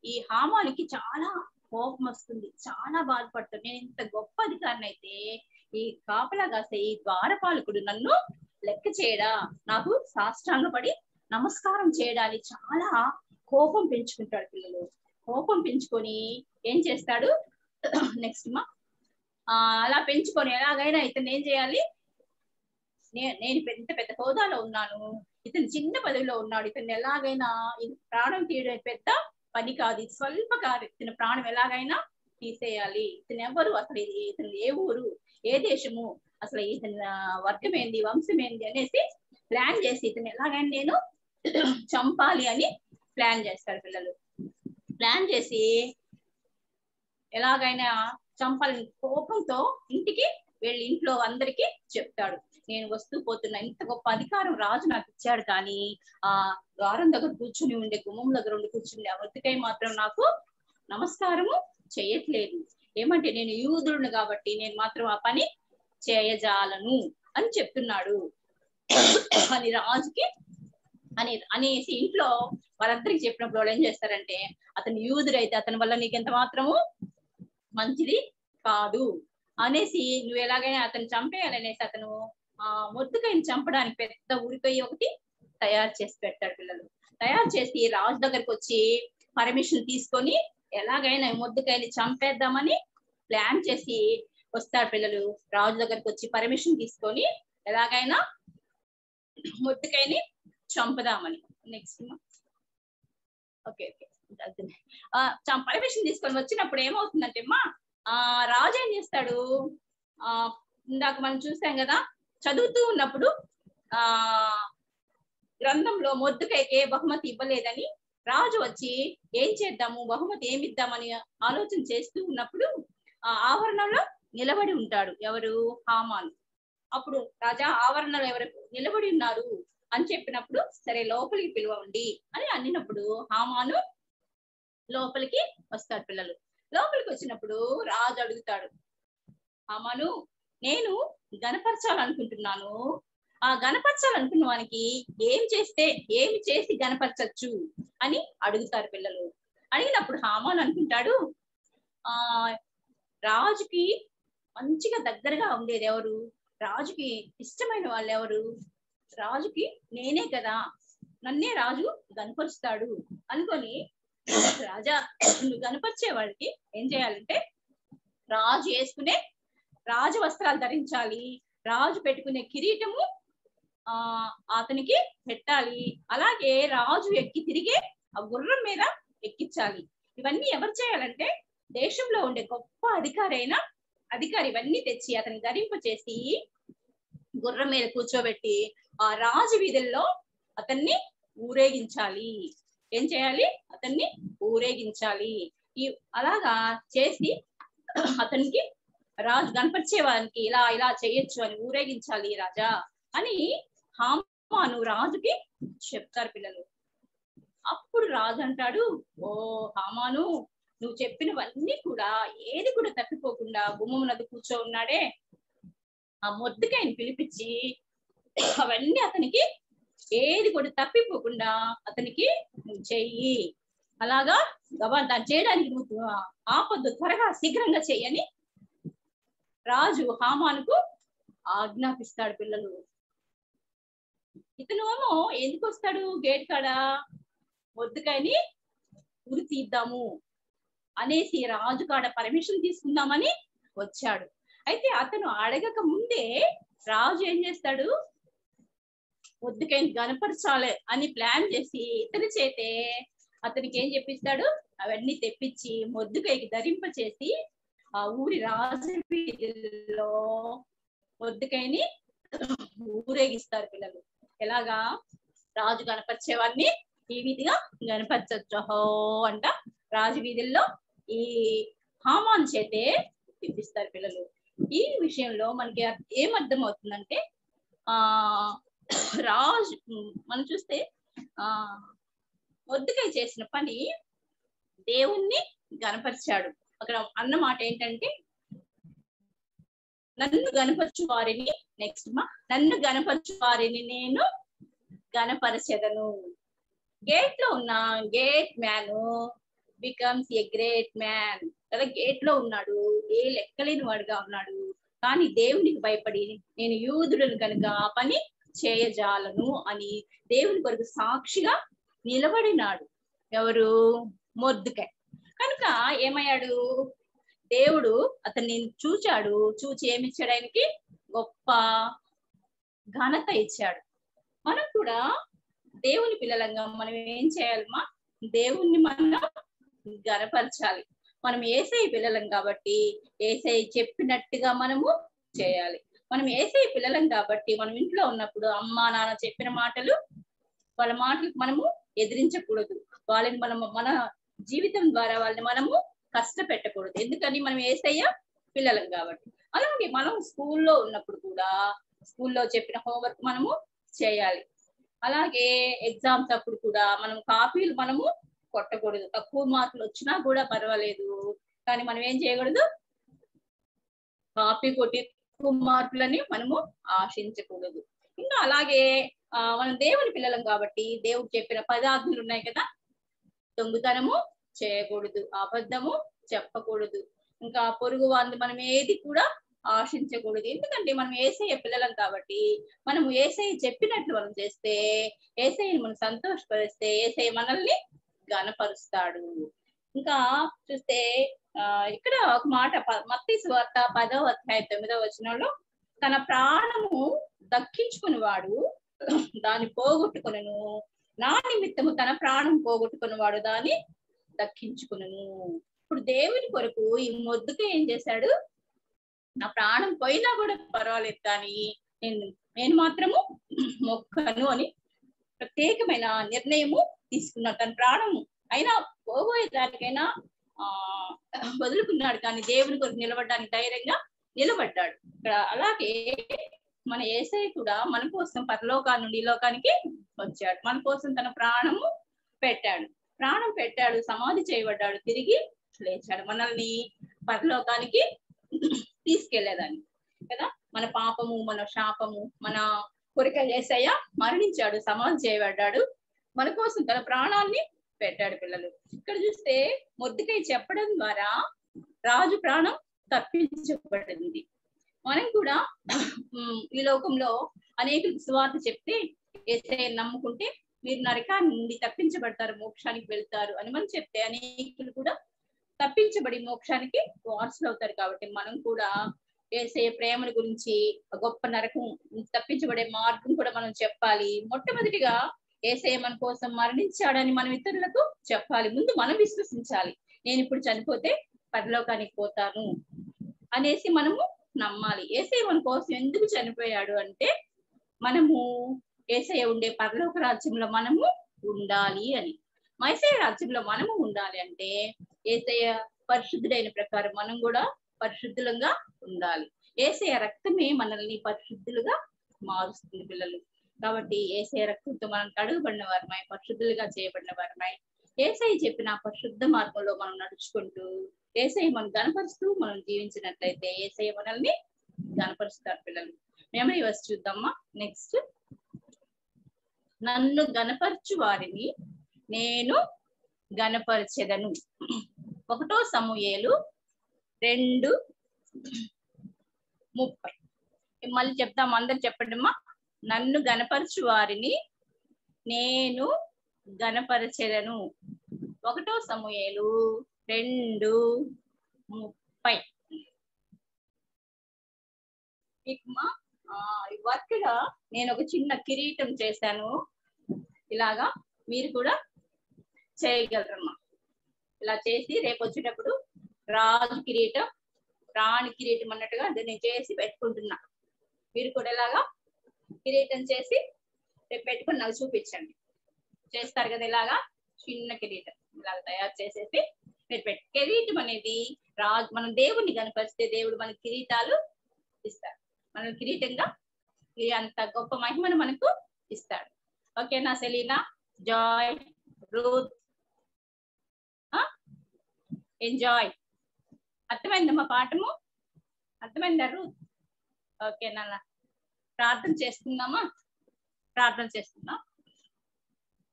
ఈ హామాలికి చాలా కోపం వస్తుంది. చాలా బాధపడుతుంది నేను ఇంత గొప్ప అధికారిని అయితే ఈ కాపలా కాసే ఈ ద్వారపాలకుడు నన్ను లెక్క చేయడా? నాకు సాష్టాంగపడి నమస్కారం చేయడానికి చాలా కోపం పెంచుకుంటాడు పిల్లలు. కోపం పెంచుకొని ఏం చేస్తాడు? నెక్స్ట్ మా అలా పెంచుకొని ఎలాగైనా ఇతను ఏం చేయాలి? నే- నేను పెద్ద పెద్ద హోదాలో ఉన్నాను. ఇతను చిన్న పదవిలో ఉన్నాడు. ఇతను ఎలాగైనా ఇది ప్రాణం తీయడం పెద్ద పని కాదు. ఇది స్వల్ప కాదు ఇతని ప్రాణం ఎలాగైనా తీసేయాలి. ఇతను ఎవరు? అసలు ఇది ఇతను ఏ ఊరు? ఏ దేశము? అసలు ఇతని వర్గం ఏంది? వంశం ఏంది? అనేసి ప్లాన్ చేసి ఇతను ఎలాగైనా నేను చంపాలి అని ప్లాన్ చేస్తారు పిల్లలు. ప్లాన్ చేసి ఎలాగైనా చంపాలని కోపంతో ఇంటికి వెళ్ళి ఇంట్లో అందరికి చెప్తాడు. నేను వస్తూ పోతున్నా ఇంత గొప్ప అధికారం రాజు నాకు ఇచ్చాడు కానీ ఆ ద్వారం దగ్గర కూర్చుని ఉండే గుమ్మం దగ్గర ఉండి కూర్చుని ఆ వృత్తికై మాత్రం నాకు నమస్కారము చేయట్లేదు. ఏమంటే నేను యూదుడును కాబట్టి నేను మాత్రం ఆ పని చేయజాలను అని చెప్తున్నాడు. అని రాజుకి అని అనేసి ఇంట్లో వాళ్ళందరికి చెప్పినప్పుడు వాళ్ళు ఏం చేస్తారంటే అతను యూదుడైతే అతని వల్ల నీకు ఎంత మాత్రము మంచిది కాదు. అనేసి నువ్వు ఎలాగైనా అతను చంపేయాలనేసి అతను ఆ మొద్దుకైని చంపడానికి పెద్ద ఉరికొయ్యి ఒకటి తయారు చేసి పెట్టాడు పిల్లలు. తయారు చేసి రాజు దగ్గరకు వచ్చి పర్మిషన్ తీసుకొని ఎలాగైనా ఈ చంపేద్దామని ప్లాన్ చేసి వస్తారు పిల్లలు. రాజు దగ్గరకు వచ్చి పర్మిషన్ తీసుకొని ఎలాగైనా మొద్దుకాయని చంపుదామని. Next okay okay. పర్మిషన్ తీసుకొని వచ్చినప్పుడు ఏమవుతుందంటే అమ్మా ఆ రాజు ఏం చేస్తాడు? ఆ ఇందాక మనం చూసాం కదా చదువుతూ ఉన్నప్పుడు ఆ గ్రంథంలో మొద్దుకైతే బహుమతి ఇవ్వలేదని రాజు వచ్చి ఏం చేద్దాము బహుమతి ఏమి ఇద్దామని ఆలోచన చేస్తూ ఉన్నప్పుడు ఆ ఆవరణంలో నిలబడి ఉంటాడు ఎవరు? హామాన్. అప్పుడు రాజా ఆవరణలో ఎవరు? నిలబడి ఉన్నారు అని చెప్పినప్పుడు సరే లోపలికి పిలవండి అని అన్నినప్పుడు హామాను లోపలికి వస్తారు పిల్లలు. లోపలికి వచ్చినప్పుడు రాజు అడుగుతాడు హామాను నేను గనపరచాలనుకుంటున్నాను ఆ గనపరచాలనుకున్న వానికి ఏం చేస్తే ఏమి చేసి గనపరచచ్చు అని అడుగుతారు పిల్లలు. అడిగినప్పుడు హామాన్ అనుకుంటాడు ఆ రాజుకి మంచిగా దగ్గరగా ఉండేది ఎవరు? రాజుకి ఇష్టమైన వాళ్ళు ఎవరు? రాజుకి నేనే కదా నన్నే రాజు గనపరుస్తాడు అనుకొని రాజా కనపరిచేవాడికి ఏం చేయాలంటే రాజు వేసుకునే రాజు వస్త్రాలు ధరించాలి. రాజు పెట్టుకునే కిరీటము ఆ అతనికి పెట్టాలి. అలాగే రాజు ఎక్కి తిరిగే ఆ గుర్రం మీద ఎక్కించాలి. ఇవన్నీ ఎవరు చేయాలంటే దేశంలో ఉండే గొప్ప అధికారి అయిన అధికారి ఇవన్నీ తెచ్చి అతని ధరింప చేసి గుర్రం మీద కూర్చోబెట్టి ఆ రాజు వీధుల్లో అతన్ని ఊరేగించాలి. ఏం చేయాలి? అతన్ని ఊరేగించాలి. ఈ అలాగా చేసి అతనికి రాజు కనపరిచే వారికి ఇలా ఇలా చేయొచ్చు అని ఊరేగించాలి రాజా అని హామాను రాజుకి చెప్తారు పిల్లలు. అప్పుడు రాజు అంటాడు ఓ హామాను నువ్వు చెప్పినవన్నీ కూడా ఏది కూడా తప్పిపోకుండా గుమ్మం నది కూర్చో ఉన్నాడే. ఆ మొద్దుకాయని పిలిపించి అవన్నీ అతనికి ఏది కూడా తప్పిపోకుండా అతనికి నువ్వు చెయ్యి అలాగా? గబా దాన్ని చేయడానికి నువ్వు ఆపద్దు. త్వరగా శీఘ్రంగా చెయ్యని రాజు హామానుకు ఆజ్ఞాపిస్తాడు పిల్లలు. ఇతను ఏమో ఎందుకు వస్తాడు గేట్ కాడ? మొద్దుకాయని ఉరి తీద్దాము అనేసి రాజు కాడ పర్మిషన్ తీసుకుందామని వచ్చాడు. అయితే అతను అడగక ముందే రాజు ఏం చేస్తాడు? మొద్దుకాయని గనపరచాలి అని ప్లాన్ చేసి ఇతని చేతే అతనికి ఏం చెప్పిస్తాడు? అవన్నీ తెప్పించి మొద్దుకైకి ధరింప చేసి ఆ ఊరి రాజవీధిలో మొద్దుకైని ఊరేగిస్తారు పిల్లలు. ఎలాగా? రాజు కనపరిచేవాడిని ఈ విధిగా కనపరచచ్చు హో అంట. రాజు వీధుల్లో ఈ హామాన్ చేతే తిప్పిస్తారు పిల్లలు. ఈ విషయంలో మనకి ఏం అర్థం అవుతుందంటే ఆ రాజు మనం చూస్తే ఆ మొద్దుకై చేసిన పని దేవుణ్ణి గనపరిచాడు అక్కడ అన్న మాట ఏంటంటే నన్ను గనపరచు వారిని నెక్స్ట్ మా నన్ను గనపరచు వారిని నేను గనపరచెదను గేట్లో ఉన్న gate man becomes a great man కదా గేట్లో ఉన్నాడు ఏ లెక్కలేని వాడుగా ఉన్నాడు. కానీ దేవునికి భయపడి నేను యూదులను కనుక పని చేయజాలను అని దేవుని కొరకు సాక్షిగా నిలబడినాడు ఎవరు? మొద్దుకాయ్ కనుక ఏమయ్యాడు? దేవుడు అతన్ని చూచాడు చూచి ఏమిచ్చాడు ఆయనకి గొప్ప ఘనత ఇచ్చాడు. మనం కూడా దేవుని పిల్లలంగా మనం ఏం చేయాలమ్మా? దేవుణ్ణి మనం గనపరచాలి. మనం ఏసై పిల్లలం కాబట్టి ఏసై చెప్పినట్టుగా మనము చేయాలి. మనం ఏసే పిల్లలం కాబట్టి మనం ఇంట్లో ఉన్నప్పుడు అమ్మ నాన్న చెప్పిన మాటలు వాళ్ళ మాటలకు మనము ఎదిరించకూడదు. వాళ్ళని మనం మన జీవితం ద్వారా వాళ్ళని మనము కష్టపెట్టకూడదు. ఎందుకని? మనం ఏసయ్య పిల్లలం కాబట్టి. అలాగే మనం స్కూల్లో ఉన్నప్పుడు కూడా స్కూల్లో చెప్పిన హోంవర్క్ మనము చేయాలి. అలాగే ఎగ్జామ్స్ అప్పుడు కూడా మనం కాపీలు మనము కొట్టకూడదు. తక్కువ మార్కులు వచ్చినా కూడా పర్వాలేదు. కానీ మనం ఏం చేయకూడదు? కాపీ కొట్టి తక్కువ మనము ఆశించకూడదు. ఇంకా అలాగే ఆ, మనం దేవుని పిల్లలం కాబట్టి దేవుడు చెప్పిన పదార్థాలు ఉన్నాయి కదా? దొంగతనము చేయకూడదు అబద్ధము చెప్పకూడదు. ఇంకా పొరుగు వారిని మనం ఏది కూడా ఆశించకూడదు. ఎందుకంటే మనం ఏసయ్య పిల్లలం కాబట్టి మనం ఏసఐ చెప్పినట్లు మనం చేస్తే ఏసఐని మనం సంతోషపరిస్తే ఏసఐ మనల్ని గనపరుస్తాడు ఇంకా చూస్తే ఇక్కడ ఒక మాట మత్తి సువార్త పదవ అధ్యాయ తొమ్మిదవ వచనంలో తన ప్రాణము దక్కించుకునేవాడు దాన్ని పోగొట్టుకును నా నిమిత్తము తన ప్రాణం పోగొట్టుకునేవాడు దాన్ని దక్కించుకును ఇప్పుడు దేవుని కొరకు ఈ మొద్దుకు ఏం చేశాడు? నా ప్రాణం పోయినా కూడా పర్వాలేదు కానీ నేను నేను మాత్రము మొక్కను అని ప్రత్యేకమైన నిర్ణయము తీసుకున్నాడు తన ప్రాణము అయినా పోబోయే దానికైనా వదులుకున్నాడు. కానీ దేవుని కొరకు నిలబడడానికి ధైర్యంగా నిలబడ్డాడు. ఇక్కడ అలాగే మన ఏసై కూడా మన కోసం పరలోకాల నుండి లోకానికి వచ్చాడు. మన కోసం తన ప్రాణము పెట్టాడు. ప్రాణం పెట్టాడు సమాధి చేయబడ్డాడు తిరిగి లేచాడు. మనల్ని పరలోకానికి తీసుకెళ్ళేదాన్ని. కదా? మన పాపము మన శాపము మన కొరిక ఏసయ్య మరణించాడు సమాధి చేయబడ్డాడు. మన కోసం తన ప్రాణాన్ని పెట్టాడు పిల్లలు. ఇక్కడ చూస్తే మొద్దుకై చెప్పడం ద్వారా రాజు ప్రాణం తప్పించబడింది. మనం కూడా ఈ లోకంలో అనేకులకు సువార్త చెప్తే ఏసై నమ్ముకుంటే మీరు నరకాన్ని నుండి తప్పించబడతారు మోక్షానికి వెళ్తారు అని మనం చెప్తే అనేకులు కూడా తప్పించబడి మోక్షానికి వారసులు అవుతారు కాబట్టి మనం కూడా ఏసే ప్రేమను గురించి గొప్ప నరకం తప్పించబడే మార్గం కూడా మనం చెప్పాలి. మొట్టమొదటిగా ఏసే మన కోసం మరణించాడని మనం ఇతరులకు చెప్పాలి. ముందు మనం విశ్వసించాలి. నేను ఇప్పుడు చనిపోతే పరలోకానికి పోతాను అనేసి మనము నమ్మాలి. ఏసే మన కోసం ఎందుకు చనిపోయాడు అంటే మనము ఏసయ్య ఉండే పరలోక రాజ్యంలో మనము ఉండాలి అని. మైసయ రాజ్యంలో మనము ఉండాలి అంటే ఏసయ్య పరిశుద్ధుడైన ప్రకారం మనం కూడా పరిశుద్ధులంగా ఉండాలి. ఏసయ రక్తమే మనల్ని పరిశుద్ధులుగా మారుస్తుంది పిల్లలు. కాబట్టి ఏసయ్య రక్తంతో మనం కడుగుబడిన వారమై పరిశుద్ధులుగా చేయబడిన వారమై ఏసయ్య చెప్పిన పరిశుద్ధ మార్గంలో మనం నడుచుకుంటూ ఏసయ్య మనం గనపరుస్తూ మనం జీవించినట్లయితే ఏసై మనల్ని గనపరుస్తారు పిల్లలు. మెమరీ వచ్చి చూద్దామా? నెక్స్ట్ నన్ను గనపరచు వారిని నేను గనపరచెదను ఒకటో సమూయేలు రెండు ముప్పై. మళ్ళీ చెప్తాం అందరు చెప్పండి అమ్మా నన్ను గనపరచు వారిని నేను గనపరచెదను ఒకటో సమూహలు రెండు ముప్పై. వర్క్గా నేను ఒక చిన్న కిరీటం చేశాను. ఇలాగా మీరు కూడా చేయగలరమ్మా. ఇలా చేసి రేపు వచ్చేటప్పుడు రాజు కిరీటం రాణి కిరీటం అన్నట్టుగా దీన్ని చేసి పెట్టుకుంటున్నా. మీరు కూడా ఇలాగా కిరీటం చేసి రేపు పెట్టుకుని నాకు చూపించండి. చేస్తారు కదా ఇలాగా? చిన్న కిరీటం ఇలాగ తయారు చేసేసి మీరు పెట్టు కిరీటం అనేది రా మనం దేవుడిని కనపరిస్తే దేవుడు మన కిరీటాలు ఇస్తాడు మనం కిరీటంగా అంత గొప్ప మహిమను మనకు ఇస్తాడు. ఓకేనా సెలీనా? Joy Ruth. ఎంజాయ్. అర్థమైందమ్మా పాఠము? అర్థమైందా రూత్? ఓకేనా ప్రార్థన చేసుకుందామా ప్రార్థన చేస్తున్నాం.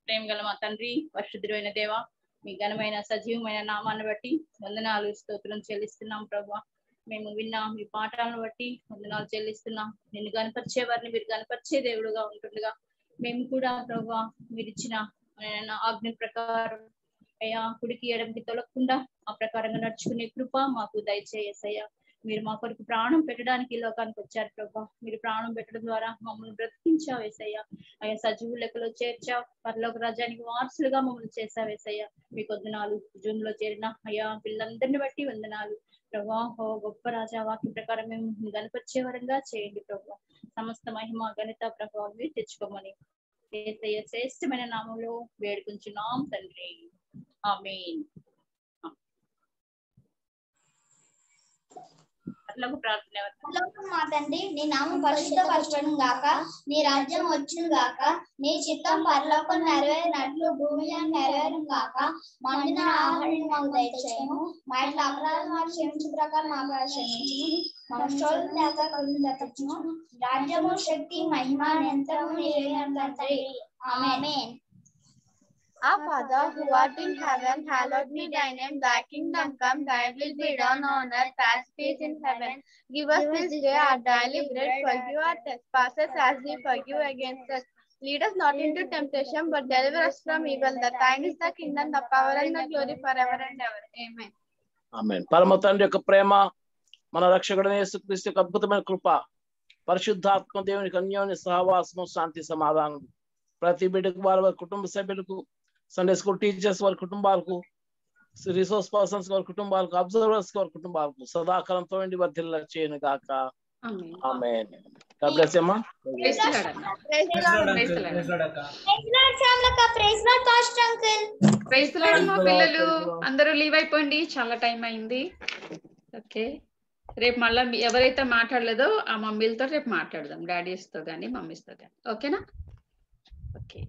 ప్రేమ గల మా తండ్రి పరిశుద్ధుడైన దేవ మీ ఘనమైన సజీవమైన నామాన్ని బట్టి వందనాలు స్తోత్రం చెల్లిస్తున్నాం ప్రభా. మేము విన్నాం మీ పాఠాలను బట్టి వందనాలు చెల్లిస్తున్నాం. నిన్ను కనపరిచే వారిని మీరు గనపరిచే దేవుడుగా ఉంటుండగా మేము కూడా ప్రభా మీరు ఇచ్చిన ఆజ్ఞ ప్రకారం అయ్యా కుడికి ఎడమికి తొలగకుండా ఆ ప్రకారంగా నడుచుకునే కృప మాకు దయచేయసయ్యా మీరు మా కొరకు ప్రాణం పెట్టడానికి ఈ లోకానికి వచ్చారు ప్రభా. మీరు ప్రాణం పెట్టడం ద్వారా మమ్మల్ని బ్రతికించావు వేసయ్యా అయ్యా సజీవు లెక్కలో చేర్చావు. పరలోక రాజ్యానికి వారసులుగా మమ్మల్ని చేసావు వేసయ్యా మీకు వందనాలు జూన్లో చేరిన అయ్యా పిల్లలందరిని బట్టి వందనాలు. ప్రభా ఓ గొప్ప రాజా వాక్య ప్రకారం మేము గనపరిచే వరంగా చేయండి ప్రభా. సమస్త మహిమ గణిత ప్రభావం మీరు తెచ్చుకోమని. శ్రేష్టమైన నామంలో వేడుకుంటున్నాం తండ్రి. ఆమెన్. పరలోక ప్రార్థన మా తండ్రి నీ నామం పరిశుద్ధపరచడం గాక నీ రాజ్యం వచ్చును గాక నీ చిత్తం పరలోకం నెరవేరినట్లు భూమిలో నెరవేరును గాక మండిన ఆహారం మాకు దయచేయము. మా ఇట్లా అపరాధం మాకు క్షమించిన ప్రకారం మాకు క్షమించు మన లేక కొన్ని తప్పించును రాజ్యము శక్తి మహిమ నిరంతరము నీవే తండ్రి Our Father who art in heaven, hallowed be thy name. Thy kingdom come, thy will be done on earth as it is in heaven. Give us this day our daily bread. Forgive our trespasses as we forgive against us. Lead us not into temptation, but deliver us from evil. The thine is the kingdom, the power, and the glory forever and ever. Amen. ఆమె పరమ తండ్రి యొక్క ప్రేమ మన రక్షకుడు యేసుక్రీస్తు యొక్క అద్భుతమైన కృప పరిశుద్ధాత్మ దేవునికి అన్యోన్య సహవాసము శాంతి సమాధానం ప్రతి బిడ్డకు వారి వారి కుటుంబ సభ్యులకు సండే స్కూల్ టీచర్స్ వారి కుటుంబాలకు రిసోర్స్ పర్సన్స్ వారి కుటుంబాలకు అబ్జర్వర్స్ వారి కుటుంబాలకు సదాకాలంతో ఉండి వర్ధిల్ల చేయను గాక. ఆమె. ప్రైజ్ పిల్లలు. అందరూ లీవ్ అయిపోండి. చాలా టైం అయింది. ఓకే రేపు మళ్ళీ ఎవరైతే మాట్లాడలేదో ఆ మమ్మీలతో రేపు మాట్లాడదాం. డాడీస్తో కానీ మమ్మీస్తో కానీ ఓకేనా okay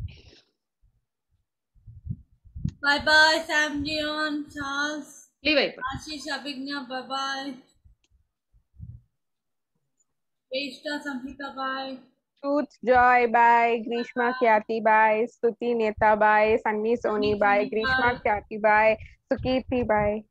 Bye bye, Sam Dion, Charles. Levi. Ashish Abhigna, bye bye. Veshta Samhita, bye. Truth Joy bye, Grishma Kyati bye, Stuti Neta bye, Sunny Soni bye, Grishma Kyati bye, Sukiti bye.